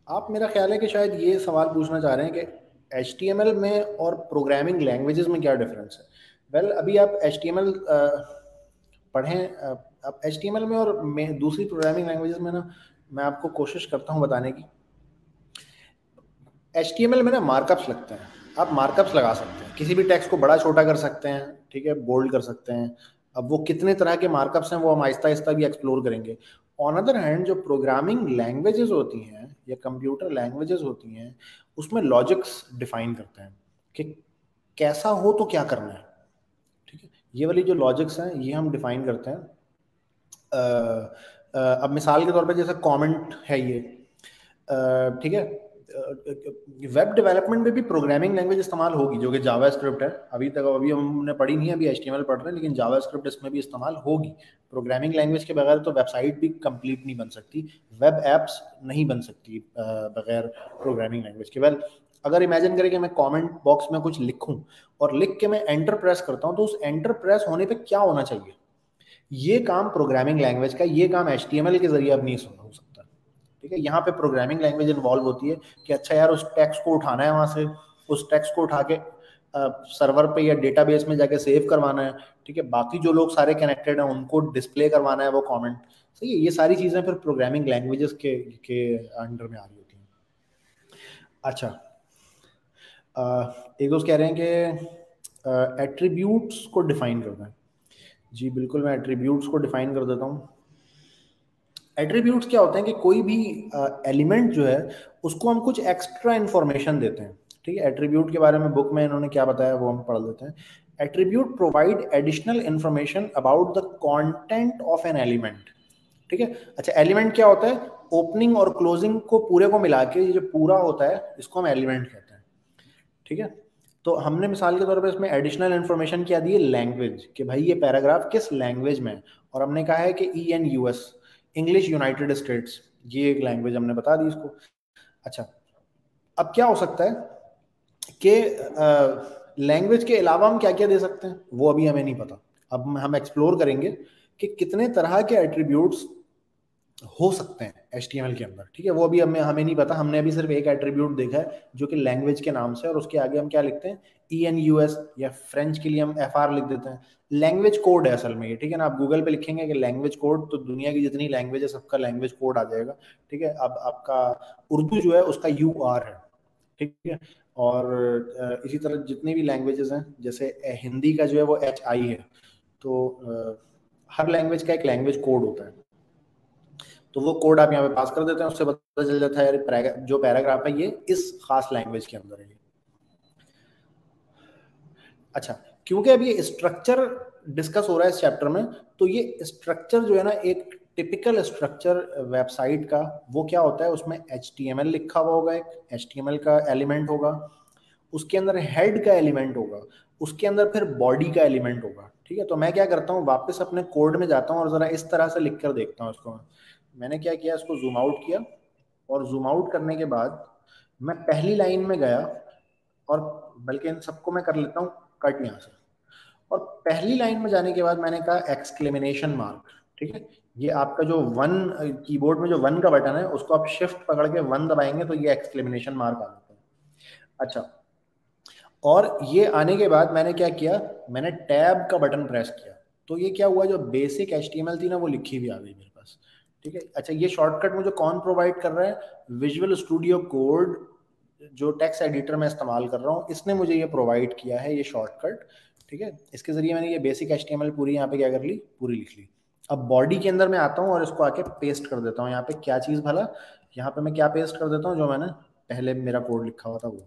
आप मेरा ख्याल है कि शायद ये सवाल पूछना चाह रहे हैं कि एच में और प्रोग्रामिंग लैंग्वेजेस में क्या डिफरेंस है? वेल well, अभी आप एचटीएमएल पढ़ें अब एच में और में दूसरी प्रोग्रामिंग लैंग्वेजेस में ना मैं आपको कोशिश करता हूँ बताने की। एचटीएमएल में ना मार्कअप्स लगते हैं। आप मार्कअप्स लगा सकते हैं। किसी भी टेक्स्ट को बड़ा छोटा कर सकते हैं ठीक है बोल्ड कर सकते हैं। अब वो कितने तरह के मार्कअप्स हैं वो हम आहिस्ता आहिस्ता भी एक्सप्लोर करेंगे। ऑन अदर हैंड जो प्रोग्रामिंग लैंग्वेजेस होती हैं या कंप्यूटर लैंग्वेजेस होती हैं उसमें लॉजिक्स डिफाइन करते हैं कि कैसा हो तो क्या करना है ठीक है? ये वाली जो लॉजिक्स हैं ये हम डिफाइन करते हैं। आ, आ, अब मिसाल के तौर पर जैसे कमेंट है ये। ठीक है? वेब डेवलपमेंट में भी प्रोग्रामिंग लैंग्वेज इस्तेमाल होगी, जो कि जावा स्क्रिप्ट है। अभी तक अभी हमने पढ़ी नहीं है, अभी एच टी पढ़ रहे हैं, लेकिन जावा स्क्रिप्ट इसमें भी इस्तेमाल होगी। प्रोग्रामिंग लैंग्वेज के बगैर तो वेबसाइट भी कंप्लीट नहीं बन सकती वेब एप्स नहीं बन सकती बगैर प्रोग्रामिंग लैंग्वेज के। वेल अगर इमेजिन करें कि मैं कमेंट बॉक्स में कुछ लिखूं, और लिख के मैं एंटर प्रेस करता हूँ तो उस एंटर प्रेस होने पे क्या होना चाहिए? ये काम प्रोग्रामिंग लैंग्वेज का, ये काम एचटीएमएल के ज़रिए अब नहीं सुन हो सकता। ठीक है? यहाँ पे प्रोग्रामिंग लैंग्वेज इन्वॉल्व होती है कि अच्छा यार, उस टैक्स को उठाना है वहाँ से। उस टैक्स को उठा के सर्वर पे या डेटाबेस में जाके सेव करवाना है, ठीक है? बाकी जो लोग सारे कनेक्टेड हैं, उनको डिस्प्ले करवाना है वो कमेंट सही है? ये सारी चीज़ें फिर प्रोग्रामिंग लैंग्वेजेस के के अंडर में आ रही होती हैं। अच्छा। एक दोस्त कह रहे हैं कि एट्रीब्यूट्स को डिफाइन करना है जी, बिल्कुल मैं एट्रीब्यूट्स को डिफाइन कर देता हूँ। एट्रीब्यूट्स क्या होते हैं कि कोई भी एलिमेंट जो है, उसको हम कुछ एक्स्ट्रा इन्फॉर्मेशन देते हैं। ठीक है? एट्रीब्यूट के बारे में बुक में इन्होंने क्या बताया वो हम पढ़ लेते हैं। Attribute provide additional information about the content of an element ठीक है? अच्छा एलिमेंट क्या होता है? ओपनिंग और क्लोजिंग को पूरे को मिला के जो पूरा होता है, इसको हम एलिमेंट कहते हैं। ठीक है? तो हमने मिसाल के तौर पर इसमें एडिशनल इन्फॉर्मेशन क्या दी है? लैंग्वेज कि भाई ये पैराग्राफ किस लैंग्वेज में है? और हमने कहा है कि E N U S English United States ये एक लैंग्वेज हमने बता दी इसको। अच्छा अब क्या हो सकता है कि लैंग्वेज के अलावा हम क्या क्या दे सकते हैं? वो अभी हमें नहीं पता। अब हम एक्सप्लोर करेंगे कि कितने तरह के एट्रीब्यूट्स हो सकते हैं। एच के अंदर, ठीक है? वो अभी हमें हमें नहीं पता, हमने अभी सिर्फ़ एक एट्रीब्यूट देखा है, जो कि लैंग्वेज के नाम से और उसके आगे हम क्या लिखते हैं? ई एन यू एस या फ्रेंच के लिए हम एफ़ आर लिख देते हैं। लैंग्वेज कोड है असल में ये, ठीक है ना? आप गूगल पे लिखेंगे कि लैंग्वेज कोड तो दुनिया की जितनी लैंग्वेज है, सबका लैंग्वेज कोड आ जाएगा, ठीक है? अब आपका उर्दू जो है, उसका यू आर है, ठीक है? और इसी तरह जितनी भी लैंग्वेजेस हैं, जैसे हिंदी का जो है, वो एच आई है तो हर लैंग्वेज का एक लैंग्वेज कोड होता है। तो वो कोड आप यहाँ पे पास कर देते हैं, उससे पता चल जाता है जो पैराग्राफ है ये इस खास लैंग्वेज के अंदर है अच्छा क्योंकि अब ये स्ट्रक्चर डिस्कस हो रहा है इस चैप्टर में तो ये स्ट्रक्चर जो है ना, एक टिपिकल स्ट्रक्चर वेबसाइट का, वो क्या होता है, उसमें एचटीएमएल लिखा हुआ होगा एक एचटीएमएल का एलिमेंट होगा, उसके अंदर हेड का एलिमेंट होगा, उसके अंदर फिर बॉडी का एलिमेंट होगा, ठीक है? तो मैं क्या करता हूँ, वापस अपने कोड में जाता हूँ और ज़रा इस तरह से लिख कर देखता हूँ इसको। मैंने क्या किया, इसको जूम आउट किया और जूम आउट करने के बाद मैं पहली लाइन में गया और बल्कि इन सबको मैं कर लेता हूँ कट यहाँ से। और पहली लाइन में जाने के बाद मैंने कहा एक्सक्लेमिनेशन मार्क ठीक है? ये आपका जो वन कीबोर्ड में जो वन का बटन है, उसको आप शिफ्ट पकड़ के वन दबाएँगे तो ये एक्सक्लेमिनेशन मार्क आ जाता है। अच्छा और ये आने के बाद मैंने क्या किया, मैंने टैब का बटन प्रेस किया। तो ये क्या हुआ, जो बेसिक एचटीएमएल थी ना, वो लिखी हुई आ गई मेरे ठीक है? अच्छा ये शॉर्टकट मुझे कौन प्रोवाइड कर रहा है? विजुअल स्टूडियो कोड जो टेक्स्ट एडिटर में इस्तेमाल कर रहा हूँ, इसने मुझे ये प्रोवाइड किया है, ये शॉर्टकट ठीक है? इसके ज़रिए मैंने ये बेसिक एचटीएमएल पूरी यहाँ पे क्या कर ली? पूरी लिख ली। अब बॉडी के अंदर मैं आता हूँ और इसको आके पेस्ट कर देता हूँ। यहाँ पे क्या चीज़ भला? यहाँ पे मैं क्या पेस्ट कर देता हूँ? जो मैंने पहले मेरा कोड लिखा हुआ था वो।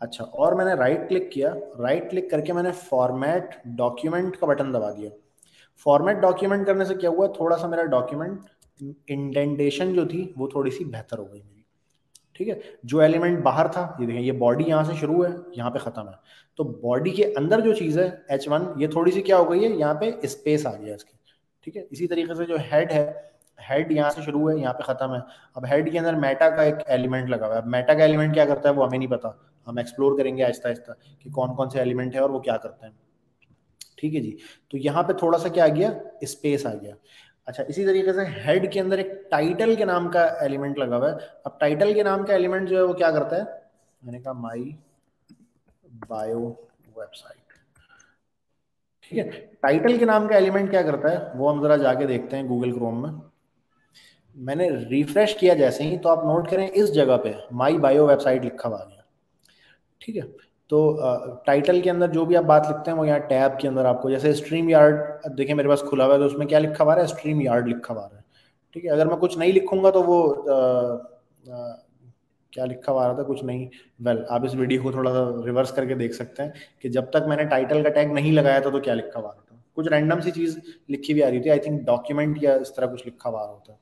अच्छा और मैंने राइट क्लिक किया। राइट क्लिक करके मैंने फॉर्मेट डॉक्यूमेंट का बटन दबा दिया। फॉर्मेट डॉक्यूमेंट करने से क्या हुआ? थोड़ा सा मेरा डॉक्यूमेंट इंडेंटेशन जो थी, वो थोड़ी सी बेहतर हो गई मेरी। ठीक है? जो एलिमेंट बाहर था, ये देखें, ये बॉडी यहाँ से शुरू है, यहाँ पे खत्म है। तो बॉडी के अंदर जो चीज़ है एच वन ये थोड़ी सी क्या हो गई है, यहाँ पे स्पेस आ गया इसकी। ठीक है? इसी तरीके से जो हेड है हेड यहाँ से शुरू है, यहाँ पे खत्म है। अब हेड के अंदर मेटा का एक एलिमेंट लगा हुआ है। मेटा का एलिमेंट क्या करता है, वो हमें नहीं पता। हम एक्सप्लोर करेंगे आहिस्ता आहिस्ता कि कौन कौन से एलिमेंट है और वो क्या करते हैं। ठीक है जी? तो यहाँ पे थोड़ा सा क्या आ गया? स्पेस आ गया। अच्छा इसी तरीके से हेड के अंदर एक टाइटल के नाम का एलिमेंट लगा हुआ है। अब टाइटल के नाम का एलिमेंट जो है वो क्या करता है? मैंने कहा माई बायो वेबसाइट ठीक है टाइटल के नाम का एलिमेंट क्या करता है? वो हम जरा जाके देखते हैं गूगल क्रोम में। मैंने रिफ्रेश किया जैसे ही तो आप नोट करें, इस जगह पे माई बायो वेबसाइट लिखा हुआ गया। ठीक है तो टाइटल के अंदर जो भी आप बात लिखते हैं वो यहाँ टैब के अंदर आपको जैसे स्ट्रीम यार्ड देखिए मेरे पास खुला हुआ है तो उसमें क्या लिखा हुआ है? स्ट्रीम यार्ड लिखा हुआ है। ठीक है अगर मैं कुछ नहीं लिखूँगा तो वो आ, आ, क्या लिखा हुआ था? कुछ नहीं। वेल well, आप इस वीडियो को थोड़ा सा रिवर्स करके देख सकते हैं कि जब तक मैंने टाइटल का टैग नहीं लगाया था तो क्या लिखा हुआ था। कुछ रैंडम सी चीज़ लिखी भी आ रही थी आई थिंक डॉक्यूमेंट या इस तरह कुछ लिखा हुआ होता।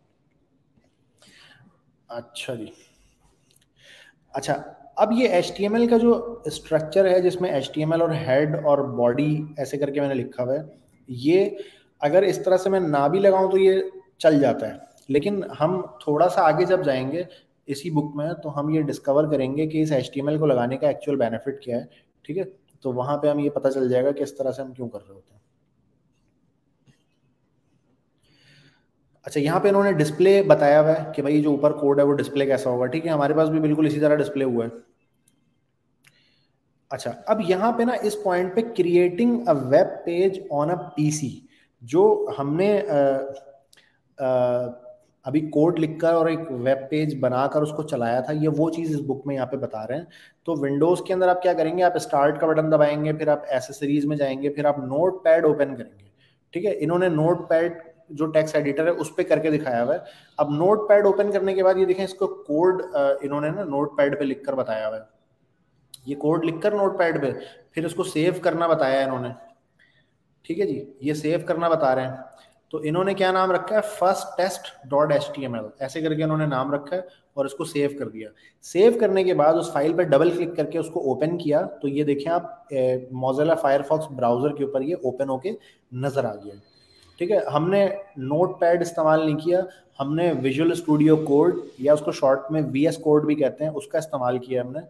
अच्छा जी। अच्छा अब ये HTML का जो स्ट्रक्चर है, जिसमें HTML और हेड और बॉडी ऐसे करके मैंने लिखा हुआ है, ये अगर इस तरह से मैं ना भी लगाऊँ तो ये चल जाता है। लेकिन हम थोड़ा सा आगे जब जाएँगे इसी बुक में तो हम ये डिस्कवर करेंगे कि इस HTML को लगाने का एक्चुअल बेनिफिट क्या है, ठीक है? तो वहाँ पे हम ये पता चल जाएगा कि इस तरह से हम क्यों कर रहे होते हैं। अच्छा यहाँ पे इन्होंने डिस्प्ले बताया हुआ है कि भाई जो ऊपर कोड है वो डिस्प्ले कैसा होगा ठीक है? हमारे पास भी बिल्कुल इसी तरह डिस्प्ले हुआ है। अच्छा अब यहाँ पे ना इस पॉइंट पे creating a web page on a PC जो हमने आ, आ, अभी कोड लिखकर और एक वेब पेज बनाकर उसको चलाया था ये वो चीज़ इस बुक में यहाँ पे बता रहे हैं। तो विंडोज़ के अंदर आप क्या करेंगे? आप स्टार्ट का बटन दबाएँगे फिर आप एसेसरीज में जाएँगे फिर आप नोट पैड ओपन करेंगे ठीक है? इन्होंने नोट पैड जो टेक्स्ट एडिटर है, उस पर करके दिखाया हुआ है। अब नोट पैड ओपन करने के बाद ये देखें, इसको कोड इन्होंने ना नोट पैड पे लिखकर बताया हुआ है। ये कोड लिखकर नोट पैड पे, फिर उसको सेव करना बताया इन्होंने। ठीक है जी? ये सेव करना बता रहे हैं। तो इन्होंने क्या नाम रखा है? First test dot H T M L ऐसे करके इन्होंने नाम रखा है और इसको सेव कर दिया। सेव करने के बाद उस फ़ाइल पर डबल क्लिक करके उसको ओपन किया। तो ये देखें आप मोजिला फायरफॉक्स ब्राउज़र के ऊपर ये ओपन होके नज़र आ गया। ठीक है? हमने नोट पैड इस्तेमाल नहीं किया। हमने विजुअल स्टूडियो कोड या उसको शॉर्ट में वी एस कोड भी कहते हैं उसका इस्तेमाल किया हमने।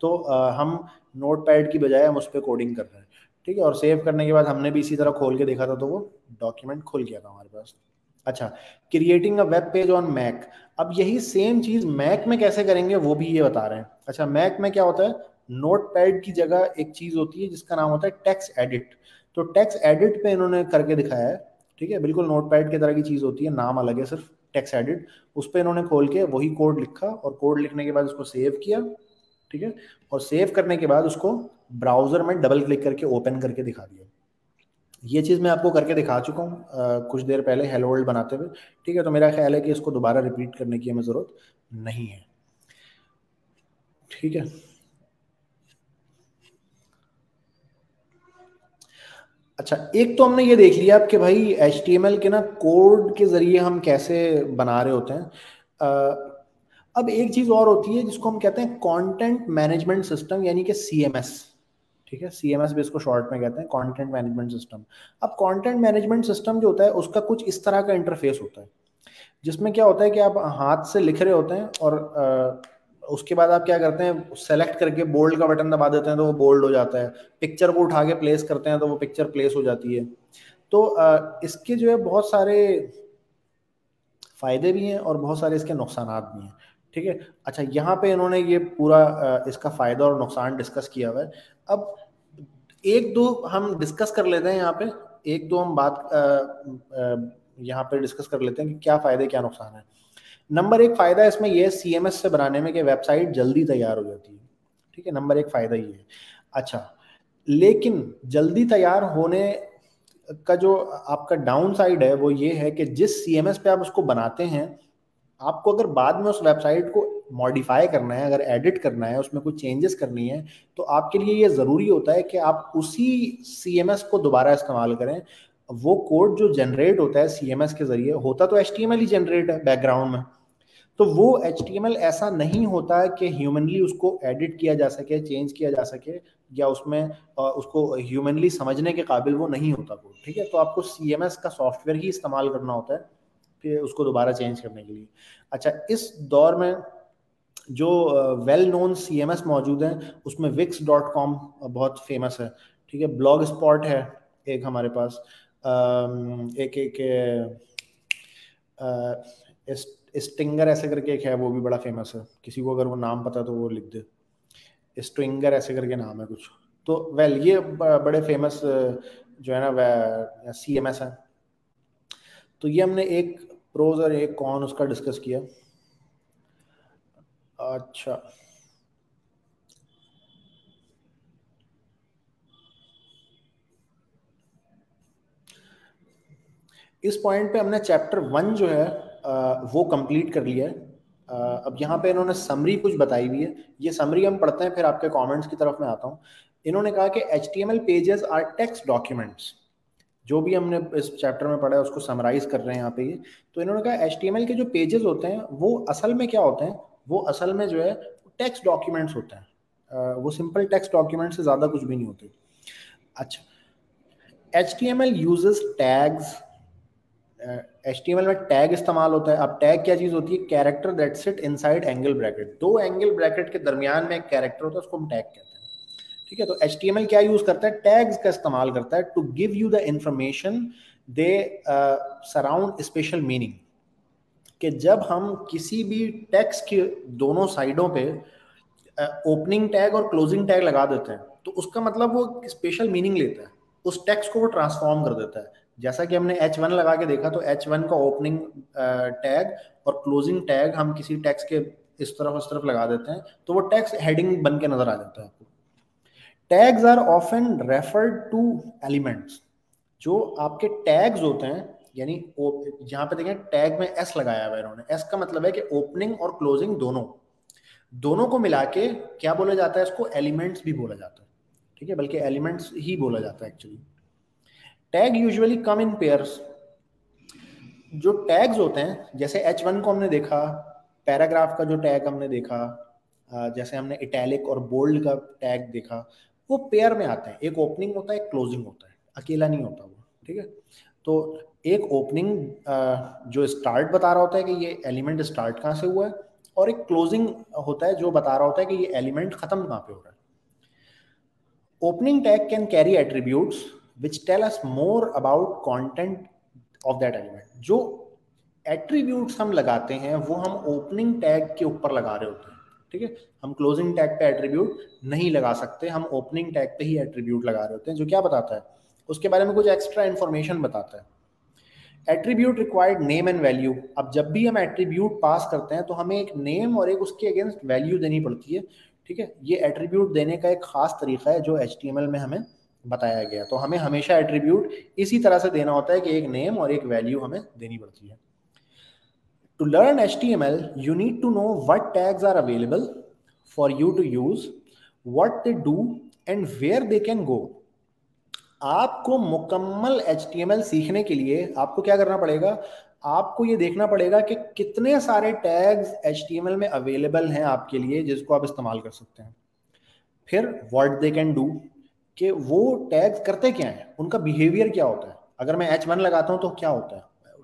तो आ, हम नोट पैड की बजाय हम उस पर कोडिंग कर रहे हैं। ठीक है? और सेव करने के बाद हमने भी इसी तरह खोल के देखा था तो वो डॉक्यूमेंट खुल गया था हमारे पास। अच्छा creating a web page on Mac अब यही सेम चीज़ मैक में कैसे करेंगे वो भी ये बता रहे हैं। अच्छा मैक में क्या होता है? नोट पैड की जगह एक चीज़ होती है जिसका नाम होता है टेक्स एडिट तो टेक्स एडिट पे इन्होंने करके दिखाया है ठीक है? बिल्कुल नोट पैड की तरह की चीज़ होती है, नाम अलग है सिर्फ़ टेक्स एडिट उस पर इन्होंने खोल के वही कोड लिखा और कोड लिखने के बाद उसको सेव किया, ठीक है? और सेव करने के बाद उसको ब्राउज़र में डबल क्लिक करके ओपन करके दिखा दिया। ये चीज़ मैं आपको करके दिखा चुका हूँ कुछ देर पहले हेलो वर्ल्ड बनाते हुए। ठीक है? तो मेरा ख्याल है कि इसको दोबारा रिपीट करने की हमें ज़रूरत नहीं है। ठीक है? अच्छा एक तो हमने ये देख लिया कि भाई एचटीएमएल के ना कोड के ज़रिए हम कैसे बना रहे होते हैं। आ, अब एक चीज़ और होती है जिसको हम कहते हैं कंटेंट मैनेजमेंट सिस्टम यानी कि सीएमएस ठीक है? सीएमएस भी इसको शॉर्ट में कहते हैं कंटेंट मैनेजमेंट सिस्टम अब कंटेंट मैनेजमेंट सिस्टम जो होता है उसका कुछ इस तरह का इंटरफेस होता है। जिसमें क्या होता है कि आप हाथ से लिख रहे होते हैं और आ, उसके बाद आप क्या करते हैं सेलेक्ट करके बोल्ड का बटन दबा देते हैं तो वो बोल्ड हो जाता है। पिक्चर को उठा के प्लेस करते हैं तो वो पिक्चर प्लेस हो जाती है। तो इसके जो है बहुत सारे फ़ायदे भी हैं और बहुत सारे इसके नुकसान भी हैं। ठीक है? अच्छा यहाँ पे इन्होंने ये पूरा इसका फ़ायदा और नुकसान डिस्कस किया हुआ है। अब एक दो हम डिस्कस कर लेते हैं यहाँ पे। एक दो हम बात यहाँ पे डिस्कस कर लेते हैं कि क्या फ़ायदे, क्या नुकसान है। नंबर एक फ़ायदा इसमें यह सी एम एस से बनाने में कि वेबसाइट जल्दी तैयार हो जाती है। ठीक है, नंबर एक फ़ायदा ये है। अच्छा लेकिन जल्दी तैयार होने का जो आपका डाउन साइड है, वो ये है कि जिस सी एम एस पे आप उसको बनाते हैं, आपको अगर बाद में उस वेबसाइट को मॉडिफाई करना है, अगर एडिट करना है, उसमें कुछ चेंजेस करनी है तो आपके लिए ये ज़रूरी होता है कि आप उसी सी एम एस को दोबारा इस्तेमाल करें। वो कोड जो जनरेट होता है सी एम एस के ज़रिए, होता तो एच ही जनरेट है बैकग्राउंड में तो वो HTML ऐसा नहीं होता है कि ह्यूमनली उसको एडिट किया जा सके चेंज किया जा सके, या उसमें उसको ह्यूमनली समझने के काबिल वो नहीं होता कोड ठीक है? तो आपको CMS का सॉफ्टवेयर ही इस्तेमाल करना होता है फिर उसको दोबारा चेंज करने के लिए। अच्छा इस दौर में जो वेल नोन सी मौजूद हैं, उसमें विक्स डॉट कॉम बहुत फ़ेमस है, ठीक है? ब्लॉग स्पॉट है एक हमारे पास एक एक स्टिंगर ऐसे करके एक है, वो भी बड़ा फ़ेमस है। किसी को अगर वो नाम पता तो वो लिख दे। स्ट्रिंगर ऐसे करके नाम है कुछ। तो वेल ये बड़े फ़ेमस जो है ना सी एम एस है। तो ये हमने एक प्रोज और एक कौन उसका डिस्कस किया। अच्छा। इस पॉइंट पे हमने चैप्टर वन जो है वो कंप्लीट कर लिया है। अब यहाँ पे इन्होंने समरी कुछ बताई हुई है। ये समरी हम पढ़ते हैं, फिर आपके कमेंट्स की तरफ़ मैं आता हूँ। इन्होंने कहा कि H T M L pages are text documents जो भी हमने इस चैप्टर में पढ़ा है, उसको समराइज कर रहे हैं यहाँ पे ये। तो इन्होंने कहा एच टी एम एल के जो पेजेस होते हैं, वो असल में क्या होते हैं? वो असल में जो है टेक्स्ट डॉक्यूमेंट्स होते हैं। वो सिंपल टेक्स्ट डॉक्यूमेंट से ज़्यादा कुछ भी नहीं होते। अच्छा H T M L uses tags H T में टैग इस्तेमाल होता है। अब टैग क्या चीज़ होती है? Character that sit inside angle bracket दो एंगल ब्रैकेट के दरमियान में एक कैरेक्टर होता है, उसको हम टैग कहते हैं। ठीक है? तो एच टी क्या यूज़ करता है? टैग्स का इस्तेमाल करता है to give you the information they surround special meaning कि जब हम किसी भी टैक्स के दोनों साइडों पे ओपनिंग टैग और क्लोजिंग टैग लगा देते हैं तो उसका मतलब वो स्पेशल मीनिंग लेता है। उस टैक्स को वो ट्रांसफॉर्म कर देता है। जैसा कि हमने एच वन लगा के देखा तो एच वन का ओपनिंग टैग और क्लोजिंग टैग हम किसी टेक्स्ट के इस तरफ़ उस तरफ़ लगा देते हैं तो वो टेक्स्ट हेडिंग बन के नज़र आ जाता है आपको। Tags are often referred to elements जो आपके टैग्स होते हैं, यानी जहाँ पे देखें टैग में एस लगाया हुआ है इन्होंने। एस का मतलब है कि ओपनिंग और क्लोजिंग दोनों दोनों को मिला के क्या बोला जाता है, इसको एलिमेंट्स भी बोला जाता है। ठीक है? बल्कि एलिमेंट्स ही बोला जाता है actually tag usually come in pairs. जो टैग्स होते हैं, जैसे एच वन को हमने देखा, पैराग्राफ का जो टैग हमने देखा जैसे हमने इटैलिक और बोल्ड का टैग देखा, वो पेयर में आते हैं। एक ओपनिंग होता है, एक क्लोजिंग होता है। अकेला नहीं होता वो, ठीक है? तो एक ओपनिंग जो स्टार्ट बता रहा होता है कि ये एलिमेंट स्टार्ट कहाँ से हुआ है, और एक क्लोजिंग होता है, जो बता रहा होता है कि ये एलिमेंट खत्म कहाँ पे हो रहा है। Opening tag can carry attributes which tell us more about content of that element जो एट्रीब्यूट्स हम लगाते हैं, वो हम ओपनिंग टैग के ऊपर लगा रहे होते हैं, ठीक है? हम क्लोजिंग टैग पे एट्रीब्यूट नहीं लगा सकते, हम ओपनिंग टैग पे ही एट्रीब्यूट लगा रहे होते हैं, जो क्या बताता है? उसके बारे में कुछ एक्स्ट्रा इन्फॉर्मेशन बताता है। Attribute required name and value अब जब भी हम एट्रीब्यूट पास करते हैं तो हमें एक नेम और एक उसके अगेंस्ट वैल्यू देनी पड़ती है, ठीक है? ये एट्रीब्यूट देने का एक खास तरीका है जो एच में हमें बताया गया। तो हमें हमेशा एट्रीब्यूट इसी तरह से देना होता है कि एक नेम और एक वैल्यू हमें देनी पड़ती है। To learn HTML, you need to know what tags are available for you to use, what they do, and where they can गो आपको मुकम्मल एच टी एम एल सीखने के लिए आपको क्या करना पड़ेगा? आपको ये देखना पड़ेगा कि कितने सारे tags H T M L में अवेलेबल हैं आपके लिए जिसको आप इस्तेमाल कर सकते हैं। फिर व्हाट दे कैन डू कि वो टैग्स करते क्या हैं? उनका बिहेवियर क्या होता है? अगर मैं एच वन लगाता हूँ तो क्या होता है?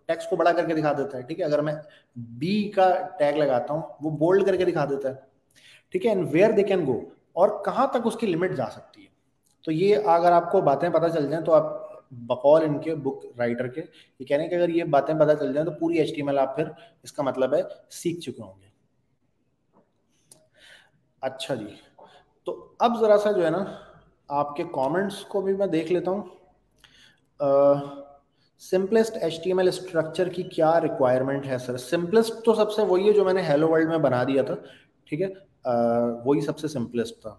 टेक्स्ट को बड़ा करके दिखा देता है, ठीक है? अगर मैं बी का टैग लगाता हूँ, वो बोल्ड करके दिखा देता है, ठीक है? And where they can go और कहाँ तक उसकी लिमिट जा सकती है? तो ये अगर आपको बातें पता चल जाएँ तो आप बकौल इनके बुक राइटर के, ये कह रहे हैं कि अगर ये बातें पता चल जाए तो पूरी एच आप फिर इसका मतलब है सीख चुके होंगे। अच्छा जी तो अब ज़रा सा जो है ना आपके कमेंट्स को भी मैं देख लेता हूँ। सिंपलेस्ट एच टी स्ट्रक्चर की क्या रिक्वायरमेंट है सर सिंपलेस्ट तो सबसे वही है जो मैंने हेलो वर्ल्ड में बना दिया था ठीक है? uh, वही सबसे सिंपलेस्ट था।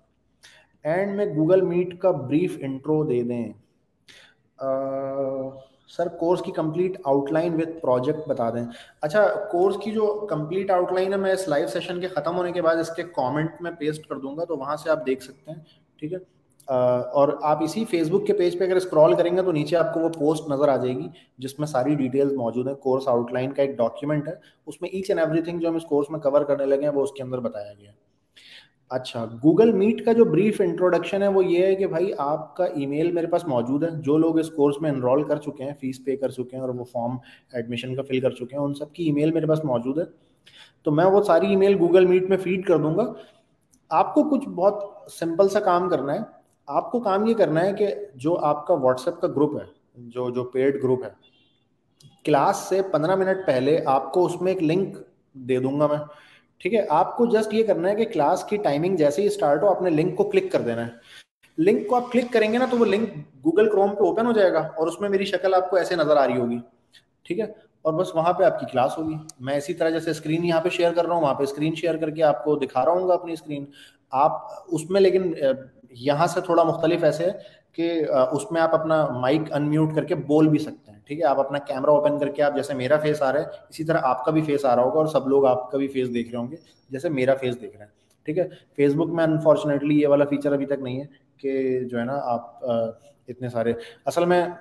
एंड में गूगल मीट का ब्रीफ इंट्रो दे दें। सर कोर्स की कंप्लीट आउटलाइन विद प्रोजेक्ट बता दें। अच्छा कोर्स की जो कंप्लीट आउटलाइन है मैं इस लाइव सेशन के ख़त्म होने के बाद इसके कमेंट में पेस्ट कर दूँगा तो वहाँ से आप देख सकते हैं ठीक है? और आप इसी फेसबुक के पेज पे अगर स्क्रॉल करेंगे तो नीचे आपको वो पोस्ट नज़र आ जाएगी, जिसमें सारी डिटेल्स मौजूद है। कोर्स आउटलाइन का एक डॉक्यूमेंट है। उसमें ईच एंड एवरीथिंग जो हम इस कोर्स में कवर करने लगे हैं, वो उसके अंदर बताया गया अच्छा गूगल मीट का जो ब्रीफ इंट्रोडक्शन है, वो ये है कि भाई आपका ईमेल मेरे पास मौजूद है। जो लोग इस कोर्स में इनरोल कर चुके हैं फ़ीस पे कर चुके हैं और वो फॉर्म एडमिशन का फिल कर चुके हैं, उन सब की ईमेल मेरे पास मौजूद है। तो मैं वो सारी ईमेल गूगल मीट में फ़ीड कर दूँगा। आपको कुछ बहुत सिंपल सा काम करना है। आपको काम ये करना है कि जो आपका व्हाट्सएप का ग्रुप है, जो जो पेड ग्रुप है क्लास से पंद्रह मिनट पहले आपको उसमें एक लिंक दे दूँगा मैं, ठीक है? आपको जस्ट ये करना है कि क्लास की टाइमिंग जैसे ही स्टार्ट हो अपने लिंक को क्लिक कर देना है। लिंक को आप क्लिक करेंगे ना तो वो लिंक गूगल क्रोम पे ओपन हो जाएगा और उसमें मेरी शक्ल आपको ऐसे नज़र आ रही होगी, ठीक है? और बस वहाँ पे आपकी क्लास होगी। मैं इसी तरह जैसे स्क्रीन यहाँ पे शेयर कर रहा हूँ, वहाँ पे स्क्रीन शेयर करके आपको दिखा रहा हूँ अपनी स्क्रीन आप उसमें लेकिन यहाँ से थोड़ा मुख्तलिफ़ ऐसे है कि उसमें आप अपना माइक अनम्यूट करके बोल भी सकते हैं, ठीक है? आप अपना कैमरा ओपन करके आप, जैसे मेरा फेस आ रहा है, इसी तरह आपका भी फेस आ रहा होगा और सब लोग आपका भी फेस देख रहे होंगे, जैसे मेरा फेस देख रहे हैं, ठीक है? फेसबुक में अनफॉर्चुनेटली ये वाला फीचर अभी तक नहीं है कि जो है ना, आप इतने सारे, असल में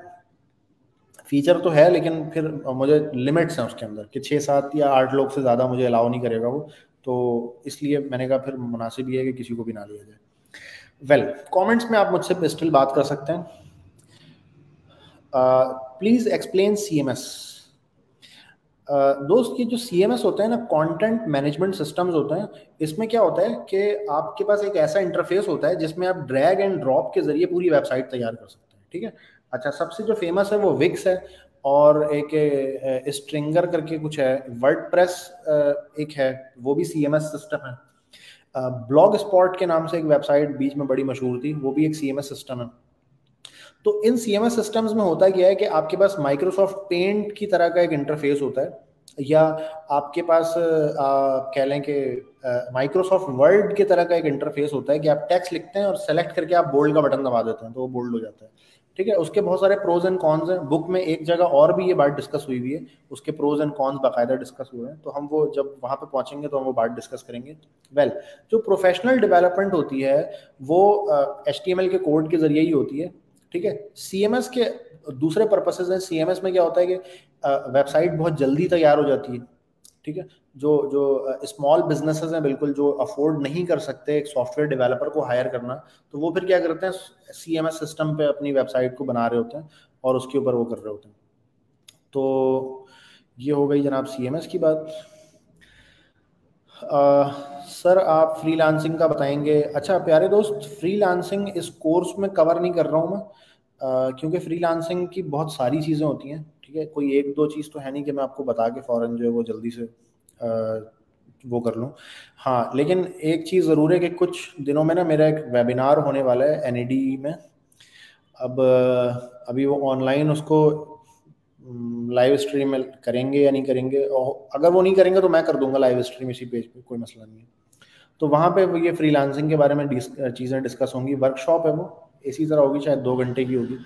फीचर तो है, लेकिन फिर मुझे लिमिट्स हैं उसके अंदर कि छः सात या आठ लोग से ज़्यादा मुझे अलाउ नहीं करेगा वो तो इसलिए मैंने कहा फिर मुनासिब ही है कि किसी को भी ना लिया जाए। वेल कमेंट्स में आप मुझसे पिस्टल बात कर सकते हैं। Please explain C M S दोस्त, ये जो सी एम एस होता है ना कंटेंट मैनेजमेंट सिस्टम्स होते हैं, इसमें क्या होता है कि आपके पास एक ऐसा इंटरफेस होता है जिसमें आप ड्रैग एंड ड्रॉप के ज़रिए पूरी वेबसाइट तैयार कर सकते हैं, ठीक है? अच्छा सबसे जो फ़ेमस है वो विक्स है और एक स्ट्रिंगर करके कुछ है वर्ड प्रेस एक है, वो भी सी एम एस सिस्टम है। ब्लॉग स्पॉट के नाम से एक वेबसाइट बीच में बड़ी मशहूर थी, वो भी एक सीएमएस सिस्टम है। तो इन सीएमएस सिस्टम्स में होता क्या है कि आपके पास माइक्रोसॉफ्ट पेंट की तरह का एक इंटरफेस होता है, या आपके पास आप कह लें कि माइक्रोसॉफ्ट वर्ड की तरह का एक इंटरफेस होता है कि आप टेक्स्ट लिखते हैं और सेलेक्ट करके आप बोल्ड का बटन दबा देते हैं तो वो बोल्ड हो जाता है। ठीक है उसके बहुत सारे प्रोज एंड कॉन्स हैं। बुक में एक जगह और भी ये बात डिस्कस हुई हुई है उसके प्रोज एंड कॉन्स बाकायदा डिस्कस हुए हैं। तो हम वो जब वहाँ पे पहुँचेंगे तो हम वो बात डिस्कस करेंगे। वेल well, जो प्रोफेशनल डेवलपमेंट होती है वो एच uh, के कोड के ज़रिए ही होती है ठीक है? सी के दूसरे पर्पसेज हैं। सीएमएस में क्या होता है कि वेबसाइट uh, बहुत जल्दी तैयार हो जाती है ठीक है? जो जो स्मॉल बिजनेसेस हैं बिल्कुल जो अफोर्ड नहीं कर सकते एक सॉफ्टवेयर डेवलपर को हायर करना तो वो फिर क्या करते हैं सी एम एस सिस्टम पे अपनी वेबसाइट को बना रहे होते हैं और उसके ऊपर वो कर रहे होते हैं। तो ये हो गई जनाब सी एम एस की बात। आ, सर आप फ्रीलांसिंग का बताएँगे। अच्छा प्यारे दोस्त फ्रीलांसिंग इस कोर्स में कवर नहीं कर रहा हूँ मैं। क्योंकि फ्रीलांसिंग की बहुत सारी चीज़ें होती हैं ठीक है? कोई एक दो चीज़ तो है नहीं कि मैं आपको बता के फ़ौरन जो है वो जल्दी से वो कर लूँ। हाँ लेकिन एक चीज़ ज़रूर है कि कुछ दिनों में ना मेरा एक वेबिनार होने वाला है एन में। अब, अभी वो ऑनलाइन उसको लाइव स्ट्रीम में करेंगे या नहीं करेंगे, और अगर वो नहीं करेंगे तो मैं कर दूँगा लाइव स्ट्रीम इसी पेज पे, कोई मसला नहीं है। तो वहाँ पे ये फ्रीलांसिंग के बारे में चीज़ें डिस्कस होंगी। वर्कशॉप है वो, इसी तरह होगी, शायद दो घंटे की होगी।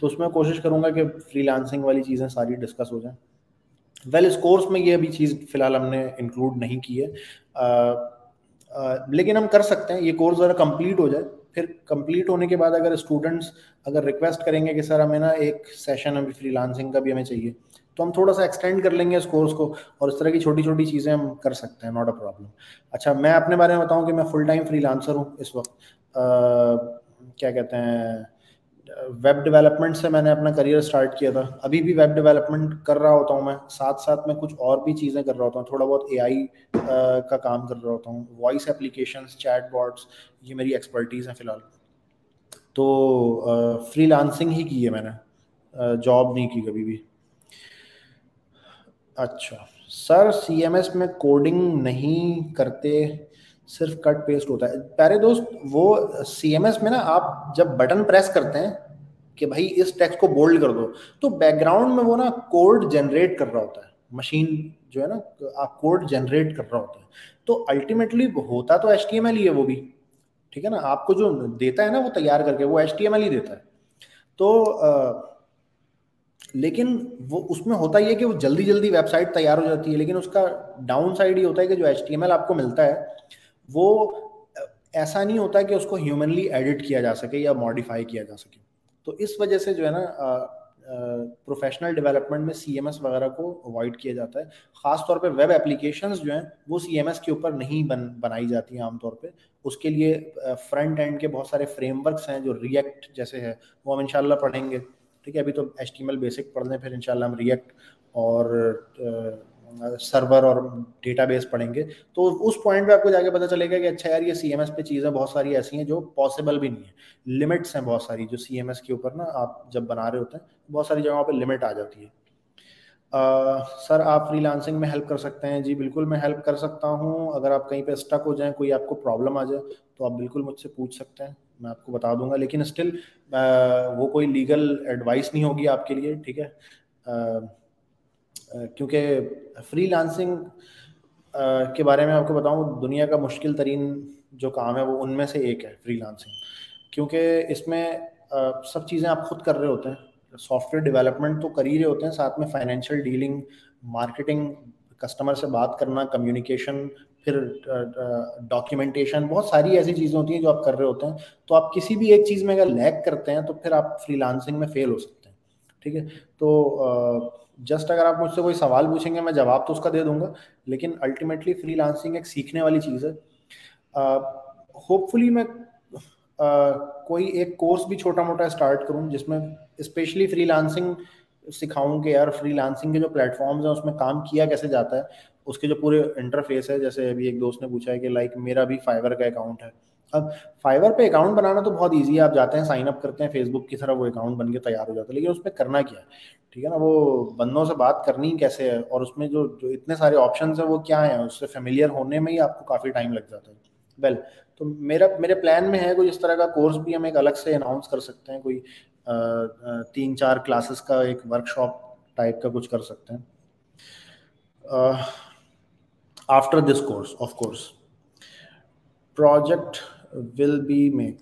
तो उसमें कोशिश करूँगा कि फ्रीलांसिंग वाली चीज़ें सारी डिस्कस हो जाएँ। वेल इस कोर्स में ये अभी चीज़ फ़िलहाल हमने इंक्लूड नहीं की है। आ, आ, लेकिन हम कर सकते हैं ये कोर्स ज़रा कंप्लीट हो जाए। फिर कंप्लीट होने के बाद अगर स्टूडेंट्स अगर रिक्वेस्ट करेंगे कि सर हमें ना एक सेशन अभी फ्रीलांसिंग का भी हमें चाहिए। तो हम थोड़ा सा एक्सटेंड कर लेंगे इस कोर्स को और इस तरह की छोटी छोटी चीज़ें हम कर सकते हैं नॉट अ प्रॉब्लम अच्छा मैं अपने बारे में बताऊँ कि मैं फुल टाइम फ्रीलांसर हूँ इस वक्त। आ, क्या कहते हैं? वेब डेवलपमेंट से मैंने अपना करियर स्टार्ट किया था। अभी भी वेब डेवलपमेंट कर रहा होता हूँ मैं। साथ साथ में कुछ और भी चीज़ें कर रहा होता हूँ। थोड़ा बहुत एआई का काम कर रहा होता हूँ। वॉइस एप्लीकेशन चैट बॉट्स ये मेरी एक्सपर्टीज़ हैं फ़िलहाल। तो फ्री लांसिंग ही की है मैंने। जॉब नहीं की कभी भी। अच्छा। सर सीएमएस में कोडिंग नहीं करते, सिर्फ़ कट पेस्ट होता है। प्यारे दोस्त, वो सीएमएस में ना आप जब बटन प्रेस करते हैं कि भाई इस टेक्स्ट को बोल्ड कर दो। तो बैकग्राउंड में वो ना कोड जनरेट कर रहा होता है। मशीन जो है ना आप कोड जनरेट कर रहा होता है। तो अल्टीमेटली होता तो एच ही है वो भी। ठीक है ना? आपको जो देता है ना वो तैयार करके वो एच ही देता है। तो आ, लेकिन वो उसमें होता ही है कि वो जल्दी जल्दी वेबसाइट तैयार हो जाती है लेकिन उसका डाउन साइड ये होता है कि जो एचटीएमएल आपको मिलता है वो ऐसा नहीं होता कि उसको ह्यूमनली एडिट किया जा सके या मॉडिफाई किया जा सके। तो इस वजह से जो है ना प्रोफेशनल डेवलपमेंट में सीएमएस वगैरह को अवॉइड किया जाता है। ख़ास तौर पे वेब एप्लीकेशंस जो हैं, वो सीएमएस के ऊपर नहीं बन, बनाई जाती हैं आमतौर पर उसके लिए फ्रंट एंड के बहुत सारे फ्रेमवर्क्स हैं जो रिएक्ट जैसे है, वो हम इंशाल्लाह पढ़ेंगे। ठीक है, अभी तो एच बेसिक पढ़ लें, फिर इनशाला हम रिएक्ट और सर्वर और डेटाबेस पढ़ेंगे तो उस पॉइंट पे आपको जाके पता चलेगा कि अच्छा यार ये सीएमएस पे चीज़ें बहुत सारी ऐसी हैं जो पॉसिबल भी नहीं है। लिमिट्स हैं बहुत सारी जो सीएमएस के ऊपर ना आप जब बना रहे होते हैं बहुत सारी जगहों पर लिमिट आ जाती है। Uh, सर आप फ्रीलांसिंग में हेल्प कर सकते हैं। जी बिल्कुल मैं हेल्प कर सकता हूँ। अगर आप कहीं पे स्टक हो जाएँ कोई आपको प्रॉब्लम आ जाए तो आप बिल्कुल मुझसे पूछ सकते हैं। मैं आपको बता दूँगा लेकिन स्टिल वो कोई लीगल एडवाइस नहीं होगी आपके लिए ठीक है? uh, क्योंकि फ्री लांसिंग के बारे में आपको बताऊँ, दुनिया का मुश्किल तरीन जो काम है, वो उनमें से एक है फ्री लांसिंग क्योंकि इसमें सब चीज़ें आप खुद कर रहे होते हैं। सॉफ्टवेयर डेवलपमेंट तो कर ही रहे होते हैं, साथ में फाइनेंशियल डीलिंग मार्केटिंग कस्टमर से बात करना कम्युनिकेशन फिर डॉक्यूमेंटेशन बहुत सारी ऐसी चीज़ें होती हैं जो आप कर रहे होते हैं। तो आप किसी भी एक चीज़ में अगर लैग करते हैं तो फिर आप फ्रीलांसिंग में फेल हो सकते हैं। ठीक है? तो जस्ट अगर आप मुझसे कोई सवाल पूछेंगे मैं जवाब तो उसका दे दूँगा लेकिन अल्टीमेटली फ्रीलांसिंग एक सीखने वाली चीज़ है। होपफुली मैं uh, कोई एक कोर्स भी छोटा मोटा स्टार्ट करूँ जिसमें स्पेशली फ्रीलांसिंग सिखाऊं कि यार फ्रीलांसिंग के जो प्लेटफॉर्म्स हैं उसमें काम किया कैसे जाता है उसके जो पूरे इंटरफेस है जैसे अभी एक दोस्त ने पूछा है कि लाइक मेरा भी फाइवर का अकाउंट है। अब फाइवर पे अकाउंट बनाना तो बहुत ईजी है आप जाते हैं साइन अप करते हैं फेसबुक की तरह वो अकाउंट बन के तैयार हो जाता है लेकिन उस पर करना क्या है? ठीक है ना वो बंदों से बात करनी कैसे है और उसमें जो जो इतने सारे ऑप्शन है वो क्या है? उससे फेमिलियर होने में ही आपको काफ़ी टाइम लग जाता है। वेल well, तो मेरा मेरे प्लान में है कोई इस तरह का कोर्स भी हम एक अलग से अनाउंस कर सकते हैं कोई आ, तीन चार क्लासेस का एक वर्कशॉप टाइप का कुछ कर सकते हैं। After this course of course project will be make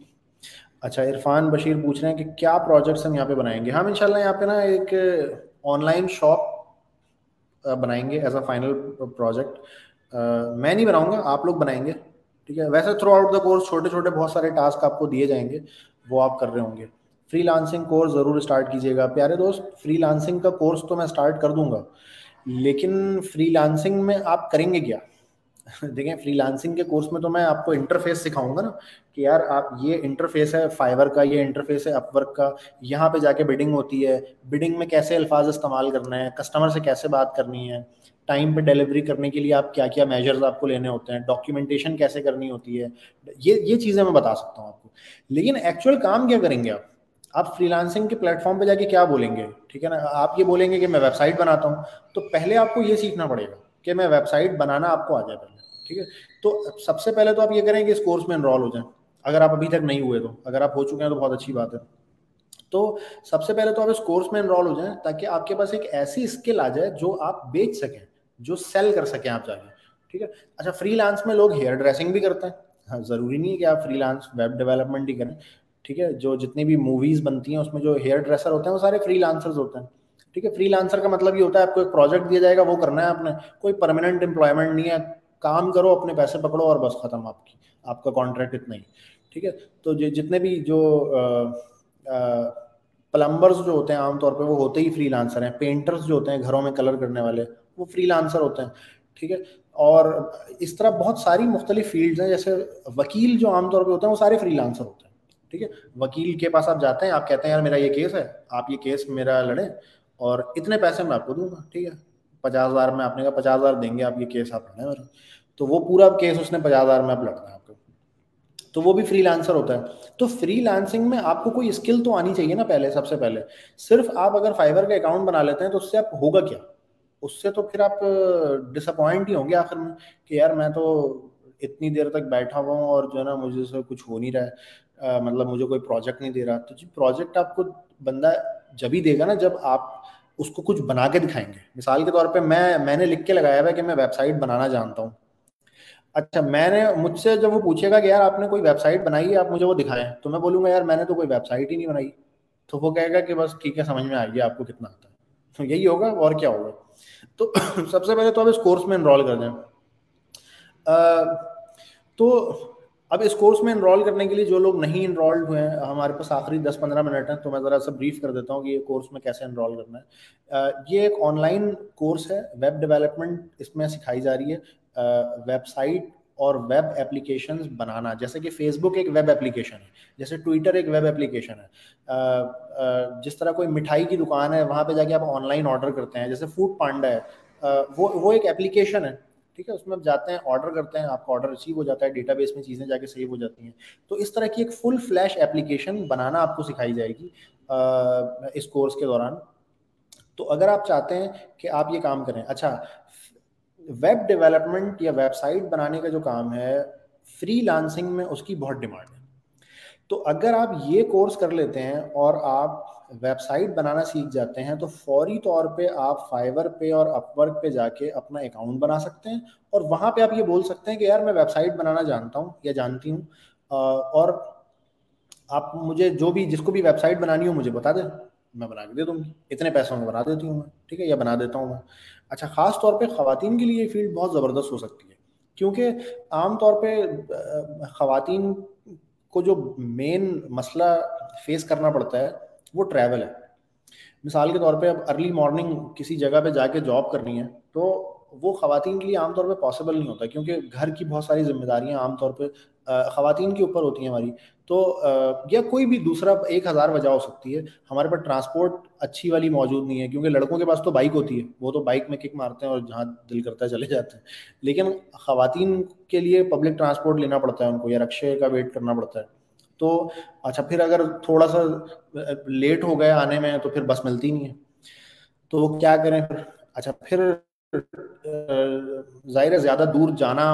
अच्छा इरफान बशीर पूछ रहे हैं कि क्या प्रोजेक्ट्स हम यहाँ पे बनाएँगे? हम इंशाल्लाह यहाँ पे ना एक ऑनलाइन शॉप बनाएँगे एज अ फाइनल प्रोजेक्ट मैं नहीं बनाऊँगा, आप लोग बनाएँगे, ठीक है? वैसे थ्रू आउट द कोर्स छोटे छोटे बहुत सारे टास्क आपको दिए जाएँगे, वो आप कर रहे होंगे। फ्री लांसिंग कोर्स ज़रूर स्टार्ट कीजिएगा। प्यारे दोस्त फ्री लांसिंग का कोर्स तो मैं स्टार्ट कर दूँगा, लेकिन फ्री लांसिंग में आप करेंगे क्या? देखें फ्रीलांसिंग के कोर्स में तो मैं आपको इंटरफेस सिखाऊँगा ना कि यार आप, ये इंटरफेस है फाइवर का, ये इंटरफेस है अपवर्क का, यहाँ पे जाके बिडिंग होती है। बिडिंग में कैसे अल्फाज इस्तेमाल करना है कस्टमर से कैसे बात करनी है टाइम पे डिलीवरी करने के लिए आप क्या क्या मेजर्स आपको लेने होते हैं डॉक्यूमेंटेशन कैसे करनी होती है, ये ये चीज़ें मैं बता सकता हूँ आपको। लेकिन एक्चुअल काम क्या करेंगे आप? आप फ्रीलांसिंग के प्लेटफॉर्म पे जाके क्या बोलेंगे? ठीक है ना? आप ये बोलेंगे कि मैं वेबसाइट बनाता हूँ तो पहले आपको ये सीखना पड़ेगा। कि मैं वेबसाइट बनाना आपको आ जाए पहले, ठीक है? तो सबसे पहले तो आप ये करें कि इस कोर्स में इनरोल हो जाए। अगर आप अभी तक नहीं हुए तो अगर आप हो चुके हैं तो बहुत अच्छी बात है। तो सबसे पहले तो आप इस कोर्स में इनरोल हो जाएँ ताकि आपके पास एक ऐसी स्किल आ जाए जो आप बेच सकें, जो सेल कर सकें आप जाके, ठीक है? अच्छा फ्रीलांस में लोग हेयर ड्रेसिंग भी करते हैं। हाँ ज़रूरी नहीं है कि आप फ्रीलांस वेब डेवलपमेंट ही करें, ठीक है? जो जितनी भी मूवीज़ बनती हैं, उसमें जो हेयर ड्रेसर होते हैं, वो सारे फ्रीलांसर्स होते हैं। ठीक है फ्रीलांसर का मतलब ये होता है, आपको एक प्रोजेक्ट दिया जाएगा, वो करना है आपने। कोई परमानेंट एम्प्लॉयमेंट नहीं है, काम करो, अपने पैसे पकड़ो और बस खत्म आपकी, आपका कॉन्ट्रैक्ट इतना ही। ठीक है तो जितने भी जो प्लम्बर्स जो होते हैं, आमतौर पे वो होते ही फ्रीलांसर हैं। पेंटर्स जो होते हैं, घरों में कलर करने वाले, वो फ्रीलांसर होते हैं। ठीक है, और इस तरह बहुत सारी मुख्तलिफ़ फील्ड्स हैं, जैसे वकील जो आमतौर पर होते हैं, वो सारे फ्रीलांसर होते हैं। ठीक है, वकील के पास आप जाते हैं, आप कहते हैं, यार मेरा ये केस है, आप ये केस मेरा लड़े। और इतने पैसे मैं आपको दूँगा, ठीक है? पचास हज़ार में आपने कहा, पचास हज़ार देंगे आप, ये केस आप लड़े और तो वो पूरा केस उसने पचास हज़ार में आप लड़ना है आपको। तो वो भी फ्रीलांसर होता है। तो फ्रीलांसिंग में आपको कोई स्किल तो आनी चाहिए ना पहले, सबसे पहले। सिर्फ़ आप अगर फाइबर का अकाउंट बना लेते हैं तो उससे आप होगा क्या? उससे तो फिर आप डिसअपॉइंट ही होंगे आखिर में कि यार मैं तो इतनी देर तक बैठा हुआ हूँ और जो है ना, मुझे से कुछ हो नहीं रहा है। मतलब मुझे कोई प्रोजेक्ट नहीं दे रहा। तो जी प्रोजेक्ट आपको बंदा जब ही देगा ना, जब आप उसको कुछ बना के दिखाएँगे। मिसाल के तौर पे मैं, मैंने लिख के लगाया हुआ है कि मैं वेबसाइट बनाना जानता हूँ। अच्छा मैंने, मुझसे जब वो पूछेगा कि यार आपने कोई वेबसाइट बनाई है, आप मुझे वो दिखाएँ तो मैं बोलूँगा, यार मैंने तो कोई वेबसाइट ही नहीं बनाई। तो वो कहेगा कि बस ठीक है, समझ में आ गया, आपको कितना आता है। तो यही होगा, और क्या होगा। तो सबसे पहले तो आप इस कोर्स में इनरोल कर दें तो अब इस कोर्स में इनरोल करने के लिए जो लोग नहीं इनरोल्ड हुए हैं, हमारे पास आखिरी 10-15 मिनट हैं तो मैं ज़रा सा ब्रीफ कर देता हूँ कि ये कोर्स में कैसे इनरोल करना है। ये एक ऑनलाइन कोर्स है वेब डेवलपमेंट इसमें सिखाई जा रही है। वेबसाइट और वेब एप्लीकेशंस बनाना, जैसे कि फेसबुक एक वेब एप्लीकेशन है, जैसे ट्विटर एक वेब एप्लीकेशन है। जिस तरह कोई मिठाई की दुकान है, वहाँ पे जाके आप ऑनलाइन ऑर्डर करते हैं, जैसे फ़ूड पांडा है वो वो एक एप्लीकेशन है। ठीक है, उसमें आप जाते हैं ऑर्डर करते हैं, आपका ऑर्डर रिसीव हो जाता है डेटाबेस में चीज़ें जाके सेव हो जाती हैं। तो इस तरह की एक फुल फ्लैश एप्लीकेशन बनाना आपको सिखाई जाएगी इस कोर्स के दौरान। तो अगर आप चाहते हैं कि आप ये काम करें अच्छा वेब डेवलपमेंट या वेबसाइट बनाने का जो काम है फ्री में उसकी बहुत डिमांड है। तो अगर आप ये कोर्स कर लेते हैं और आप वेबसाइट बनाना सीख जाते हैं तो फौरी तौर पे आप फाइवर पे और अपवर्क पे जाके अपना अकाउंट बना सकते हैं। और वहाँ पे आप ये बोल सकते हैं कि यार मैं वेबसाइट बनाना जानता हूँ या जानती हूँ। और आप मुझे जो भी, जिसको भी वेबसाइट बनानी हो मुझे बता दें। मैं बना के दे दूँगी। इतने पैसों में बना देती हूँ मैं, ठीक है? या बना देता हूँ मैं। अच्छा ख़ास तौर पे ख़वातीन के लिए ये फ़ील्ड बहुत ज़बरदस्त हो सकती है। क्योंकि आम तौर पे ख़वातीन को जो मेन मसला फेस करना पड़ता है वो ट्रैवल है। मिसाल के तौर पे अब अर्ली मॉर्निंग किसी जगह पे जाके जॉब करनी है तो वो खातन के लिए आमतौर पे पॉसिबल नहीं होता, क्योंकि घर की बहुत सारी जिम्मेदारियाँ आमतौर पे खातन के ऊपर होती हैं हमारी। तो या कोई भी दूसरा एक हज़ार वजह हो सकती है, हमारे पास ट्रांसपोर्ट अच्छी वाली मौजूद नहीं है, क्योंकि लड़कों के पास तो बाइक होती है, वो तो बाइक में किक मारते हैं और जहाँ दिल करता है चले जाते हैं। लेकिन खातन के लिए पब्लिक ट्रांसपोर्ट लेना पड़ता है उनको, या रक्शे का वेट करना पड़ता है। तो अच्छा फिर अगर थोड़ा सा लेट हो गया आने में तो फिर बस मिलती नहीं है। तो क्या करें फिर? अच्छा फिर ज़ाहिर है ज़्यादा दूर जाना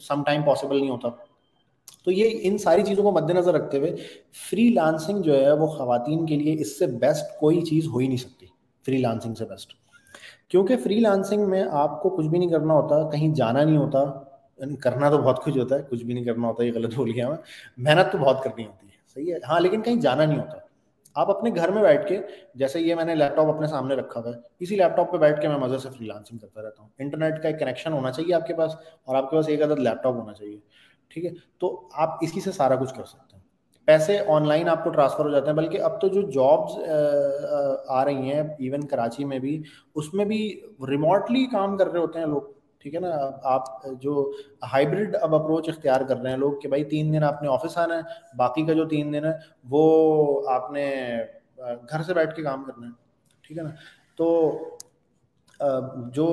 सम टाइम पॉसिबल नहीं होता। तो ये, इन सारी चीज़ों को मद्देनज़र रखते हुए फ्री लांसिंग जो है, वो खातन के लिए इससे बेस्ट कोई चीज़ हो ही नहीं सकती फ्री लांसिंग से बेस्ट क्योंकि फ्री लांसिंग में आपको कुछ भी नहीं करना होता, कहीं जाना नहीं होता करना तो बहुत कुछ होता है, कुछ भी नहीं करना होता, ये गलत बोल गया मैं। मेहनत तो बहुत करनी होती है, सही है? हाँ लेकिन कहीं जाना नहीं होता। आप अपने घर में बैठ के, जैसे ये मैंने लैपटॉप अपने सामने रखा हुआ है, इसी लैपटॉप पे बैठ के मैं मज़े से फ्रीलांसिंग करता रहता हूँ। इंटरनेट का एक कनेक्शन होना चाहिए आपके पास, और आपके पास एक अदद लैपटॉप होना चाहिए, ठीक है? तो आप इसी से सारा कुछ कर सकते हैं। पैसे ऑनलाइन आपको ट्रांसफ़र हो जाते हैं, बल्कि अब तो जो जॉब्स आ रही हैं इवन कराची में भी, उसमें भी रिमोटली काम कर रहे होते हैं लोग। ठीक है ना? आप, जो हाइब्रिड अब अप्रोच इख्तियार कर रहे हैं लोग कि भाई तीन दिन आपने ऑफ़िस आना है, बाकी का जो तीन दिन है, वो आपने घर से बैठ के काम करना है, ठीक है ना? तो जो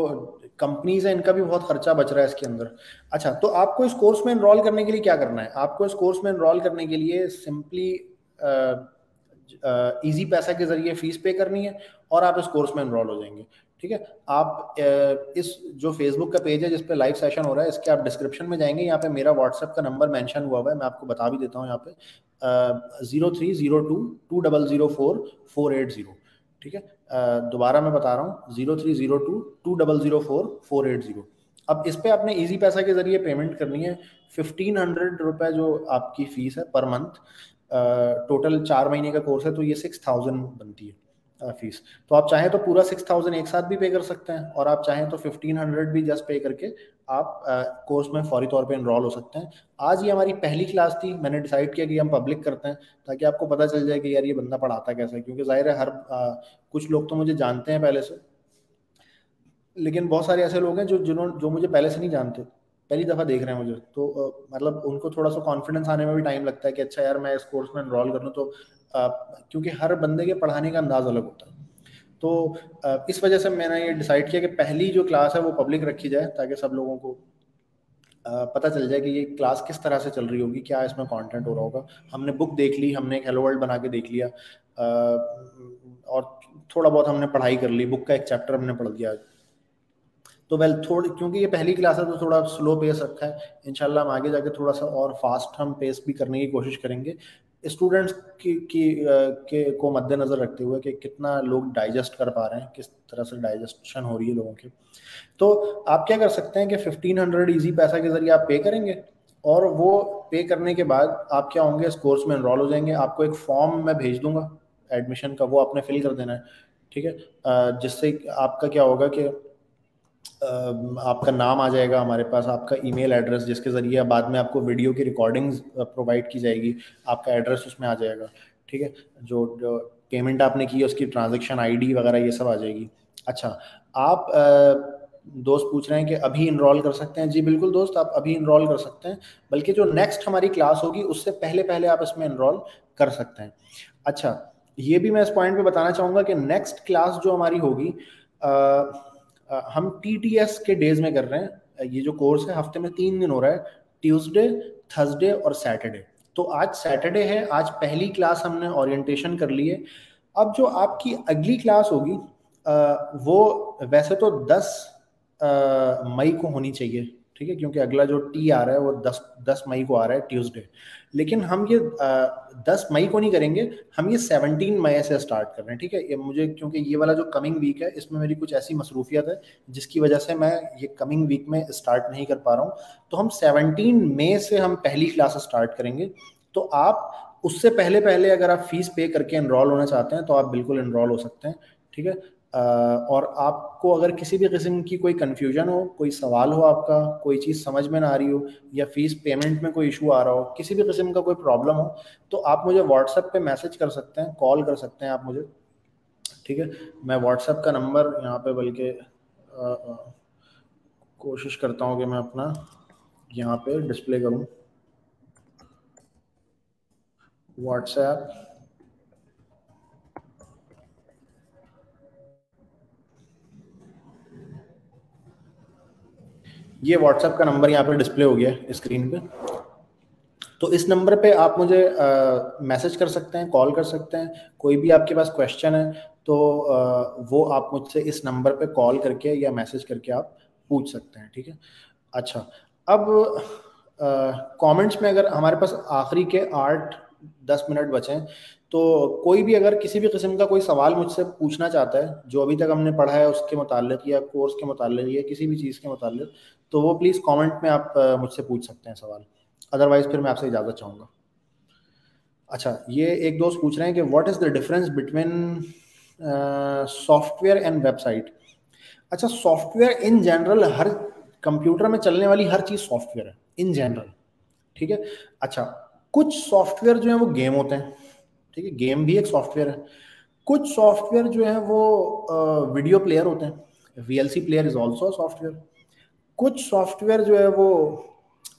कंपनीज़ है, इनका भी बहुत खर्चा बच रहा है इसके अंदर। अच्छा तो आपको इस कोर्स में इनरोल करने के लिए क्या करना है? आपको इस कोर्स में इनरोल करने के लिए सिंपली इजी पैसा के ज़रिए फ़ीस पे करनी है और आप इस कोर्स में इनरोल हो जाएँगे। ठीक है? आप इस जो फेसबुक का पेज है, जिस पे लाइव सेशन हो रहा है, इसके आप डिस्क्रिप्शन में जाएँगे। यहाँ पे मेरा व्हाट्सएप का नंबर मेंशन हुआ हुआ है। मैं आपको बता भी देता हूँ यहाँ पे। Zero three zero two two double zero four four eight zero ठीक है? दोबारा मैं बता रहा हूँ। Zero three zero two two double zero four four eight zero अब इस पर आपने इजी पैसा के ज़रिए पेमेंट करनी है। फिफ्टीन हंड्रेड रुपये जो आपकी फ़ीस है पर मंथ टोटल चार महीने का कोर्स है तो ये सिक्स थाउज़ेंड बनती है। फ़ीस तो आप चाहें तो पूरा सिक्स थाउज़ेंड एक साथ भी पे कर सकते हैं और आप चाहें तो फिफ्टीन हंड्रेड भी जस्ट पे करके आप कोर्स में फौरी तौर पे इनरोल हो सकते हैं। आज ये हमारी पहली क्लास थी मैंने डिसाइड किया कि हम पब्लिक करते हैं ताकि आपको पता चल जाए कि यार ये बंदा पढ़ाता कैसा है क्योंकि ज़ाहिर है हर आ, कुछ लोग तो मुझे जानते हैं पहले से। लेकिन बहुत सारे ऐसे लोग हैं जो जिन्होंने जो मुझे पहले से नहीं जानते पहली दफ़ा देख रहे हैं मुझे। तो आ, मतलब उनको थोड़ा सा कॉन्फिडेंस आने में भी टाइम लगता है कि अच्छा यार मैं इस कोर्स में इनरोल कर लूँ तो क्योंकि हर बंदे के पढ़ाने का अंदाज अलग होता है। तो इस वजह से मैंने ये डिसाइड किया कि पहली जो क्लास है वो पब्लिक रखी जाए ताकि सब लोगों को पता चल जाए कि ये क्लास किस तरह से चल रही होगी, क्या इसमें कंटेंट हो रहा होगा। हमने बुक देख ली, हमने एक हेलो वर्ल्ड बना के देख लिया। और थोड़ा बहुत हमने पढ़ाई कर ली बुक का एक चैप्टर हमने पढ़ दिया। तो वेल थोड़ी, क्योंकि ये पहली क्लास है तो थोड़ा स्लो पेस रखा है। इनशाला हम आगे जाके थोड़ा सा और फास्ट हम पेस भी करने की कोशिश करेंगे। स्टूडेंट्स की, की के को मद्देनजर रखते हुए कि कितना लोग डाइजेस्ट कर पा रहे हैं किस तरह से डाइजेशन हो रही है लोगों की। तो आप क्या कर सकते हैं कि फिफ्टीन हंड्रेड ईजी पैसा के ज़रिए आप पे करेंगे और वो पे करने के बाद आप क्या होंगे इस कोर्स में इनरोल हो जाएँगे। आपको एक फॉर्म मैं भेज दूँगा एडमिशन का वो आपने फिल कर देना है ठीक है? जिससे आपका क्या होगा कि आपका नाम आ जाएगा हमारे पास आपका ईमेल एड्रेस जिसके ज़रिए बाद में आपको वीडियो की रिकॉर्डिंग्स प्रोवाइड की जाएगी आपका एड्रेस उसमें आ जाएगा ठीक है? जो, जो पेमेंट आपने की है उसकी ट्रांजेक्शन आईडी वगैरह ये सब आ जाएगी। अच्छा आप दोस्त पूछ रहे हैं कि अभी इनरोल कर सकते हैं? जी बिल्कुल दोस्त आप अभी इनरोल कर सकते हैं बल्कि जो नेक्स्ट हमारी क्लास होगी उससे पहले पहले आप इसमें इनरोल कर सकते हैं। अच्छा ये भी मैं इस पॉइंट पे बताना चाहूँगा कि नेक्स्ट क्लास जो हमारी होगी हम टी के डेज़ में कर रहे हैं। ये जो कोर्स है, हफ़्ते में तीन दिन हो रहा है। ट्यूसडे थर्सडे और सैटरडे तो आज सैटरडे है, आज पहली क्लास हमने ओरिएंटेशन कर ली है। अब जो आपकी अगली क्लास होगी वो वैसे तो 10 मई को होनी चाहिए। ठीक है? क्योंकि अगला जो टी आ रहा है वो दस दस मई को आ रहा है ट्यूसडे लेकिन हम ये दस मई को नहीं करेंगे, हम ये सेवनटीन मई से स्टार्ट कर रहे हैं, ठीक है? ये मुझे, क्योंकि ये वाला जो कमिंग वीक है, इसमें मेरी कुछ ऐसी मसरूफियत है, जिसकी वजह से मैं ये कमिंग वीक में स्टार्ट नहीं कर पा रहा हूँ। तो हम सेवनटीन मई से हम पहली क्लास स्टार्ट करेंगे। तो आप उससे पहले पहले अगर आप फ़ीस पे करके इनरोल होना चाहते हैं तो आप बिल्कुल इनरोल हो सकते हैं, ठीक है? और आपको अगर किसी भी किस्म की कोई कन्फ्यूज़न हो, कोई सवाल हो आपका, कोई चीज़ समझ में ना आ रही हो, या फ़ीस पेमेंट में कोई इशू आ रहा हो, किसी भी किस्म का कोई प्रॉब्लम हो तो आप मुझे व्हाट्सएप पे मैसेज कर सकते हैं कॉल कर सकते हैं आप मुझे। ठीक है? मैं व्हाट्सएप का नंबर यहाँ पे बल्कि कोशिश करता हूँ कि मैं अपना यहाँ पे डिस्प्ले करूँ। व्हाट्सएप ये व्हाट्सएप का नंबर यहाँ पे डिस्प्ले हो गया है स्क्रीन पे। तो इस नंबर पे आप मुझे मैसेज कर सकते हैं कॉल कर सकते हैं कोई भी आपके पास क्वेश्चन है तो आ, वो आप मुझसे इस नंबर पे कॉल करके या मैसेज करके आप पूछ सकते हैं ठीक है? अच्छा अब कमेंट्स में अगर हमारे पास आखिरी के आठ दस मिनट बचे तो कोई भी अगर किसी भी किस्म का कोई सवाल मुझसे पूछना चाहता है, जो अभी तक हमने पढ़ा है उसके मुतालिक या कोर्स के मुतालिक या किसी भी चीज़ के मुतालिक तो वो प्लीज़ कमेंट में आप मुझसे पूछ सकते हैं सवाल। अदरवाइज़ फिर मैं आपसे इजाज़त चाहूँगा। अच्छा ये एक दोस्त पूछ रहे हैं कि what is the difference between software and website अच्छा सॉफ्टवेयर इन जनरल हर कंप्यूटर में चलने वाली हर चीज़ सॉफ्टवेयर है इन जनरल ठीक है? अच्छा कुछ सॉफ्टवेयर जो है वो गेम होते हैं। ठीक है गेम भी एक सॉफ्टवेयर है। कुछ सॉफ्टवेयर जो है वो वीडियो प्लेयर होते हैं। V L C player is also software कुछ सॉफ्टवेयर जो है वो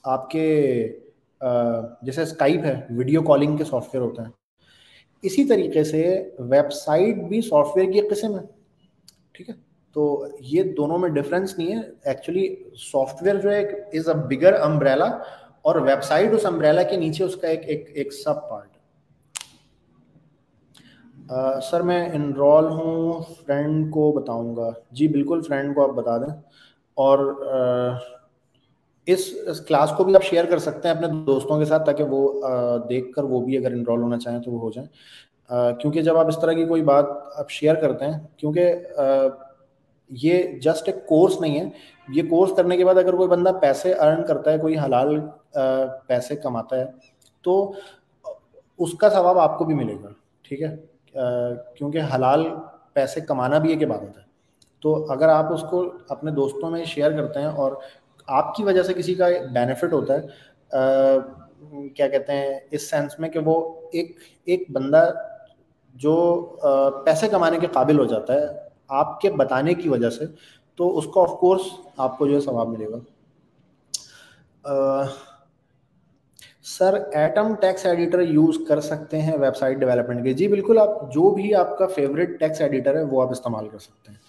आपके जैसे स्काइप है वीडियो कॉलिंग के सॉफ्टवेयर होते हैं। इसी तरीके से वेबसाइट भी सॉफ्टवेयर की एक किस्म है, ठीक है? तो ये दोनों में डिफरेंस नहीं है। एक्चुअली सॉफ्टवेयर जो है इज़ अ बिगर अम्ब्रेला और वेबसाइट उस अम्ब्रेला के नीचे उसका एक एक एक सब पार्ट सर मैं इनरोल हूँ फ्रेंड को बताऊँगा। जी बिल्कुल फ्रेंड को आप बता दें। और uh, इस, इस क्लास को भी आप शेयर कर सकते हैं अपने दोस्तों के साथ ताकि वो देख कर वो भी अगर इनरोल होना चाहें तो वो हो जाए। क्योंकि जब आप इस तरह की कोई बात आप शेयर करते हैं क्योंकि ये जस्ट एक कोर्स नहीं है। ये कोर्स करने के बाद अगर कोई बंदा पैसे अर्न करता है कोई हलाल पैसे कमाता है तो उसका सवाब आपको भी मिलेगा ठीक है? क्योंकि हलाल पैसे कमाना भी एक इबादत है। तो अगर आप उसको अपने दोस्तों में शेयर करते हैं और आपकी वजह से किसी का बेनिफिट होता है आ, क्या कहते हैं इस सेंस में कि वो एक एक बंदा जो आ, पैसे कमाने के काबिल हो जाता है आपके बताने की वजह से तो उसको ऑफ़ कोर्स आपको जो है सवाब मिलेगा। Sir Atom text editor use कर सकते हैं वेबसाइट डेवलपमेंट के। जी, बिल्कुल आप जो भी आपका फेवरेट टेक्स एडिटर है, वो आप इस्तेमाल कर सकते हैं।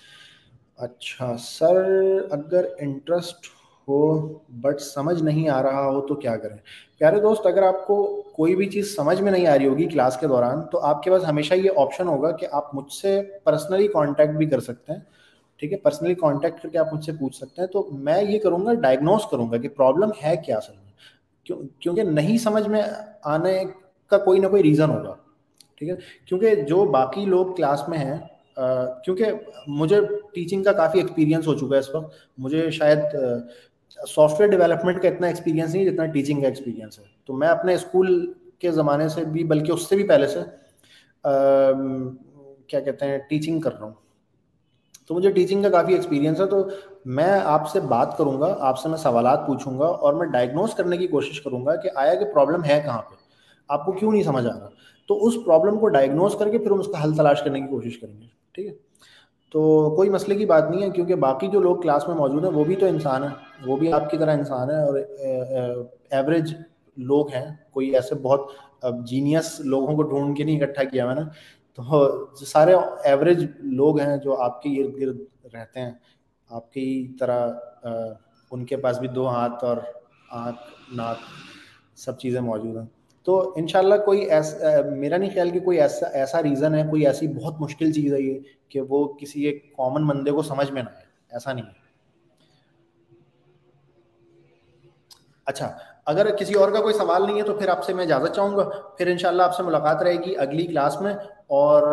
अच्छा सर, अगर इंटरेस्ट हो बट समझ नहीं आ रहा हो तो क्या करें? प्यारे दोस्त, अगर आपको कोई भी चीज़ समझ में नहीं आ रही होगी क्लास के दौरान तो आपके पास हमेशा ये ऑप्शन होगा कि आप मुझसे पर्सनली कांटेक्ट भी कर सकते हैं। ठीक है पर्सनली कांटेक्ट करके आप मुझसे पूछ सकते हैं। तो मैं ये करूँगा डायग्नोस करूँगा कि प्रॉब्लम है क्या असल में। क्यों क्योंकि नहीं समझ में आने का कोई ना कोई रीज़न होगा ठीक है? क्योंकि जो बाकी लोग क्लास में हैं क्योंकि मुझे टीचिंग का काफ़ी एक्सपीरियंस हो चुका है इस वक्त। मुझे शायद सॉफ्टवेयर डेवलपमेंट का इतना एक्सपीरियंस नहीं जितना टीचिंग का एक्सपीरियंस है। तो मैं अपने स्कूल के ज़माने से भी बल्कि उससे भी पहले से आ, क्या कहते हैं टीचिंग कर रहा हूँ। तो मुझे टीचिंग का काफ़ी एक्सपीरियंस है तो मैं आपसे बात करूँगा, आपसे मैं सवाल पूछूँगा और मैं डायग्नोस करने की कोशिश करूँगा कि आया कि प्रॉब्लम है कहाँ पे। आपको क्यों नहीं समझ आ रहा? तो उस प्रॉब्लम को डायग्नोस करके फिर हम उसका हल तलाश करने की कोशिश करेंगे, ठीक है? तो कोई मसले की बात नहीं है, क्योंकि बाकी जो लोग क्लास में मौजूद हैं, वो भी तो इंसान है, वो भी आपकी तरह इंसान है और एवरेज लोग हैं। कोई ऐसे बहुत जीनियस लोगों को ढूंढ के नहीं इकट्ठा किया मैंने। तो सारे एवरेज लोग हैं जो आपके इर्द गिर्द रहते हैं। आपकी तरह उनके पास भी दो हाथ और आँख नाक सब चीज़ें मौजूद हैं। तो इनशाला कोई ऐसा मेरा नहीं ख्याल कि कोई ऐसा ऐसा रीज़न है कोई ऐसी बहुत मुश्किल चीज़ है ये कि वो किसी एक कॉमन बंदे को समझ में ना आए ऐसा नहीं है। अच्छा अगर किसी और का कोई सवाल नहीं है तो फिर आपसे मैं इजाज़त चाहूँगा फिर इनशाला आपसे मुलाकात रहेगी अगली क्लास में और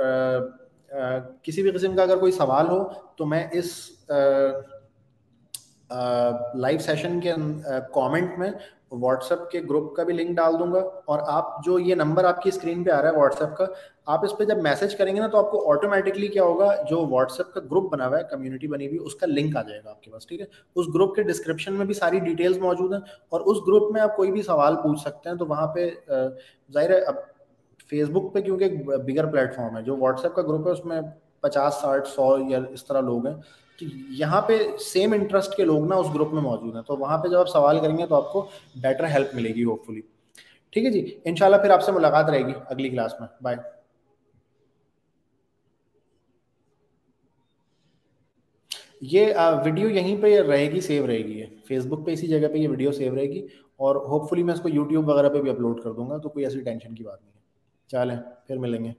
आ, किसी भी किस्म का अगर कोई सवाल हो तो मैं इस लाइव सेशन के कमेंट में व्हाट्सएप के ग्रुप का भी लिंक डाल दूँगा। और आप जो ये नंबर आपकी स्क्रीन पे आ रहा है व्हाट्सएप का, आप इस पर जब मैसेज करेंगे ना तो आपको ऑटोमेटिकली क्या होगा, जो व्हाट्सएप का ग्रुप बना हुआ है कम्युनिटी बनी हुई, उसका लिंक आ जाएगा आपके पास, ठीक है? उस ग्रुप के डिस्क्रिप्शन में भी सारी डिटेल्स मौजूद हैं। और उस ग्रुप में आप कोई भी सवाल पूछ सकते हैं तो वहाँ पे ज़ाहिर है, अब फेसबुक पे क्योंकि एक बिगर प्लेटफॉर्म है, जो व्हाट्सएप का ग्रुप है, उसमें पचास, साठ, सौ या इस तरह लोग हैं तो यहाँ पे सेम इंटरेस्ट के लोग ना उस ग्रुप में मौजूद हैं तो वहाँ पे जब आप सवाल करेंगे तो आपको बेटर हेल्प मिलेगी होपफुली ठीक है जी? इनशाला फिर आपसे मुलाकात रहेगी अगली क्लास में। बाय ये वीडियो यहीं पे रहेगी सेव रहेगी ये। फेसबुक पे इसी जगह पे ये वीडियो सेव रहेगी, और होपफुली मैं इसको यूट्यूब वगैरह पे भी अपलोड कर दूँगा तो कोई ऐसी टेंशन की बात नहीं। है चलें फिर मिलेंगे।